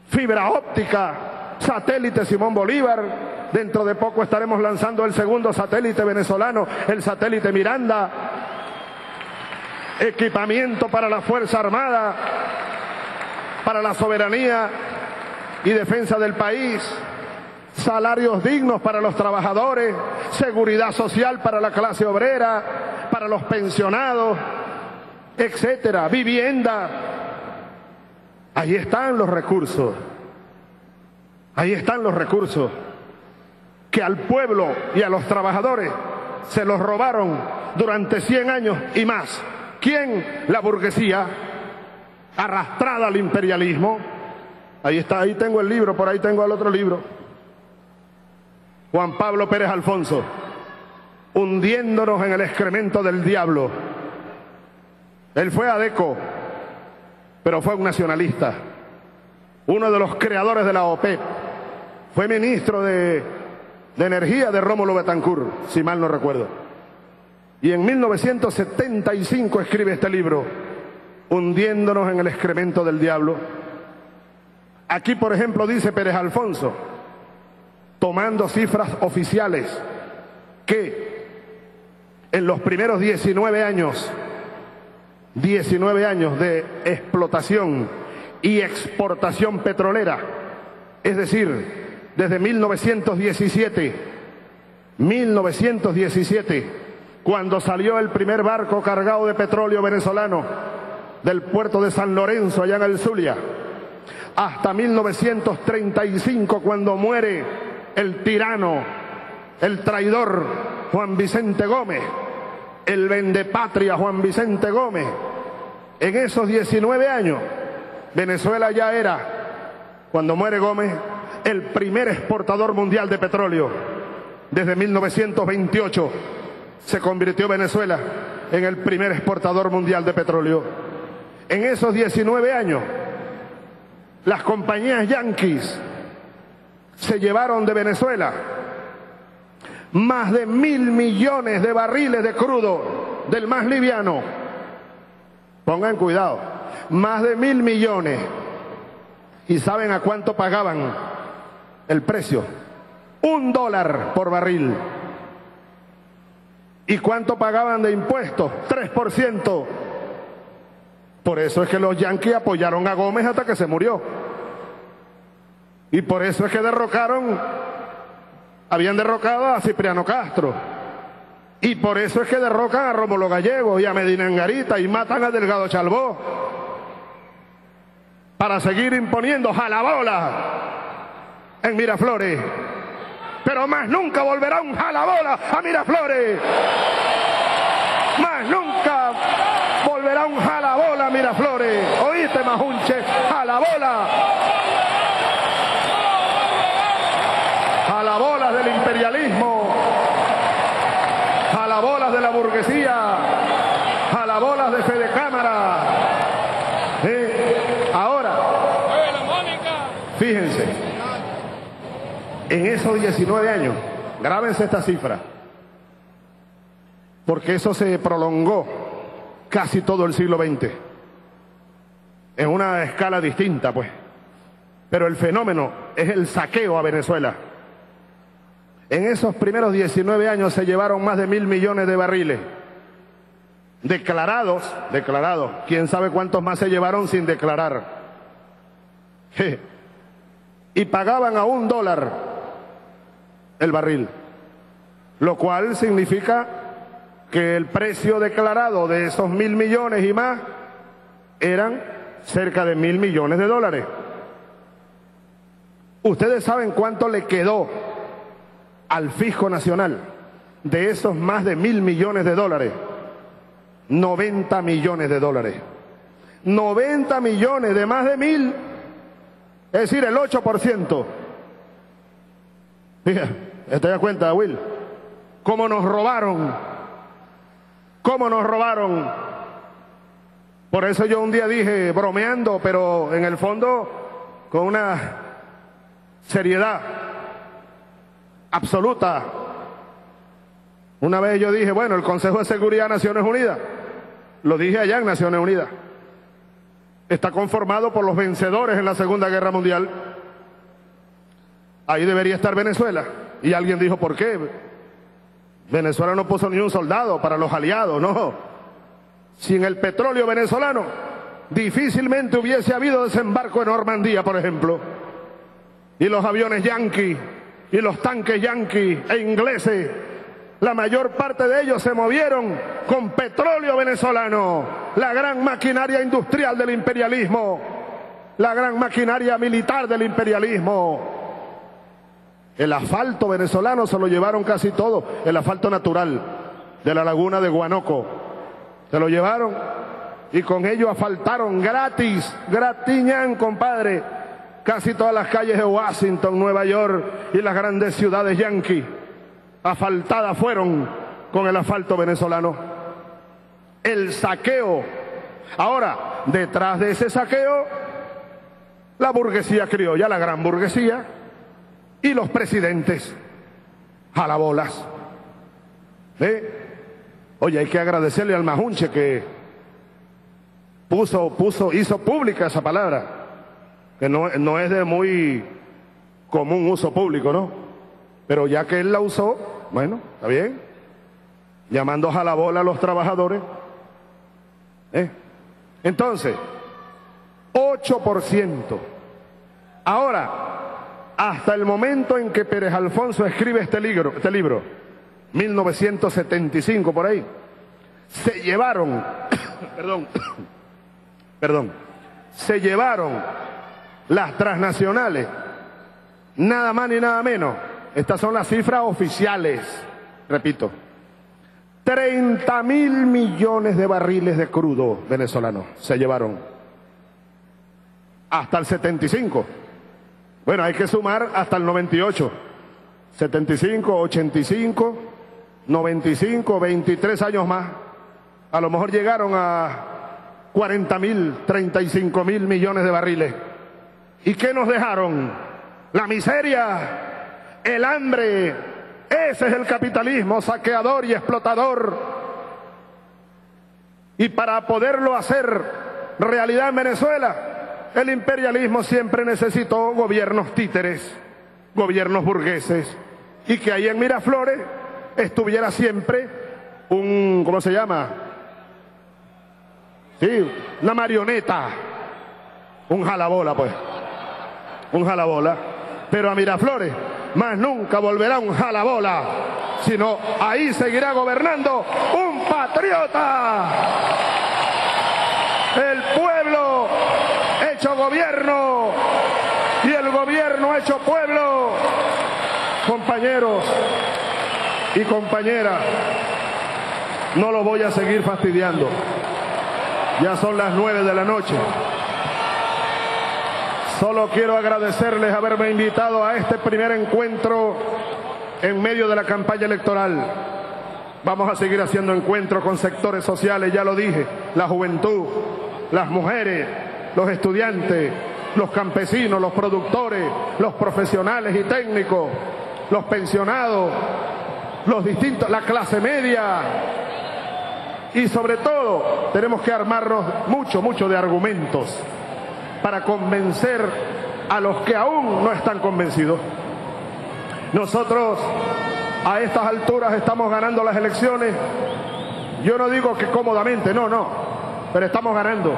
fibra óptica, satélite Simón Bolívar. Dentro de poco estaremos lanzando el segundo satélite venezolano, el satélite Miranda. Equipamiento para la Fuerza Armada, para la soberanía y defensa del país. Salarios dignos para los trabajadores, seguridad social para la clase obrera, para los pensionados, etcétera, vivienda. Ahí están los recursos. Ahí están los recursos que al pueblo y a los trabajadores se los robaron durante 100 años y más. ¿Quién? La burguesía, arrastrada al imperialismo. Ahí está, ahí tengo el libro, por ahí tengo el otro libro. Juan Pablo Pérez Alfonso, hundiéndonos en el excremento del diablo. Él fue adeco, pero fue un nacionalista, uno de los creadores de la OPEP, fue ministro de, de Energía de Rómulo Betancourt, si mal no recuerdo. Y en 1975 escribe este libro, hundiéndonos en el excremento del diablo. Aquí, por ejemplo, dice Pérez Alfonso, tomando cifras oficiales, que en los primeros 19 años, 19 años de explotación y exportación petrolera, es decir, desde 1917, 1917, cuando salió el primer barco cargado de petróleo venezolano del puerto de San Lorenzo, allá en el Zulia, hasta 1935, cuando muere el tirano, el traidor Juan Vicente Gómez, el vendepatria Juan Vicente Gómez. En esos 19 años, Venezuela ya era, cuando muere Gómez, el primer exportador mundial de petróleo. Desde 1928 se convirtió Venezuela en el primer exportador mundial de petróleo. En esos 19 años, las compañías yanquis se llevaron de Venezuela más de mil millones de barriles de crudo del más liviano. Pongan cuidado, más de mil millones. ¿Y saben a cuánto pagaban el precio? Un dólar por barril. ¿Y cuánto pagaban de impuestos? 3%. Por eso es que los yanquis apoyaron a Gómez hasta que se murió. Y por eso es que derrocaron, habían derrocado a Cipriano Castro. Y por eso es que derrocan a Rómulo Gallego y a Medina Engarita y matan a Delgado Chalbó. Para seguir imponiendo jalabola en Miraflores. Pero más nunca volverá un jalabola a Miraflores. Más nunca volverá un jalabola a Miraflores. Oíste, Majunche, jalabola. Jalabolas del imperialismo. Jalabolas de la burguesía. Jalabolas de Fede Cámara. Eh, ahora, fíjense, en esos 19 años, grábense esta cifra, porque eso se prolongó casi todo el siglo XX, en una escala distinta, pues. Pero el fenómeno es el saqueo a Venezuela. En esos primeros 19 años se llevaron más de mil millones de barriles. Declarados, declarados. ¿Quién sabe cuántos más se llevaron sin declarar? [laughs] Y pagaban a un dólar el barril. Lo cual significa que el precio declarado de esos mil millones y más eran cerca de mil millones de dólares. Ustedes saben cuánto le quedó al fisco nacional de esos más de mil millones de dólares. 90 millones de dólares. 90 millones de más de mil, es decir, el 8%. Fíjate, ¿te das cuenta, Will? ¿Cómo nos robaron? ¿Cómo nos robaron? Por eso yo un día dije, bromeando, pero en el fondo con una seriedad absoluta. Una vez yo dije, bueno, el Consejo de Seguridad de Naciones Unidas, lo dije allá en Naciones Unidas, está conformado por los vencedores en la Segunda Guerra Mundial. Ahí debería estar Venezuela. Y alguien dijo, ¿por qué? Venezuela no puso ni un soldado para los aliados, no. Sin el petróleo venezolano, difícilmente hubiese habido desembarco en Normandía, por ejemplo. Y los aviones yanquis y los tanques yanquis e ingleses, la mayor parte de ellos se movieron con petróleo venezolano, la gran maquinaria industrial del imperialismo, la gran maquinaria militar del imperialismo. El asfalto venezolano se lo llevaron casi todo, el asfalto natural de la laguna de Guanoco. Se lo llevaron y con ello asfaltaron gratis, gratiñán, compadre, casi todas las calles de Washington, Nueva York y las grandes ciudades yanquis. Asfaltadas fueron con el asfalto venezolano. El saqueo. Ahora, detrás de ese saqueo, la burguesía criolla, la gran burguesía, y los presidentes jalabolas. ¿Eh? Oye, hay que agradecerle al Majunche que puso, puso, hizo pública esa palabra, que no, no es de muy común uso público, ¿no? Pero ya que él la usó, bueno, está bien, llamando jalabola a los trabajadores. ¿Eh? Entonces, 8%. Ahora, hasta el momento en que Pérez Alfonso escribe este libro, este libro 1975 por ahí, se llevaron, [coughs] perdón, [coughs] perdón, se llevaron las transnacionales, nada más ni nada menos, estas son las cifras oficiales, repito, 30 mil millones de barriles de crudo venezolano se llevaron hasta el 75. Bueno, hay que sumar hasta el 98. 75, 85, 95, 23 años más. A lo mejor llegaron a 40 mil, 35 mil millones de barriles. ¿Y qué nos dejaron? La miseria, el hambre. Ese es el capitalismo saqueador y explotador. Y para poderlo hacer realidad en Venezuela, el imperialismo siempre necesitó gobiernos títeres, gobiernos burgueses, y que ahí en Miraflores estuviera siempre un, ¿cómo se llama? Sí, una marioneta, un jalabola, pues, un jalabola. Pero a Miraflores más nunca volverá un jalabola, sino ahí seguirá gobernando un patriota. El pueblo hecho gobierno y el gobierno hecho pueblo. Compañeros y compañeras, no lo voy a seguir fastidiando. Ya son las nueve de la noche. Solo quiero agradecerles haberme invitado a este primer encuentro en medio de la campaña electoral. Vamos a seguir haciendo encuentros con sectores sociales, ya lo dije, la juventud, las mujeres, los estudiantes, los campesinos, los productores, los profesionales y técnicos, los pensionados, los distintos, la clase media. Y sobre todo tenemos que armarnos mucho, mucho de argumentos para convencer a los que aún no están convencidos. Nosotros a estas alturas estamos ganando las elecciones. Yo no digo que cómodamente, no, no, pero estamos ganando.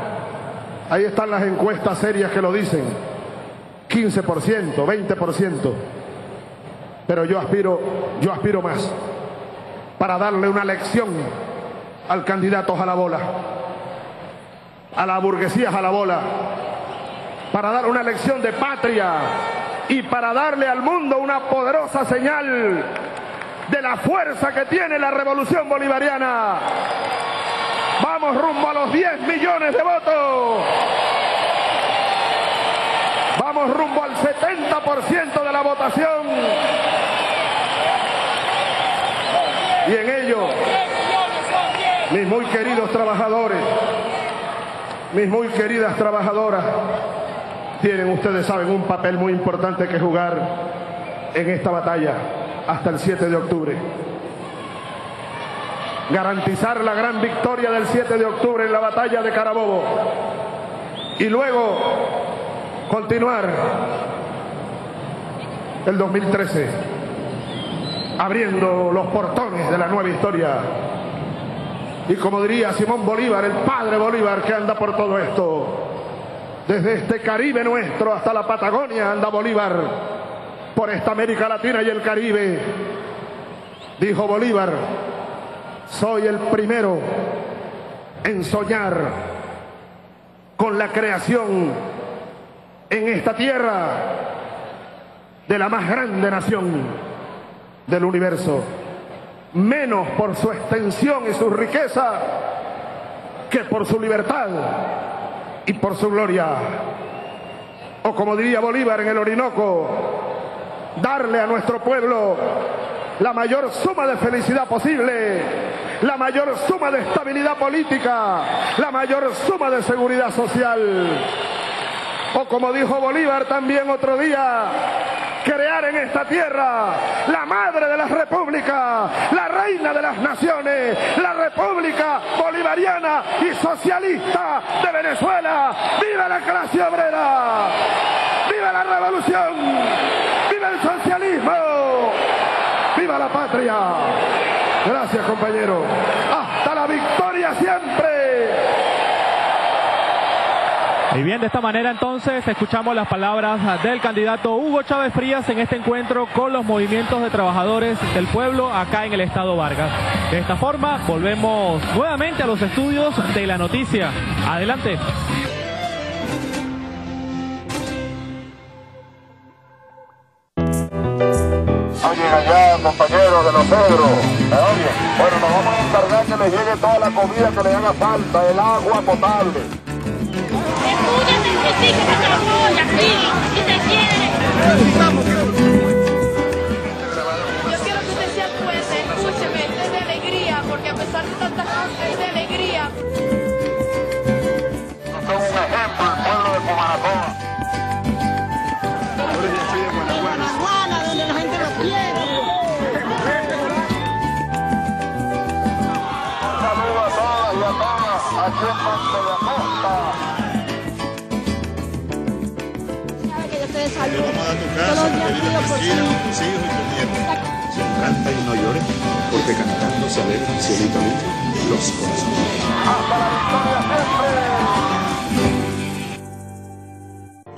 Ahí están las encuestas serias que lo dicen. 15%, 20%. Pero yo aspiro, yo aspiro más para darle una lección al candidato a la bola, a la burguesía a la bola, para dar una lección de patria y para darle al mundo una poderosa señal de la fuerza que tiene la revolución bolivariana. Vamos rumbo a los 10 millones de votos. Vamos rumbo al 70% de la votación. Y en ello, mis muy queridos trabajadores, mis muy queridas trabajadoras, tienen, ustedes saben, un papel muy importante que jugar en esta batalla hasta el 7 de octubre. Garantizar la gran victoria del 7 de octubre en la batalla de Carabobo. Y luego continuar el 2013 abriendo los portones de la nueva historia. Y como diría Simón Bolívar, el padre Bolívar que anda por todo esto, desde este Caribe nuestro hasta la Patagonia anda Bolívar, por esta América Latina y el Caribe. Dijo Bolívar, soy el primero en soñar con la creación en esta tierra de la más grande nación del universo, menos por su extensión y su riqueza que por su libertad y por su gloria. O como diría Bolívar en el Orinoco, darle a nuestro pueblo la mayor suma de felicidad posible, la mayor suma de estabilidad política, la mayor suma de seguridad social. O como dijo Bolívar también otro día, crear en esta tierra la madre de las repúblicas, la reina de las naciones, la república bolivariana y socialista de Venezuela. ¡Viva la clase obrera! ¡Viva la revolución! ¡Viva el socialismo! ¡Viva la patria! Gracias compañero. Hasta la victoria siempre. Y bien, de esta manera entonces escuchamos las palabras del candidato Hugo Chávez Frías en este encuentro con los movimientos de trabajadores del pueblo acá en el estado Vargas. De esta forma volvemos nuevamente a los estudios de la noticia. Adelante. Oye, allá, compañeros de los cedros. Oye, bueno, nos vamos a encargar que les llegue toda la comida que le haga falta, el agua potable. Yo quiero que usted sea fuerte, escúcheme, esto es de alegría, porque a pesar de tantas cosas es de alegría. Son un ejemplo el pueblo de Comanacó. Salud. tus hijos y nietos. Canta y no llores, porque cantando se alegran cielito lindo los corazones. Hasta la victoria siempre.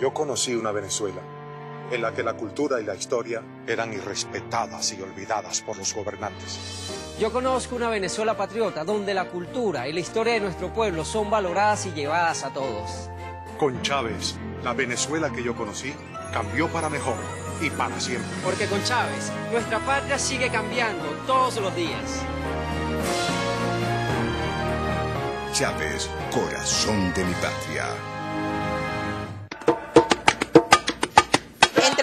Yo conocí una Venezuela en la que la cultura y la historia eran irrespetadas y olvidadas por los gobernantes. Yo conozco una Venezuela patriota donde la cultura y la historia de nuestro pueblo son valoradas y llevadas a todos. Con Chávez, la Venezuela que yo conocí cambió para mejor y para siempre. Porque con Chávez, nuestra patria sigue cambiando todos los días. Chávez, corazón de mi patria.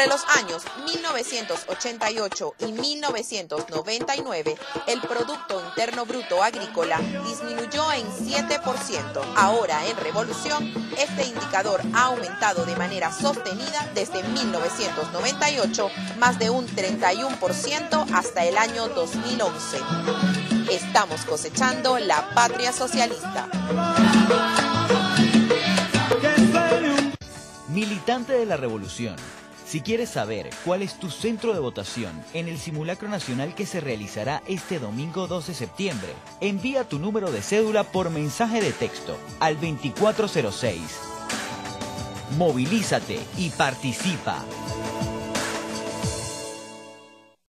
Entre los años 1988 y 1999, el Producto Interno Bruto Agrícola disminuyó en 7%. Ahora, en Revolución, este indicador ha aumentado de manera sostenida desde 1998, más de un 31% hasta el año 2011. Estamos cosechando la patria socialista. Militante de la revolución, Si quieres saber cuál es tu centro de votación en el simulacro nacional que se realizará este domingo 12 de septiembre, envía tu número de cédula por mensaje de texto al 2406. Movilízate y participa.